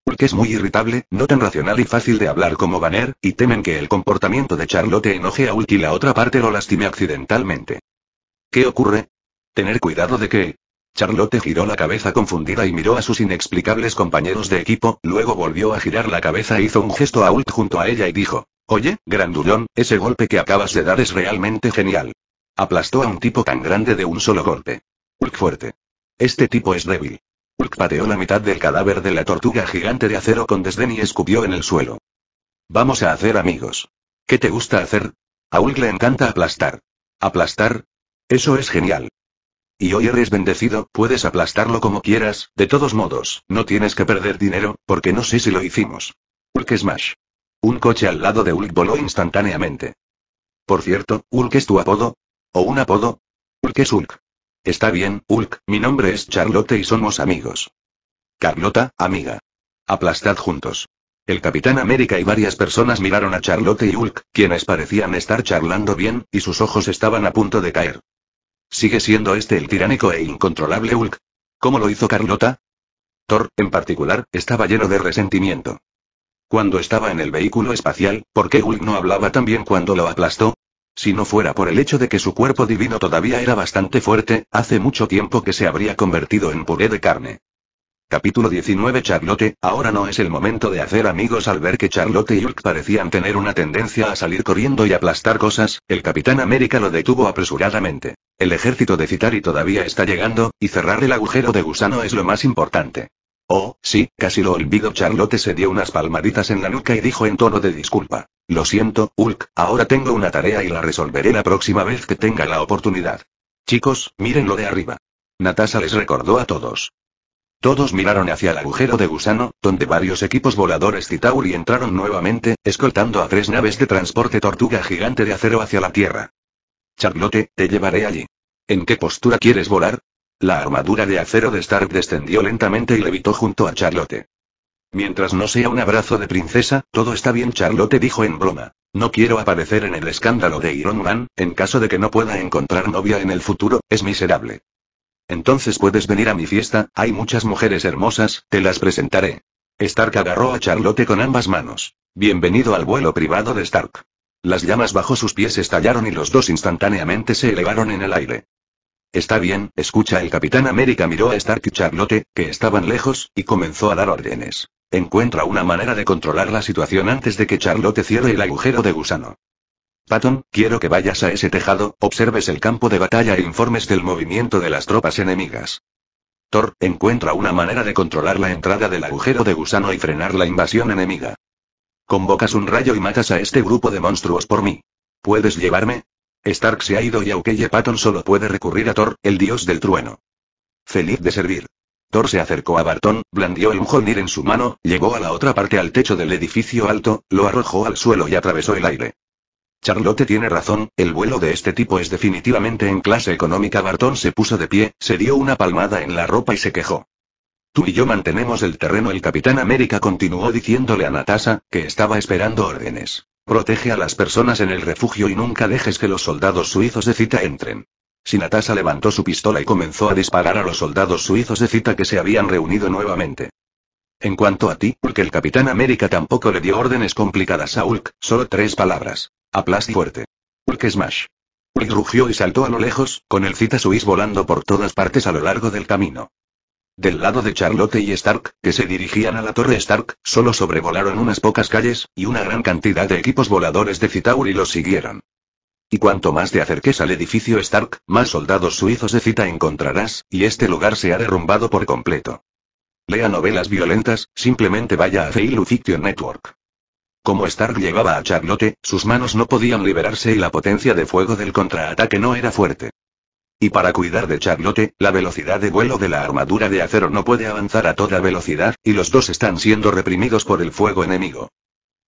Hulk es muy irritable, no tan racional y fácil de hablar como Banner, y temen que el comportamiento de Charlotte enoje a Hulk y la otra parte lo lastime accidentalmente. ¿Qué ocurre? Tener cuidado de qué? Charlotte giró la cabeza confundida y miró a sus inexplicables compañeros de equipo, luego volvió a girar la cabeza e hizo un gesto a Hulk junto a ella y dijo, Oye, grandullón, ese golpe que acabas de dar es realmente genial. Aplastó a un tipo tan grande de un solo golpe. Hulk fuerte. Este tipo es débil. Hulk pateó la mitad del cadáver de la tortuga gigante de acero con desdén y escupió en el suelo. Vamos a hacer amigos. ¿Qué te gusta hacer? A Hulk le encanta aplastar. ¿Aplastar? Eso es genial. Y hoy eres bendecido, puedes aplastarlo como quieras, de todos modos, no tienes que perder dinero, porque no sé si lo hicimos. Hulk Smash. Un coche al lado de Hulk voló instantáneamente. Por cierto, ¿Hulk es tu apodo? ¿O un apodo? Hulk es Hulk. Está bien, Hulk, mi nombre es Charlotte y somos amigos. Carlota, amiga. Aplastad juntos. El Capitán América y varias personas miraron a Charlotte y Hulk, quienes parecían estar charlando bien, y sus ojos estaban a punto de caer. ¿Sigue siendo este el tiránico e incontrolable Hulk? ¿Cómo lo hizo Carlota? Thor, en particular, estaba lleno de resentimiento. Cuando estaba en el vehículo espacial, ¿por qué Hulk no hablaba tan bien cuando lo aplastó? Si no fuera por el hecho de que su cuerpo divino todavía era bastante fuerte, hace mucho tiempo que se habría convertido en puré de carne. Capítulo 19 Charlotte, ahora no es el momento de hacer amigos al ver que Charlotte y Hulk parecían tener una tendencia a salir corriendo y aplastar cosas, el Capitán América lo detuvo apresuradamente. El ejército de Citari todavía está llegando, y cerrar el agujero de gusano es lo más importante. Oh, sí, casi lo olvido. Charlotte se dio unas palmaditas en la nuca y dijo en tono de disculpa. Lo siento, Hulk, ahora tengo una tarea y la resolveré la próxima vez que tenga la oportunidad. Chicos, miren lo de arriba. Natasha les recordó a todos. Todos miraron hacia el agujero de gusano, donde varios equipos voladores Citauri entraron nuevamente, escoltando a tres naves de transporte tortuga gigante de acero hacia la Tierra. Charlotte, te llevaré allí. ¿En qué postura quieres volar? La armadura de acero de Stark descendió lentamente y levitó junto a Charlotte. Mientras no sea un abrazo de princesa, todo está bien, Charlotte dijo en broma. No quiero aparecer en el escándalo de Iron Man, en caso de que no pueda encontrar novia en el futuro, es miserable. Entonces puedes venir a mi fiesta, hay muchas mujeres hermosas, te las presentaré. Stark agarró a Charlotte con ambas manos. Bienvenido al vuelo privado de Stark. Las llamas bajo sus pies estallaron y los dos instantáneamente se elevaron en el aire. Está bien, escucha. El Capitán América miró a Stark y Charlotte, que estaban lejos, y comenzó a dar órdenes. Encuentra una manera de controlar la situación antes de que Charlotte cierre el agujero de gusano. Patton, quiero que vayas a ese tejado, observes el campo de batalla e informes del movimiento de las tropas enemigas. Thor, encuentra una manera de controlar la entrada del agujero de gusano y frenar la invasión enemiga. Convocas un rayo y matas a este grupo de monstruos por mí. ¿Puedes llevarme? Stark se ha ido y Aukeye Patton solo puede recurrir a Thor, el dios del trueno. Feliz de servir. Thor se acercó a Barton, blandió el Mjolnir en su mano, llegó a la otra parte al techo del edificio alto, lo arrojó al suelo y atravesó el aire. Charlotte tiene razón, el vuelo de este tipo es definitivamente en clase económica. Barton se puso de pie, se dio una palmada en la ropa y se quejó. Tú y yo mantenemos el terreno. El Capitán América continuó diciéndole a Natasha, que estaba esperando órdenes. Protege a las personas en el refugio y nunca dejes que los soldados suizos de cita entren. Sinatasa levantó su pistola y comenzó a disparar a los soldados suizos de cita que se habían reunido nuevamente. En cuanto a ti, porque el Capitán América tampoco le dio órdenes complicadas a Hulk, solo tres palabras. Aplast fuerte. Hulk Smash. Hulk rugió y saltó a lo lejos, con el cita suiz volando por todas partes a lo largo del camino. Del lado de Charlotte y Stark, que se dirigían a la torre Stark, solo sobrevolaron unas pocas calles, y una gran cantidad de equipos voladores de Citauri los siguieron. Y cuanto más te acerques al edificio Stark, más soldados suizos de cita encontrarás, y este lugar se ha derrumbado por completo. Lea novelas violentas, simplemente vaya a Feilu Fiction Network. Como Stark llevaba a Charlotte, sus manos no podían liberarse y la potencia de fuego del contraataque no era fuerte. Y para cuidar de Charlotte, la velocidad de vuelo de la armadura de acero no puede avanzar a toda velocidad, y los dos están siendo reprimidos por el fuego enemigo.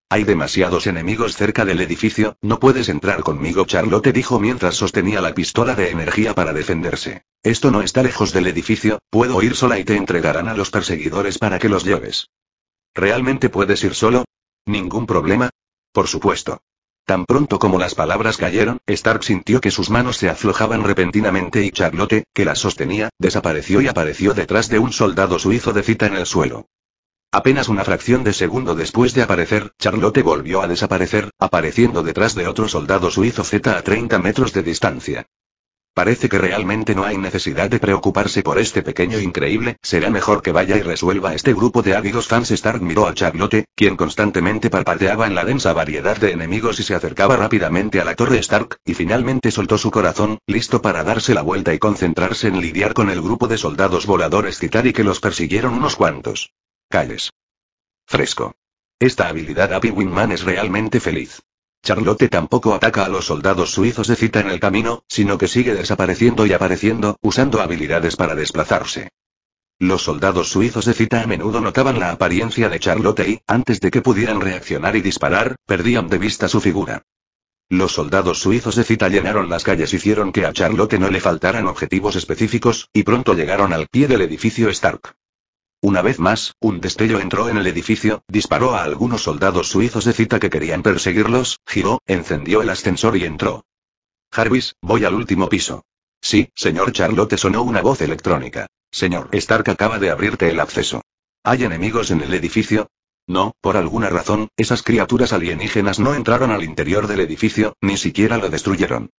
Hay demasiados enemigos cerca del edificio, no puedes entrar conmigo, Charlotte dijo mientras sostenía la pistola de energía para defenderse. Esto no está lejos del edificio, puedo ir sola y te entregarán a los perseguidores para que los lleves. ¿Realmente puedes ir solo? ¿Ningún problema? Por supuesto. Tan pronto como las palabras cayeron, Stark sintió que sus manos se aflojaban repentinamente y Charlotte, que las sostenía, desapareció y apareció detrás de un soldado suizo de cita en el suelo. Apenas una fracción de segundo después de aparecer, Charlotte volvió a desaparecer, apareciendo detrás de otro soldado suizo Z a 30 metros de distancia. Parece que realmente no hay necesidad de preocuparse por este pequeño increíble, será mejor que vaya y resuelva este grupo de ávidos fans. Stark miró a Charlotte, quien constantemente parpadeaba en la densa variedad de enemigos y se acercaba rápidamente a la torre Stark, y finalmente soltó su corazón, listo para darse la vuelta y concentrarse en lidiar con el grupo de soldados voladores Citari que los persiguieron unos cuantos. Calles. Fresco. Esta habilidad Abby Wingman es realmente feliz. Charlotte tampoco ataca a los soldados suizos de cita en el camino, sino que sigue desapareciendo y apareciendo, usando habilidades para desplazarse. Los soldados suizos de cita a menudo notaban la apariencia de Charlotte y, antes de que pudieran reaccionar y disparar, perdían de vista su figura. Los soldados suizos de cita llenaron las calles, hicieron que a Charlotte no le faltaran objetivos específicos, y pronto llegaron al pie del edificio Stark. Una vez más, un destello entró en el edificio, disparó a algunos soldados suizos de cita que querían perseguirlos, giró, encendió el ascensor y entró. Jarvis, voy al último piso. Sí, señor Charlotte sonó una voz electrónica. Señor Stark acaba de abrirte el acceso. ¿Hay enemigos en el edificio? No, por alguna razón, esas criaturas alienígenas no entraron al interior del edificio, ni siquiera lo destruyeron.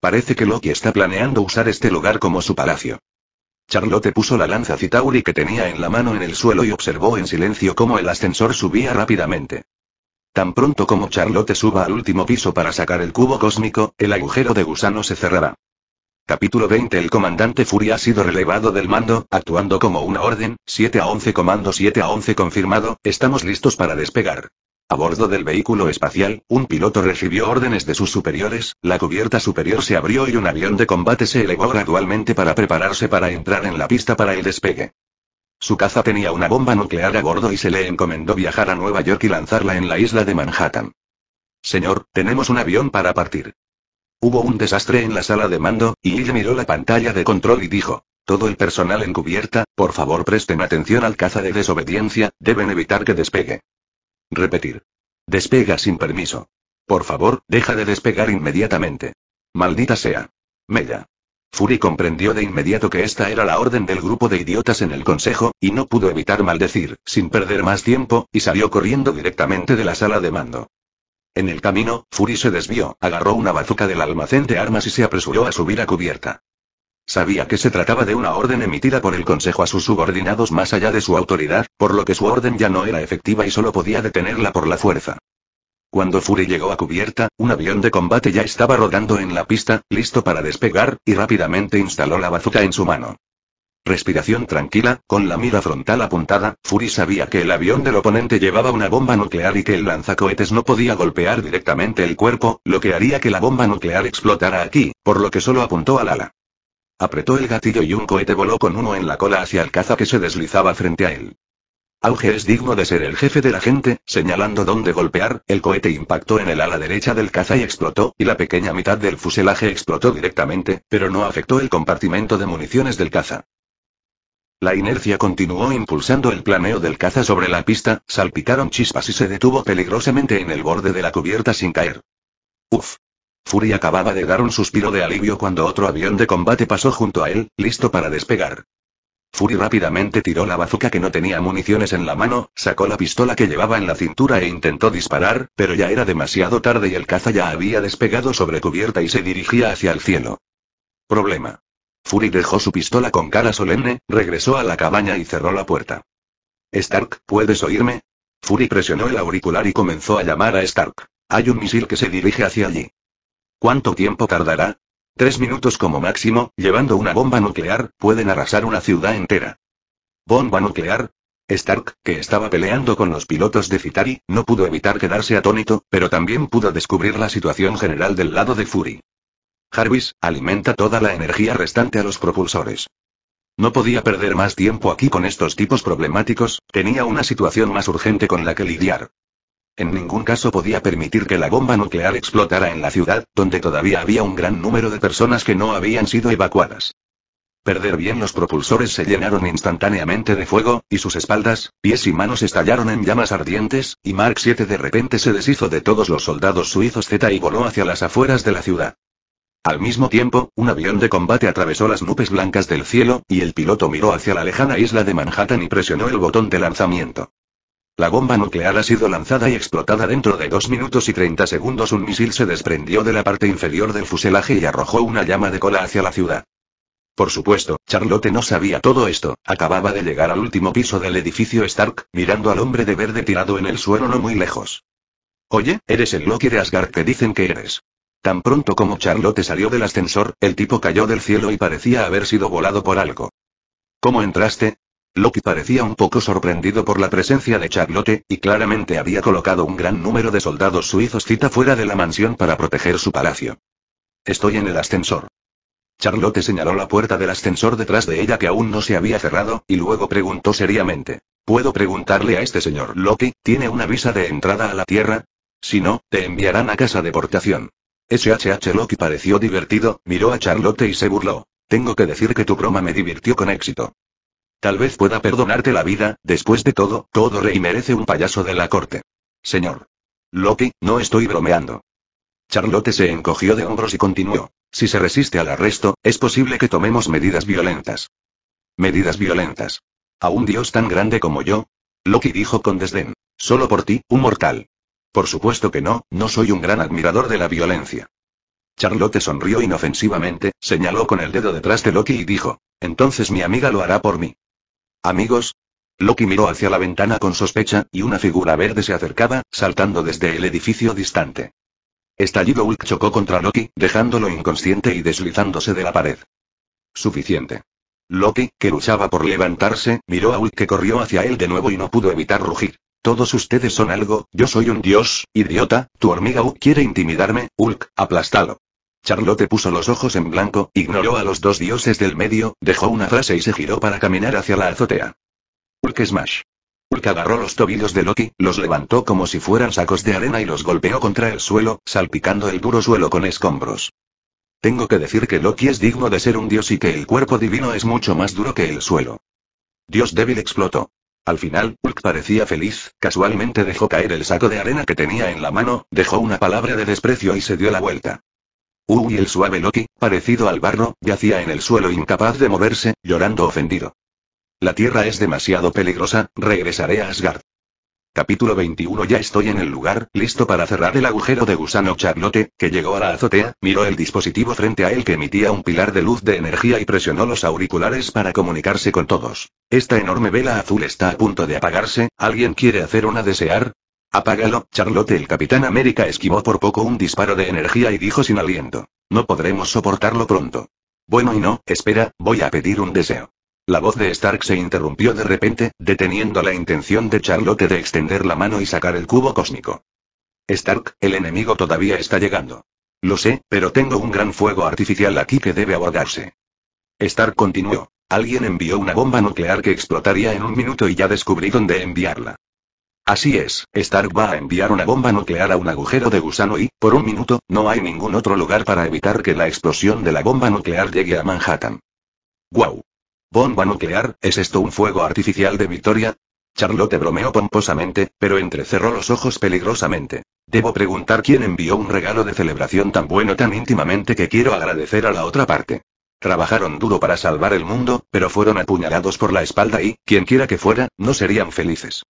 Parece que Loki está planeando usar este lugar como su palacio. Charlotte puso la lanza Citauri que tenía en la mano en el suelo y observó en silencio cómo el ascensor subía rápidamente. Tan pronto como Charlotte suba al último piso para sacar el cubo cósmico, el agujero de gusano se cerrará. Capítulo 20 El comandante Fury ha sido relevado del mando, actuando como una orden, 7 a 11 comando 7 a 11 confirmado, estamos listos para despegar. A bordo del vehículo espacial, un piloto recibió órdenes de sus superiores, la cubierta superior se abrió y un avión de combate se elevó gradualmente para prepararse para entrar en la pista para el despegue. Su caza tenía una bomba nuclear a bordo y se le encomendó viajar a Nueva York y lanzarla en la isla de Manhattan. Señor, tenemos un avión para partir. Hubo un desastre en la sala de mando, y ella miró la pantalla de control y dijo, todo el personal en cubierta, por favor presten atención al caza de desobediencia, deben evitar que despegue. Repetir. Despega sin permiso. Por favor, deja de despegar inmediatamente. Maldita sea. Mella. Fury comprendió de inmediato que esta era la orden del grupo de idiotas en el consejo, y no pudo evitar maldecir, sin perder más tiempo, y salió corriendo directamente de la sala de mando. En el camino, Fury se desvió, agarró una bazuca del almacén de armas y se apresuró a subir a cubierta. Sabía que se trataba de una orden emitida por el Consejo a sus subordinados más allá de su autoridad, por lo que su orden ya no era efectiva y solo podía detenerla por la fuerza. Cuando Fury llegó a cubierta, un avión de combate ya estaba rodando en la pista, listo para despegar, y rápidamente instaló la bazuca en su mano. Respiración tranquila, con la mira frontal apuntada, Fury sabía que el avión del oponente llevaba una bomba nuclear y que el lanzacohetes no podía golpear directamente el cuerpo, lo que haría que la bomba nuclear explotara aquí, por lo que solo apuntó al ala. Apretó el gatillo y un cohete voló con uno en la cola hacia el caza que se deslizaba frente a él. Auge es digno de ser el jefe de la gente, señalando dónde golpear, el cohete impactó en el ala derecha del caza y explotó, y la pequeña mitad del fuselaje explotó directamente, pero no afectó el compartimento de municiones del caza. La inercia continuó impulsando el planeo del caza sobre la pista, salpicaron chispas y se detuvo peligrosamente en el borde de la cubierta sin caer. Uf. Fury acababa de dar un suspiro de alivio cuando otro avión de combate pasó junto a él, listo para despegar. Fury rápidamente tiró la bazuca que no tenía municiones en la mano, sacó la pistola que llevaba en la cintura e intentó disparar, pero ya era demasiado tarde y el caza ya había despegado sobre cubierta y se dirigía hacia el cielo. Problema. Fury dejó su pistola con cara solemne, regresó a la cabaña y cerró la puerta. Stark, ¿puedes oírme? Fury presionó el auricular y comenzó a llamar a Stark. Hay un misil que se dirige hacia allí. ¿Cuánto tiempo tardará? Tres minutos como máximo, llevando una bomba nuclear, pueden arrasar una ciudad entera. ¿Bomba nuclear? Stark, que estaba peleando con los pilotos de Citari, no pudo evitar quedarse atónito, pero también pudo descubrir la situación general del lado de Fury. Jarvis, alimenta toda la energía restante a los propulsores. No podía perder más tiempo aquí con estos tipos problemáticos, tenía una situación más urgente con la que lidiar. En ningún caso podía permitir que la bomba nuclear explotara en la ciudad, donde todavía había un gran número de personas que no habían sido evacuadas. Perder bien los propulsores se llenaron instantáneamente de fuego, y sus espaldas, pies y manos estallaron en llamas ardientes, y Mark 7 de repente se deshizo de todos los soldados suizos Z y voló hacia las afueras de la ciudad. Al mismo tiempo, un avión de combate atravesó las nubes blancas del cielo, y el piloto miró hacia la lejana isla de Manhattan y presionó el botón de lanzamiento. La bomba nuclear ha sido lanzada y explotada dentro de 2 minutos y 30 segundos. Un misil se desprendió de la parte inferior del fuselaje y arrojó una llama de cola hacia la ciudad. Por supuesto, Charlotte no sabía todo esto, acababa de llegar al último piso del edificio Stark, mirando al hombre de verde tirado en el suelo no muy lejos. Oye, eres el Loki de Asgard que dicen que eres. Tan pronto como Charlotte salió del ascensor, el tipo cayó del cielo y parecía haber sido volado por algo. ¿Cómo entraste? Loki parecía un poco sorprendido por la presencia de Charlotte, y claramente había colocado un gran número de soldados suizos cita fuera de la mansión para proteger su palacio. Estoy en el ascensor. Charlotte señaló la puerta del ascensor detrás de ella que aún no se había cerrado, y luego preguntó seriamente. ¿Puedo preguntarle a este señor Loki, ¿tiene una visa de entrada a la Tierra? Si no, te enviarán a casa deportación. SHH Loki pareció divertido, miró a Charlotte y se burló. Tengo que decir que tu broma me divirtió con éxito. Tal vez pueda perdonarte la vida, después de todo, todo rey merece un payaso de la corte. Señor. Loki, no estoy bromeando. Charlotte se encogió de hombros y continuó. Si se resiste al arresto, es posible que tomemos medidas violentas. Medidas violentas. ¿A un dios tan grande como yo? Loki dijo con desdén. Solo por ti, un mortal. Por supuesto que no, no soy un gran admirador de la violencia. Charlotte sonrió inofensivamente, señaló con el dedo detrás de Loki y dijo. Entonces mi amiga lo hará por mí. Amigos. Loki miró hacia la ventana con sospecha, y una figura verde se acercaba, saltando desde el edificio distante. Estallido Hulk chocó contra Loki, dejándolo inconsciente y deslizándose de la pared. Suficiente. Loki, que luchaba por levantarse, miró a Hulk que corrió hacia él de nuevo y no pudo evitar rugir. Todos ustedes son algo, yo soy un dios, idiota, tu hormiga Hulk quiere intimidarme, Hulk, aplastalo. Charlotte puso los ojos en blanco, ignoró a los dos dioses del medio, dejó una frase y se giró para caminar hacia la azotea. Hulk Smash. Hulk agarró los tobillos de Loki, los levantó como si fueran sacos de arena y los golpeó contra el suelo, salpicando el duro suelo con escombros. Tengo que decir que Loki es digno de ser un dios y que el cuerpo divino es mucho más duro que el suelo. Dios débil explotó. Al final, Hulk parecía feliz, casualmente dejó caer el saco de arena que tenía en la mano, dejó una palabra de desprecio y se dio la vuelta. Uy, el suave Loki, parecido al barro, yacía en el suelo incapaz de moverse, llorando ofendido. La tierra es demasiado peligrosa, regresaré a Asgard. Capítulo 21 Ya estoy en el lugar, listo para cerrar el agujero de gusano Charlotte, que llegó a la azotea, miró el dispositivo frente a él que emitía un pilar de luz de energía y presionó los auriculares para comunicarse con todos. Esta enorme vela azul está a punto de apagarse, ¿alguien quiere hacer una desear? Apágalo, Charlotte. El Capitán América esquivó por poco un disparo de energía y dijo sin aliento. No podremos soportarlo pronto. Bueno y no, espera, voy a pedir un deseo. La voz de Stark se interrumpió de repente, deteniendo la intención de Charlotte de extender la mano y sacar el cubo cósmico. Stark, el enemigo todavía está llegando. Lo sé, pero tengo un gran fuego artificial aquí que debe abordarse. Stark continuó. Alguien envió una bomba nuclear que explotaría en un minuto y ya descubrí dónde enviarla. Así es, Stark va a enviar una bomba nuclear a un agujero de gusano y, por un minuto, no hay ningún otro lugar para evitar que la explosión de la bomba nuclear llegue a Manhattan. ¡Guau! ¿Bomba nuclear? ¿Es esto un fuego artificial de Victoria? Charlotte bromeó pomposamente, pero entrecerró los ojos peligrosamente. Debo preguntar quién envió un regalo de celebración tan bueno tan íntimamente que quiero agradecer a la otra parte. Trabajaron duro para salvar el mundo, pero fueron apuñalados por la espalda y, quienquiera que fuera, no serían felices.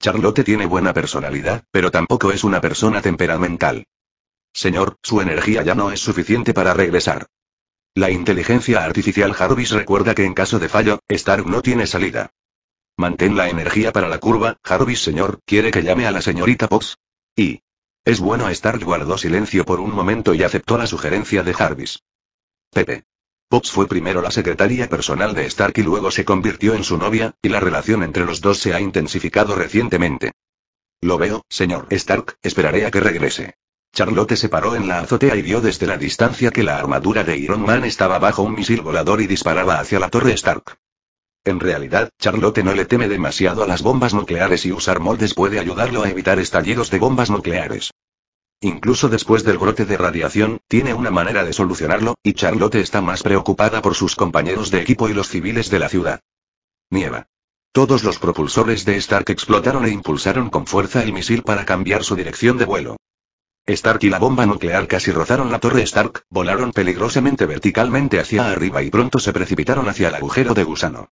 Charlotte tiene buena personalidad, pero tampoco es una persona temperamental. Señor, su energía ya no es suficiente para regresar. La inteligencia artificial Jarvis recuerda que en caso de fallo, Stark no tiene salida. Mantén la energía para la curva, Jarvis señor, ¿quiere que llame a la señorita Pox? Y. Es bueno Stark guardó silencio por un momento y aceptó la sugerencia de Jarvis. Pepe. Pops fue primero la secretaria personal de Stark y luego se convirtió en su novia, y la relación entre los dos se ha intensificado recientemente. Lo veo, señor Stark, esperaré a que regrese. Charlotte se paró en la azotea y vio desde la distancia que la armadura de Iron Man estaba bajo un misil volador y disparaba hacia la torre Stark. En realidad, Charlotte no le teme demasiado a las bombas nucleares y usar moldes puede ayudarlo a evitar estallidos de bombas nucleares. Incluso después del brote de radiación, tiene una manera de solucionarlo, y Charlotte está más preocupada por sus compañeros de equipo y los civiles de la ciudad. Nieva. Todos los propulsores de Stark explotaron e impulsaron con fuerza el misil para cambiar su dirección de vuelo. Stark y la bomba nuclear casi rozaron la torre Stark, volaron peligrosamente verticalmente hacia arriba y pronto se precipitaron hacia el agujero de gusano.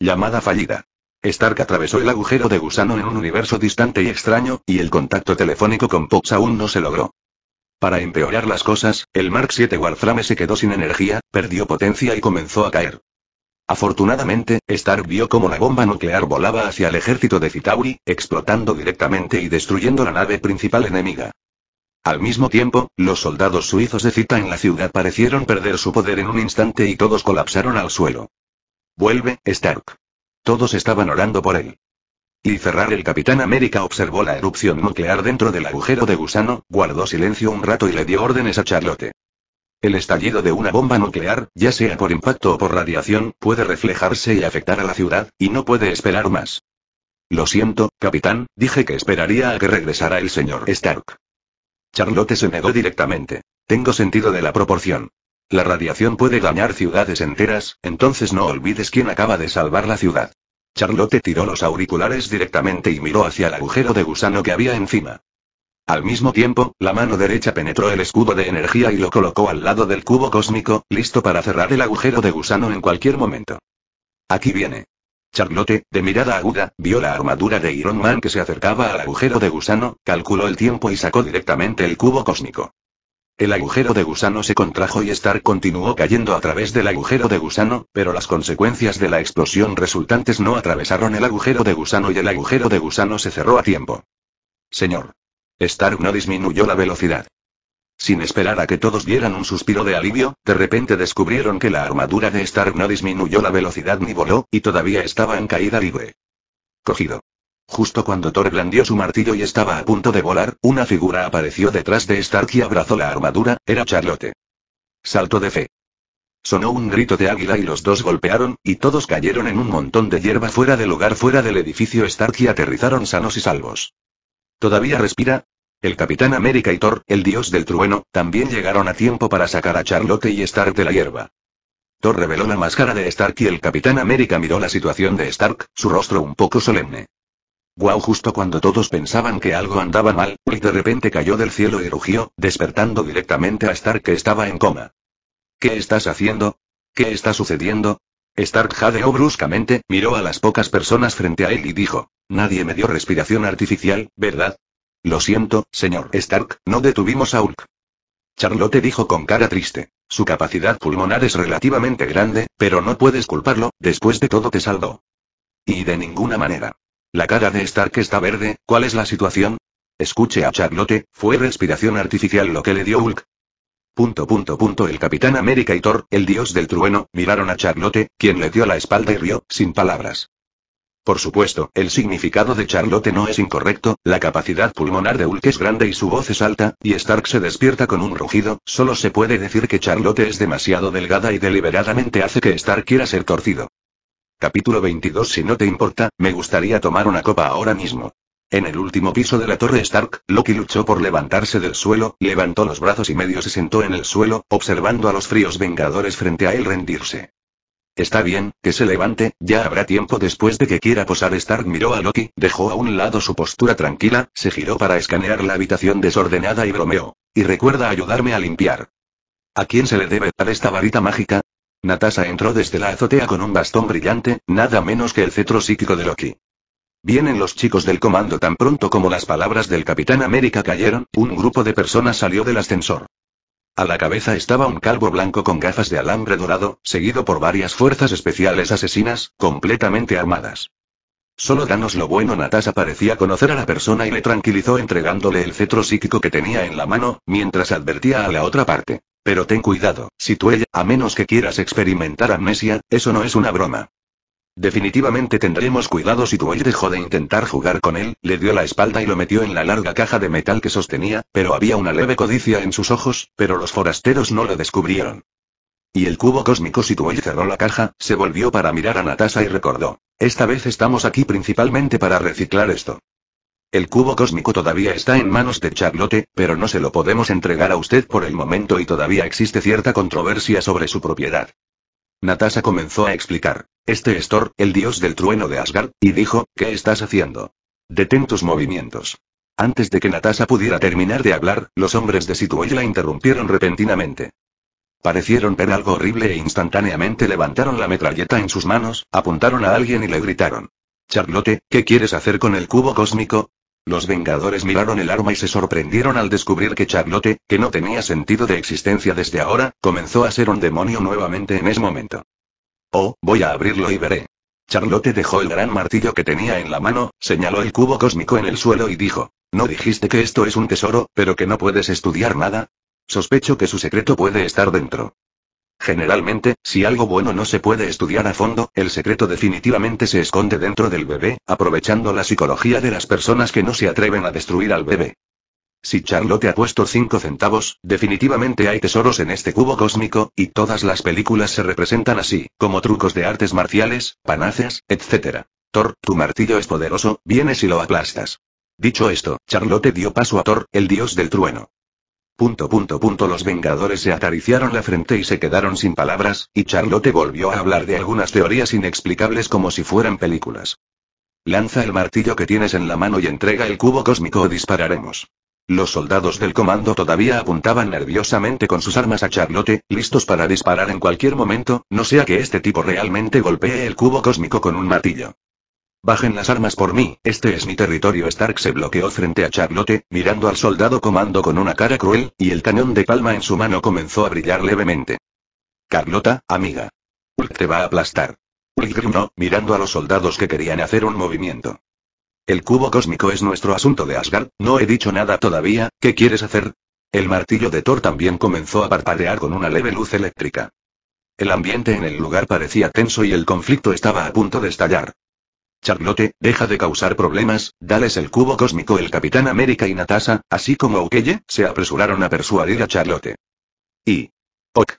Llamada fallida. Stark atravesó el agujero de gusano en un universo distante y extraño, y el contacto telefónico con Pox aún no se logró. Para empeorar las cosas, el Mark 7 Warframe se quedó sin energía, perdió potencia y comenzó a caer. Afortunadamente, Stark vio cómo la bomba nuclear volaba hacia el ejército de Citauri, explotando directamente y destruyendo la nave principal enemiga. Al mismo tiempo, los soldados suizos de Cita en la ciudad parecieron perder su poder en un instante y todos colapsaron al suelo. Vuelve, Stark. Todos estaban orando por él. Y Ferrar el Capitán América observó la erupción nuclear dentro del agujero de gusano, guardó silencio un rato y le dio órdenes a Charlotte. El estallido de una bomba nuclear, ya sea por impacto o por radiación, puede reflejarse y afectar a la ciudad, y no puede esperar más. Lo siento, capitán, dije que esperaría a que regresara el señor Stark. Charlotte se negó directamente. Tengo sentido de la proporción. La radiación puede dañar ciudades enteras, entonces no olvides quién acaba de salvar la ciudad. Charlotte tiró los auriculares directamente y miró hacia el agujero de gusano que había encima. Al mismo tiempo, la mano derecha penetró el escudo de energía y lo colocó al lado del cubo cósmico, listo para cerrar el agujero de gusano en cualquier momento. Aquí viene. Charlotte, de mirada aguda, vio la armadura de Iron Man que se acercaba al agujero de gusano, calculó el tiempo y sacó directamente el cubo cósmico. El agujero de gusano se contrajo y Stark continuó cayendo a través del agujero de gusano, pero las consecuencias de la explosión resultantes no atravesaron el agujero de gusano y el agujero de gusano se cerró a tiempo. Señor. Stark no disminuyó la velocidad. Sin esperar a que todos dieran un suspiro de alivio, de repente descubrieron que la armadura de Stark no disminuyó la velocidad ni voló, y todavía estaba en caída libre. Cogido. Justo cuando Thor blandió su martillo y estaba a punto de volar, una figura apareció detrás de Stark y abrazó la armadura, era Charlotte. Salto de fe. Sonó un grito de águila y los dos golpearon, y todos cayeron en un montón de hierba fuera del lugar fuera del edificio Stark y aterrizaron sanos y salvos. ¿Todavía respira? El Capitán América y Thor, el dios del trueno, también llegaron a tiempo para sacar a Charlotte y Stark de la hierba. Thor reveló la máscara de Stark y el Capitán América miró la situación de Stark, su rostro un poco solemne. Guau, justo cuando todos pensaban que algo andaba mal, y de repente cayó del cielo y rugió, despertando directamente a Stark que estaba en coma. ¿Qué estás haciendo? ¿Qué está sucediendo? Stark jadeó bruscamente, miró a las pocas personas frente a él y dijo, Nadie me dio respiración artificial, ¿verdad? Lo siento, señor Stark, no detuvimos a Hulk. Charlotte dijo con cara triste. Su capacidad pulmonar es relativamente grande, pero no puedes culparlo, después de todo te salvó. Y de ninguna manera. La cara de Stark está verde, ¿cuál es la situación? Escuche a Charlotte, ¿fue respiración artificial lo que le dio Hulk? Punto punto punto el Capitán América y Thor, el dios del trueno, miraron a Charlotte, quien le dio la espalda y rió, sin palabras. Por supuesto, el significado de Charlotte no es incorrecto, la capacidad pulmonar de Hulk es grande y su voz es alta, y Stark se despierta con un rugido, solo se puede decir que Charlotte es demasiado delgada y deliberadamente hace que Stark quiera ser torcido. Capítulo 22 Si no te importa, me gustaría tomar una copa ahora mismo. En el último piso de la torre Stark, Loki luchó por levantarse del suelo, levantó los brazos y medio se sentó en el suelo, observando a los fríos vengadores frente a él rendirse. Está bien, que se levante, ya habrá tiempo después de que quiera posar. Stark miró a Loki, dejó a un lado su postura tranquila, se giró para escanear la habitación desordenada y bromeó. Y recuerda ayudarme a limpiar. ¿A quién se le debe dar esta varita mágica? Natasha entró desde la azotea con un bastón brillante, nada menos que el cetro psíquico de Loki. Vienen los chicos del comando tan pronto como las palabras del Capitán América cayeron, un grupo de personas salió del ascensor. A la cabeza estaba un calvo blanco con gafas de alambre dorado, seguido por varias fuerzas especiales asesinas, completamente armadas. Solo danos lo bueno. Natasha parecía conocer a la persona y le tranquilizó entregándole el cetro psíquico que tenía en la mano, mientras advertía a la otra parte. Pero ten cuidado, si tú ella, a menos que quieras experimentar amnesia, eso no es una broma. Definitivamente tendremos cuidado si Tuel dejó de intentar jugar con él, le dio la espalda y lo metió en la larga caja de metal que sostenía, pero había una leve codicia en sus ojos, pero los forasteros no lo descubrieron. Y el cubo cósmico Situel cerró la caja, se volvió para mirar a Natasha y recordó. Esta vez estamos aquí principalmente para reciclar esto. El cubo cósmico todavía está en manos de Charlotte, pero no se lo podemos entregar a usted por el momento y todavía existe cierta controversia sobre su propiedad. Natasha comenzó a explicar. Este es Thor, el dios del trueno de Asgard, y dijo, ¿qué estás haciendo? Detén tus movimientos. Antes de que Natasha pudiera terminar de hablar, los hombres de Situel la interrumpieron repentinamente. Parecieron ver algo horrible e instantáneamente levantaron la metralleta en sus manos, apuntaron a alguien y le gritaron. Charlotte, ¿qué quieres hacer con el cubo cósmico? Los Vengadores miraron el arma y se sorprendieron al descubrir que Charlotte, que no tenía sentido de existencia desde ahora, comenzó a ser un demonio nuevamente en ese momento. Oh, voy a abrirlo y veré. Charlotte dejó el gran martillo que tenía en la mano, señaló el cubo cósmico en el suelo y dijo, ¿no dijiste que esto es un tesoro, pero que no puedes estudiar nada? Sospecho que su secreto puede estar dentro. Generalmente, si algo bueno no se puede estudiar a fondo, el secreto definitivamente se esconde dentro del bebé, aprovechando la psicología de las personas que no se atreven a destruir al bebé. Si Charlotte ha puesto 5 centavos, definitivamente hay tesoros en este cubo cósmico, y todas las películas se representan así, como trucos de artes marciales, panaceas, etc. Thor, tu martillo es poderoso, vienes y lo aplastas. Dicho esto, Charlotte dio paso a Thor, el dios del trueno. Punto punto punto los Vengadores se acariciaron la frente y se quedaron sin palabras, y Charlotte volvió a hablar de algunas teorías inexplicables como si fueran películas. Lanza el martillo que tienes en la mano y entrega el cubo cósmico o dispararemos. Los soldados del comando todavía apuntaban nerviosamente con sus armas a Charlotte, listos para disparar en cualquier momento, no sea que este tipo realmente golpee el cubo cósmico con un martillo. Bajen las armas por mí, este es mi territorio. Stark se bloqueó frente a Charlotte, mirando al soldado comando con una cara cruel, y el cañón de palma en su mano comenzó a brillar levemente. Carlota, amiga. Ulk te va a aplastar. Ulk gritó, mirando a los soldados que querían hacer un movimiento. El cubo cósmico es nuestro asunto de Asgard, no he dicho nada todavía, ¿qué quieres hacer? El martillo de Thor también comenzó a parpadear con una leve luz eléctrica. El ambiente en el lugar parecía tenso y el conflicto estaba a punto de estallar. Charlotte, deja de causar problemas, dales el cubo cósmico. El Capitán América y Natasha, así como Okeye, se apresuraron a persuadir a Charlotte. Y. Ok.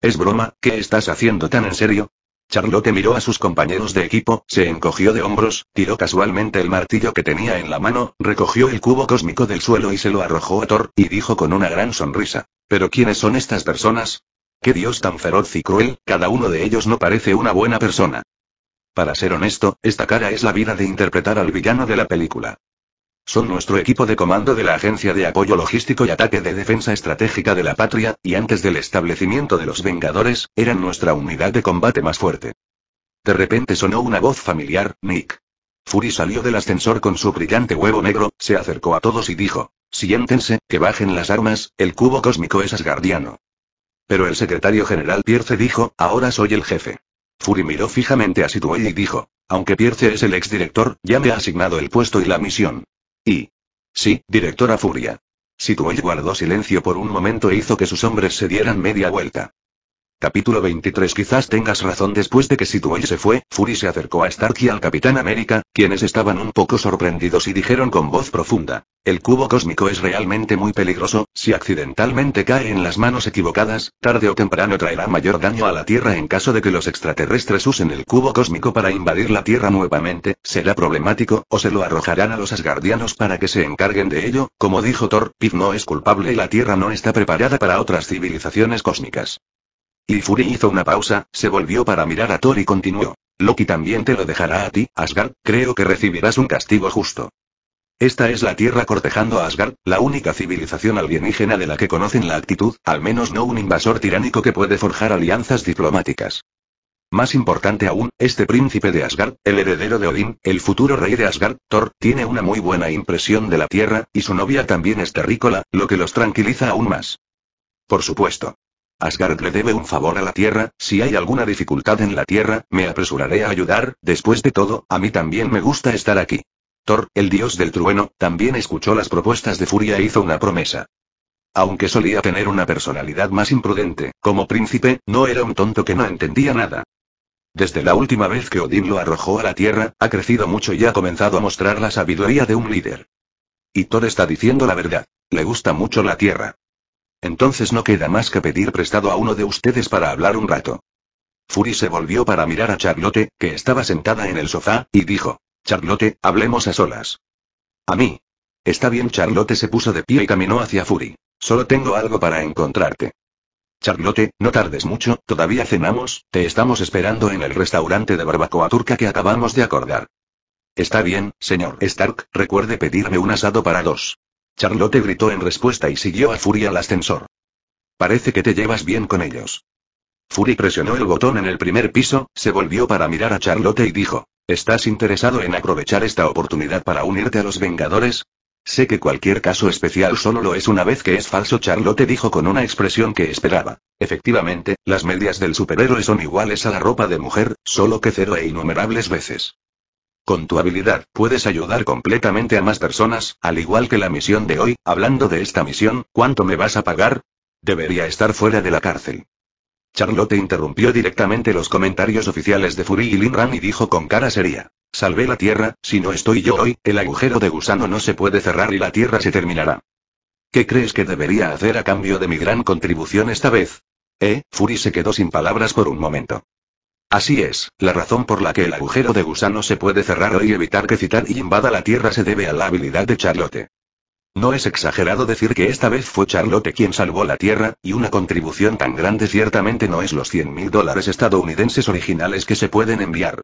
¿Es broma? ¿Qué estás haciendo tan en serio? Charlotte miró a sus compañeros de equipo, se encogió de hombros, tiró casualmente el martillo que tenía en la mano, recogió el cubo cósmico del suelo y se lo arrojó a Thor, y dijo con una gran sonrisa. ¿Pero quiénes son estas personas? ¿Qué dios tan feroz y cruel? Cada uno de ellos no parece una buena persona. Para ser honesto, esta cara es la vida de interpretar al villano de la película. Son nuestro equipo de comando de la Agencia de Apoyo Logístico y Ataque de Defensa Estratégica de la Patria, y antes del establecimiento de los Vengadores, eran nuestra unidad de combate más fuerte. De repente sonó una voz familiar, Nick. Fury salió del ascensor con su brillante huevo negro, se acercó a todos y dijo, siéntense, que bajen las armas, el cubo cósmico es asgardiano. Pero el secretario general Pierce dijo, ahora soy el jefe. Fury miró fijamente a Situel y dijo, aunque Pierce es el exdirector, ya me ha asignado el puesto y la misión. Y... Sí, directora Furia. Situel guardó silencio por un momento e hizo que sus hombres se dieran media vuelta. Capítulo 23 Quizás tengas razón. Después de que Situel se fue, Fury se acercó a Stark y al Capitán América, quienes estaban un poco sorprendidos y dijeron con voz profunda, el cubo cósmico es realmente muy peligroso, si accidentalmente cae en las manos equivocadas, tarde o temprano traerá mayor daño a la Tierra. En caso de que los extraterrestres usen el cubo cósmico para invadir la Tierra nuevamente, será problemático, o se lo arrojarán a los asgardianos para que se encarguen de ello, como dijo Thor, Pip no es culpable y la Tierra no está preparada para otras civilizaciones cósmicas. Y Fury hizo una pausa, se volvió para mirar a Thor y continuó. Loki también te lo dejará a ti, Asgard, creo que recibirás un castigo justo. Esta es la Tierra cortejando a Asgard, la única civilización alienígena de la que conocen la actitud, al menos no un invasor tiránico que puede forjar alianzas diplomáticas. Más importante aún, este príncipe de Asgard, el heredero de Odín, el futuro rey de Asgard, Thor, tiene una muy buena impresión de la Tierra, y su novia también es terrícola, lo que los tranquiliza aún más. Por supuesto. Asgard le debe un favor a la Tierra, si hay alguna dificultad en la Tierra, me apresuraré a ayudar, después de todo, a mí también me gusta estar aquí. Thor, el dios del trueno, también escuchó las propuestas de Furia e hizo una promesa. Aunque solía tener una personalidad más imprudente, como príncipe, no era un tonto que no entendía nada. Desde la última vez que Odín lo arrojó a la tierra, ha crecido mucho y ha comenzado a mostrar la sabiduría de un líder. Y Thor está diciendo la verdad. Le gusta mucho la tierra. Entonces no queda más que pedir prestado a uno de ustedes para hablar un rato. Fury se volvió para mirar a Charlotte, que estaba sentada en el sofá, y dijo, Charlotte, hablemos a solas. A mí. Está bien, Charlotte se puso de pie y caminó hacia Fury. Solo tengo algo para encontrarte. Charlotte, no tardes mucho, todavía cenamos, te estamos esperando en el restaurante de barbacoa turca que acabamos de acordar. Está bien, señor Stark, recuerde pedirme un asado para dos. Charlotte gritó en respuesta y siguió a Fury al ascensor. Parece que te llevas bien con ellos. Fury presionó el botón en el primer piso, se volvió para mirar a Charlotte y dijo, ¿estás interesado en aprovechar esta oportunidad para unirte a los Vengadores? Sé que cualquier caso especial solo lo es una vez que es falso, Charlotte dijo con una expresión que esperaba. Efectivamente, las medias del superhéroe son iguales a la ropa de mujer, solo que cero e innumerables veces. Con tu habilidad, puedes ayudar completamente a más personas, al igual que la misión de hoy. Hablando de esta misión, ¿cuánto me vas a pagar? Debería estar fuera de la cárcel. Charlotte interrumpió directamente los comentarios oficiales de Fury y Linran y dijo con cara seria. Salvé la Tierra, si no estoy yo hoy, el agujero de gusano no se puede cerrar y la Tierra se terminará. ¿Qué crees que debería hacer a cambio de mi gran contribución esta vez? Eh, Fury se quedó sin palabras por un momento. Así es, la razón por la que el agujero de gusano se puede cerrar hoy y evitar que Citar y invada la Tierra se debe a la habilidad de Charlotte. No es exagerado decir que esta vez fue Charlotte quien salvó la Tierra, y una contribución tan grande ciertamente no es los 100 mil dólares estadounidenses originales que se pueden enviar.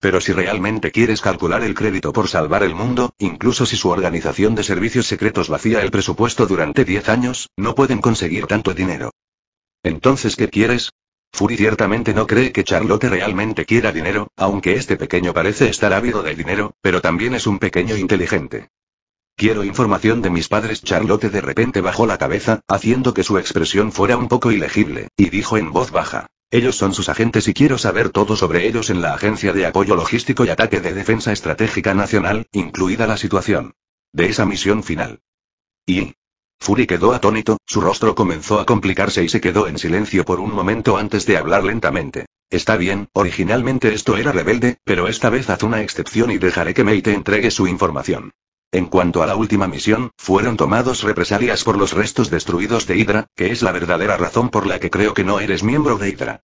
Pero si realmente quieres calcular el crédito por salvar el mundo, incluso si su organización de servicios secretos vacía el presupuesto durante 10 años, no pueden conseguir tanto dinero. Entonces, ¿qué quieres? Fury ciertamente no cree que Charlotte realmente quiera dinero, aunque este pequeño parece estar ávido de dinero, pero también es un pequeño inteligente. Quiero información de mis padres. Charlotte de repente bajó la cabeza, haciendo que su expresión fuera un poco ilegible, y dijo en voz baja. Ellos son sus agentes y quiero saber todo sobre ellos en la Agencia de Apoyo Logístico y Ataque de Defensa Estratégica Nacional, incluida la situación de esa misión final. Y... Fury quedó atónito, su rostro comenzó a complicarse y se quedó en silencio por un momento antes de hablar lentamente. Está bien, originalmente esto era rebelde, pero esta vez haz una excepción y dejaré que Mei te entregue su información. En cuanto a la última misión, fueron tomados represalias por los restos destruidos de Hydra, que es la verdadera razón por la que creo que no eres miembro de Hydra.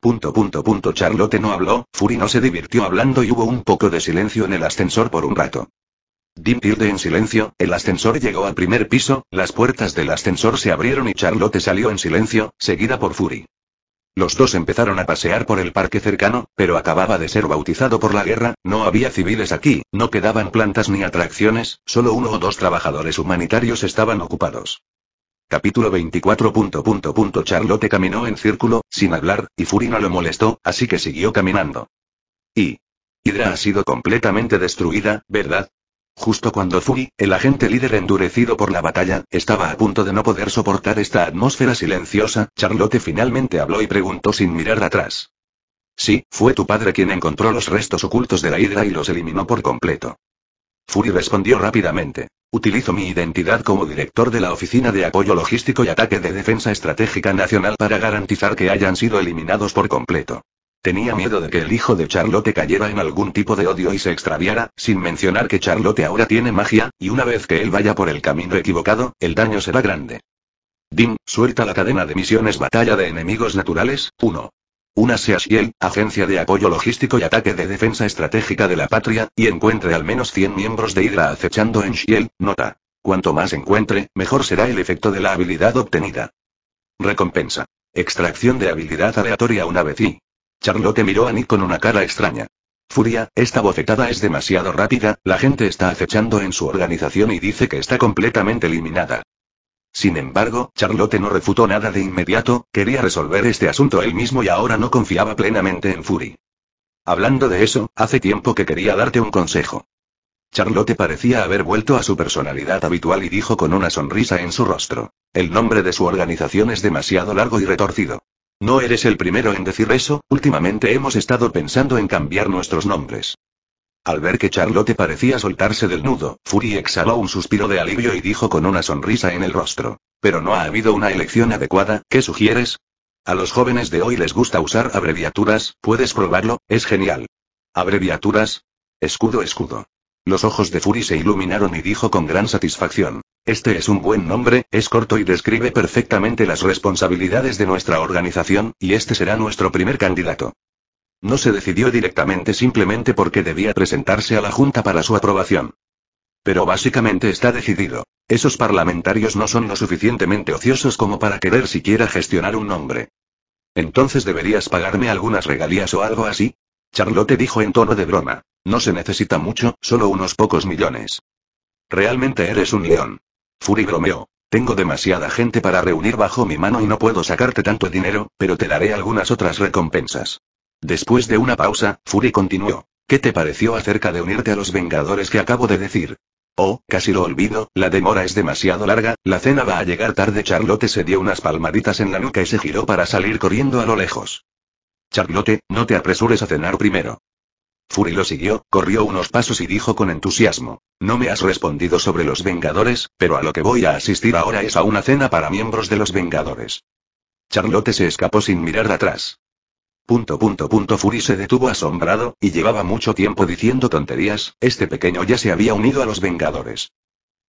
Punto punto punto Charlotte no habló, Fury no se divirtió hablando y hubo un poco de silencio en el ascensor por un rato. Dim tilde en silencio, el ascensor llegó al primer piso, las puertas del ascensor se abrieron y Charlotte salió en silencio, seguida por Fury. Los dos empezaron a pasear por el parque cercano, pero acababa de ser bautizado por la guerra, no había civiles aquí, no quedaban plantas ni atracciones, solo uno o dos trabajadores humanitarios estaban ocupados. Capítulo 24. Charlotte caminó en círculo, sin hablar, y Fury no lo molestó, así que siguió caminando. Y. Hydra ha sido completamente destruida, ¿verdad? Justo cuando Fury, el agente líder endurecido por la batalla, estaba a punto de no poder soportar esta atmósfera silenciosa, Charlotte finalmente habló y preguntó sin mirar atrás. Sí, fue tu padre quien encontró los restos ocultos de la Hydra y los eliminó por completo. Fury respondió rápidamente. Utilizo mi identidad como director de la Oficina de Apoyo Logístico y Ataque de Defensa Estratégica Nacional para garantizar que hayan sido eliminados por completo. Tenía miedo de que el hijo de Charlotte cayera en algún tipo de odio y se extraviara, sin mencionar que Charlotte ahora tiene magia, y una vez que él vaya por el camino equivocado, el daño será grande. Dim, suelta la cadena de misiones Batalla de Enemigos Naturales, 1. Una sea Shield, Agencia de Apoyo Logístico y Ataque de Defensa Estratégica de la Patria, y encuentre al menos 100 miembros de Hydra acechando en Shield, nota. Cuanto más encuentre, mejor será el efecto de la habilidad obtenida. Recompensa. Extracción de habilidad aleatoria una vez y, Charlotte miró a Nick con una cara extraña. Furia, esta bofetada es demasiado rápida, la gente está acechando en su organización y dice que está completamente eliminada. Sin embargo, Charlotte no refutó nada de inmediato, quería resolver este asunto él mismo y ahora no confiaba plenamente en Fury. Hablando de eso, hace tiempo que quería darte un consejo. Charlotte parecía haber vuelto a su personalidad habitual y dijo con una sonrisa en su rostro. El nombre de su organización es demasiado largo y retorcido. No eres el primero en decir eso, últimamente hemos estado pensando en cambiar nuestros nombres. Al ver que Charlotte parecía soltarse del nudo, Fury exhaló un suspiro de alivio y dijo con una sonrisa en el rostro. Pero no ha habido una elección adecuada, ¿qué sugieres? A los jóvenes de hoy les gusta usar abreviaturas, puedes probarlo, es genial. ¿Abreviaturas? Escudo, escudo. Los ojos de Fury se iluminaron y dijo con gran satisfacción. Este es un buen nombre, es corto y describe perfectamente las responsabilidades de nuestra organización, y este será nuestro primer candidato. No se decidió directamente simplemente porque debía presentarse a la Junta para su aprobación. Pero básicamente está decidido. Esos parlamentarios no son lo suficientemente ociosos como para querer siquiera gestionar un nombre. Entonces deberías pagarme algunas regalías o algo así. Charlotte dijo en tono de broma. No se necesita mucho, solo unos pocos millones. Realmente eres un león. Fury bromeó. Tengo demasiada gente para reunir bajo mi mano y no puedo sacarte tanto dinero, pero te daré algunas otras recompensas. Después de una pausa, Fury continuó. ¿Qué te pareció acerca de unirte a los Vengadores que acabo de decir? Oh, casi lo olvido, la demora es demasiado larga, la cena va a llegar tarde. Charlotte se dio unas palmaditas en la nuca y se giró para salir corriendo a lo lejos. Charlotte, no te apresures a cenar primero. Fury lo siguió, corrió unos pasos y dijo con entusiasmo. No me has respondido sobre los Vengadores, pero a lo que voy a asistir ahora es a una cena para miembros de los Vengadores. Charlotte se escapó sin mirar atrás. Punto punto punto Fury se detuvo asombrado, y llevaba mucho tiempo diciendo tonterías, este pequeño ya se había unido a los Vengadores.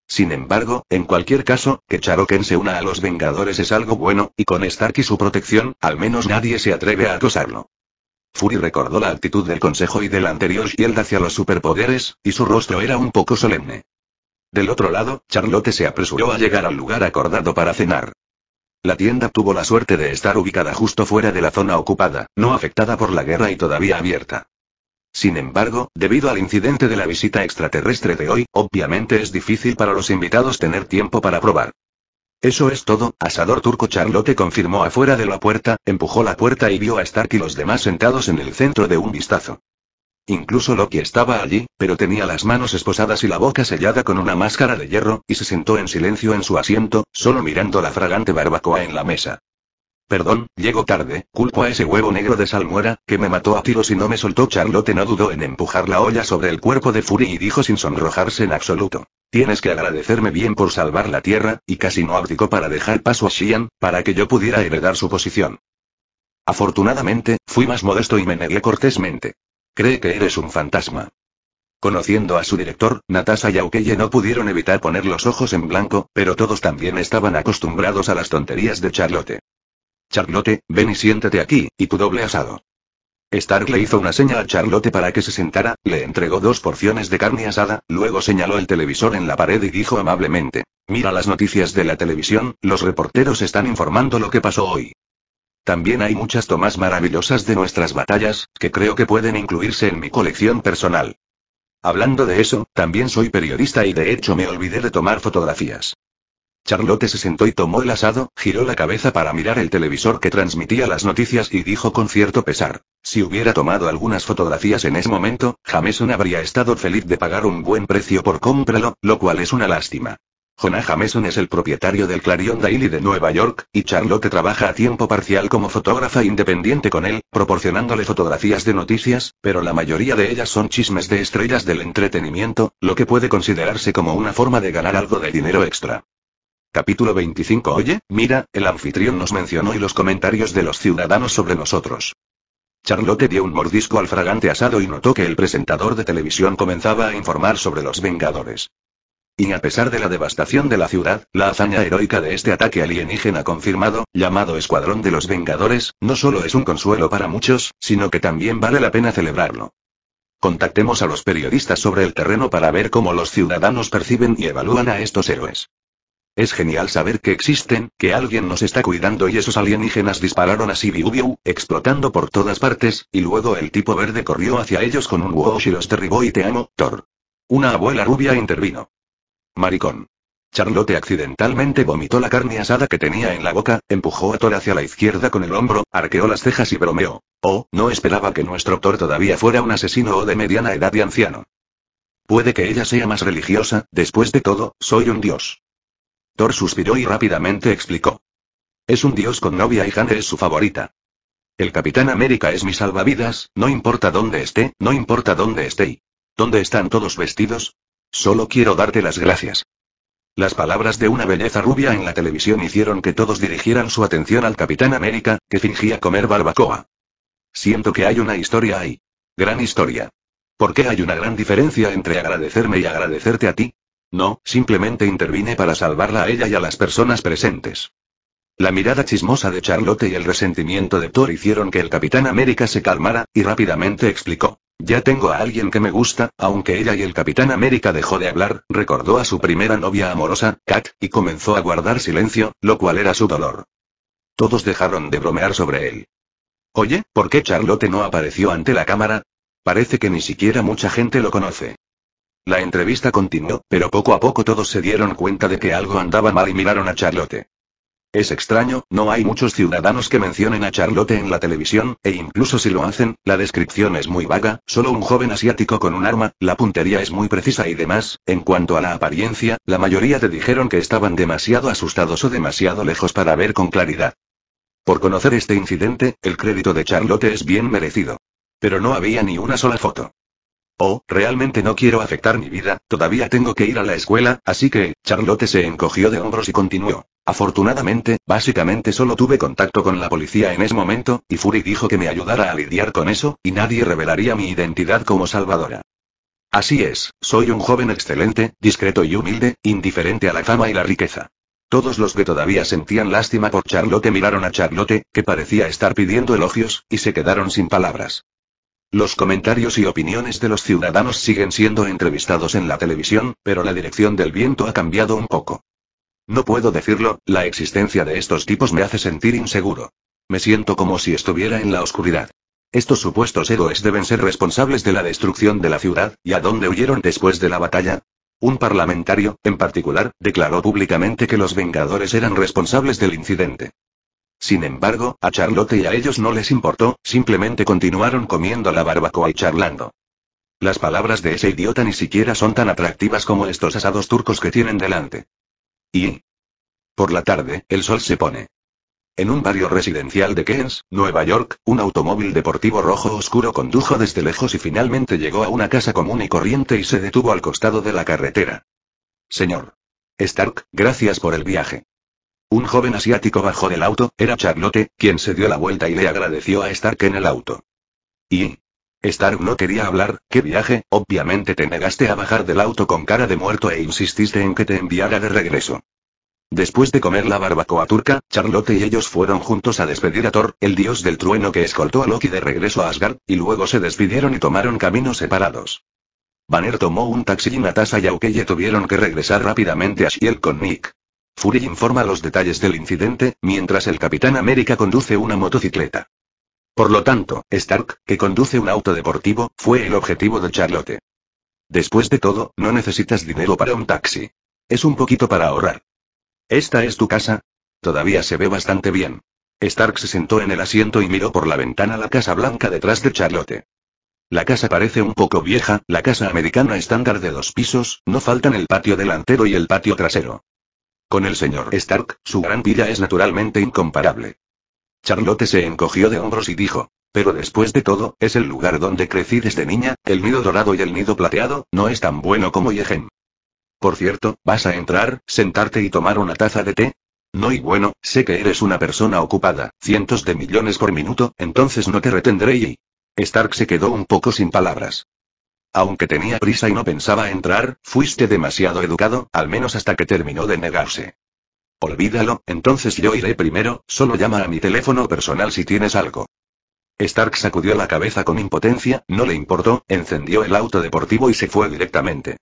Sin embargo, en cualquier caso, que Charoken se una a los Vengadores es algo bueno, y con Stark y su protección, al menos nadie se atreve a acosarlo. Fury recordó la actitud del Consejo y del anterior Shield hacia los superpoderes, y su rostro era un poco solemne. Del otro lado, Charlotte se apresuró a llegar al lugar acordado para cenar. La tienda tuvo la suerte de estar ubicada justo fuera de la zona ocupada, no afectada por la guerra y todavía abierta. Sin embargo, debido al incidente de la visita extraterrestre de hoy, obviamente es difícil para los invitados tener tiempo para probar. Eso es todo, asador turco Charlotte confirmó afuera de la puerta, empujó la puerta y vio a Stark y los demás sentados en el centro de un vistazo. Incluso Loki estaba allí, pero tenía las manos esposadas y la boca sellada con una máscara de hierro, y se sentó en silencio en su asiento, solo mirando la fragante barbacoa en la mesa. Perdón, llego tarde, culpo a ese huevo negro de salmuera, que me mató a tiros y no me soltó. Charlotte no dudó en empujar la olla sobre el cuerpo de Fury y dijo sin sonrojarse en absoluto. Tienes que agradecerme bien por salvar la tierra, y casi no abdicó para dejar paso a Xian, para que yo pudiera heredar su posición. Afortunadamente, fui más modesto y me negué cortésmente. Cree que eres un fantasma. Conociendo a su director, Natasha y Aukeye no pudieron evitar poner los ojos en blanco, pero todos también estaban acostumbrados a las tonterías de Charlotte. Charlotte, ven y siéntate aquí, y tu doble asado. Stark le hizo una seña a Charlotte para que se sentara, le entregó dos porciones de carne asada, luego señaló el televisor en la pared y dijo amablemente, mira las noticias de la televisión, los reporteros están informando lo que pasó hoy. También hay muchas tomas maravillosas de nuestras batallas, que creo que pueden incluirse en mi colección personal. Hablando de eso, también soy periodista y de hecho me olvidé de tomar fotografías. Charlotte se sentó y tomó el asado, giró la cabeza para mirar el televisor que transmitía las noticias y dijo con cierto pesar. Si hubiera tomado algunas fotografías en ese momento, Jameson habría estado feliz de pagar un buen precio por cómpralo, lo cual es una lástima. Jonah Jameson es el propietario del Clarion Daily de Nueva York, y Charlotte trabaja a tiempo parcial como fotógrafa independiente con él, proporcionándole fotografías de noticias, pero la mayoría de ellas son chismes de estrellas del entretenimiento, lo que puede considerarse como una forma de ganar algo de dinero extra. Capítulo 25 Oye, mira, el anfitrión nos mencionó y los comentarios de los ciudadanos sobre nosotros. Charlotte dio un mordisco al fragante asado y notó que el presentador de televisión comenzaba a informar sobre los Vengadores. Y a pesar de la devastación de la ciudad, la hazaña heroica de este ataque alienígena confirmado, llamado Escuadrón de los Vengadores, no solo es un consuelo para muchos, sino que también vale la pena celebrarlo. Contactemos a los periodistas sobre el terreno para ver cómo los ciudadanos perciben y evalúan a estos héroes. Es genial saber que existen, que alguien nos está cuidando y esos alienígenas dispararon a Sibiubiu, explotando por todas partes, y luego el tipo verde corrió hacia ellos con un Wosh y los derribó y te amo, Thor. Una abuela rubia intervino. Maricón. Charlotte accidentalmente vomitó la carne asada que tenía en la boca, empujó a Thor hacia la izquierda con el hombro, arqueó las cejas y bromeó. Oh, no esperaba que nuestro Thor todavía fuera un asesino o de mediana edad y anciano. Puede que ella sea más religiosa, después de todo, soy un dios. Suspiró y rápidamente explicó. Es un dios con novia y Hane es su favorita. El Capitán América es mi salvavidas, no importa dónde esté, no importa dónde esté. ¿Dónde están todos vestidos? Solo quiero darte las gracias. Las palabras de una belleza rubia en la televisión hicieron que todos dirigieran su atención al Capitán América, que fingía comer barbacoa. Siento que hay una historia ahí. Gran historia. ¿Por qué hay una gran diferencia entre agradecerme y agradecerte a ti? No, simplemente intervine para salvarla a ella y a las personas presentes. La mirada chismosa de Charlotte y el resentimiento de Thor hicieron que el Capitán América se calmara, y rápidamente explicó. Ya tengo a alguien que me gusta, aunque ella y el Capitán América dejó de hablar, recordó a su primera novia amorosa, Kat, y comenzó a guardar silencio, lo cual era su dolor. Todos dejaron de bromear sobre él. Oye, ¿por qué Charlotte no apareció ante la cámara? Parece que ni siquiera mucha gente lo conoce. La entrevista continuó, pero poco a poco todos se dieron cuenta de que algo andaba mal y miraron a Charlotte. Es extraño, no hay muchos ciudadanos que mencionen a Charlotte en la televisión, e incluso si lo hacen, la descripción es muy vaga, solo un joven asiático con un arma, la puntería es muy precisa y demás, en cuanto a la apariencia, la mayoría te dijeron que estaban demasiado asustados o demasiado lejos para ver con claridad. Por conocer este incidente, el crédito de Charlotte es bien merecido. Pero no había ni una sola foto. Oh, realmente no quiero afectar mi vida, todavía tengo que ir a la escuela, así que, Charlotte se encogió de hombros y continuó. Afortunadamente, básicamente solo tuve contacto con la policía en ese momento, y Fury dijo que me ayudara a lidiar con eso, y nadie revelaría mi identidad como salvadora. Así es, soy un joven excelente, discreto y humilde, indiferente a la fama y la riqueza. Todos los que todavía sentían lástima por Charlotte miraron a Charlotte, que parecía estar pidiendo elogios, y se quedaron sin palabras. Los comentarios y opiniones de los ciudadanos siguen siendo entrevistados en la televisión, pero la dirección del viento ha cambiado un poco. No puedo decirlo, la existencia de estos tipos me hace sentir inseguro. Me siento como si estuviera en la oscuridad. Estos supuestos héroes deben ser responsables de la destrucción de la ciudad, ¿y a dónde huyeron después de la batalla? Un parlamentario, en particular, declaró públicamente que los Vengadores eran responsables del incidente. Sin embargo, a Charlotte y a ellos no les importó, simplemente continuaron comiendo la barbacoa y charlando. Las palabras de ese idiota ni siquiera son tan atractivas como estos asados turcos que tienen delante. Y... Por la tarde, el sol se pone. En un barrio residencial de Keynes, Nueva York, un automóvil deportivo rojo oscuro condujo desde lejos y finalmente llegó a una casa común y corriente y se detuvo al costado de la carretera. Señor. Stark, gracias por el viaje. Un joven asiático bajó del auto, era Charlotte, quien se dio la vuelta y le agradeció a Stark en el auto. Y... Stark no quería hablar, ¿qué viaje? Obviamente te negaste a bajar del auto con cara de muerto e insististe en que te enviara de regreso. Después de comer la barbacoa turca, Charlotte y ellos fueron juntos a despedir a Thor, el dios del trueno que escoltó a Loki de regreso a Asgard, y luego se despidieron y tomaron caminos separados. Banner tomó un taxi y Natasha y Aukeye tuvieron que regresar rápidamente a Shield con Nick. Fury informa los detalles del incidente, mientras el Capitán América conduce una motocicleta. Por lo tanto, Stark, que conduce un auto deportivo, fue el objetivo de Charlotte. Después de todo, no necesitas dinero para un taxi. Es un poquito para ahorrar. ¿Esta es tu casa? Todavía se ve bastante bien. Stark se sentó en el asiento y miró por la ventana la casa blanca detrás de Charlotte. La casa parece un poco vieja, la casa americana estándar de dos pisos, no faltan el patio delantero y el patio trasero. Con el señor Stark, su gran vida es naturalmente incomparable. Charlotte se encogió de hombros y dijo, pero después de todo, es el lugar donde crecí desde niña, el nido dorado y el nido plateado, no es tan bueno como Yegen. Por cierto, ¿vas a entrar, sentarte y tomar una taza de té? No y bueno, sé que eres una persona ocupada, cientos de millones por minuto, entonces no te retendré y... Stark se quedó un poco sin palabras. Aunque tenía prisa y no pensaba entrar, fuiste demasiado educado, al menos hasta que terminó de negarse. Olvídalo, entonces yo iré primero, solo llama a mi teléfono personal si tienes algo. Stark sacudió la cabeza con impotencia, no le importó, encendió el auto deportivo y se fue directamente.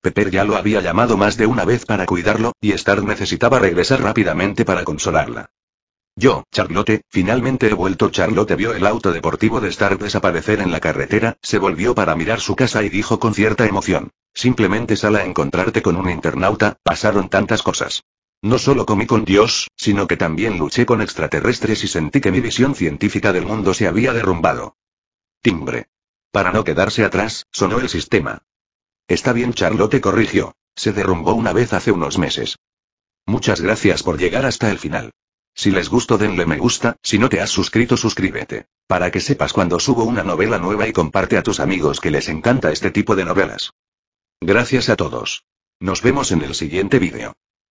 Pepper ya lo había llamado más de una vez para cuidarlo, y Stark necesitaba regresar rápidamente para consolarla. Yo, Charlotte, finalmente he vuelto. Charlotte vio el auto deportivo de Stark desaparecer en la carretera, se volvió para mirar su casa y dijo con cierta emoción. Simplemente sal a encontrarte con un internauta, pasaron tantas cosas. No solo comí con Dios, sino que también luché con extraterrestres y sentí que mi visión científica del mundo se había derrumbado. Timbre. Para no quedarse atrás, sonó el sistema. Está bien, Charlotte corrigió. Se derrumbó una vez hace unos meses. Muchas gracias por llegar hasta el final. Si les gustó denle me gusta, si no te has suscrito suscríbete. Para que sepas cuando subo una novela nueva y comparte a tus amigos que les encanta este tipo de novelas. Gracias a todos. Nos vemos en el siguiente vídeo.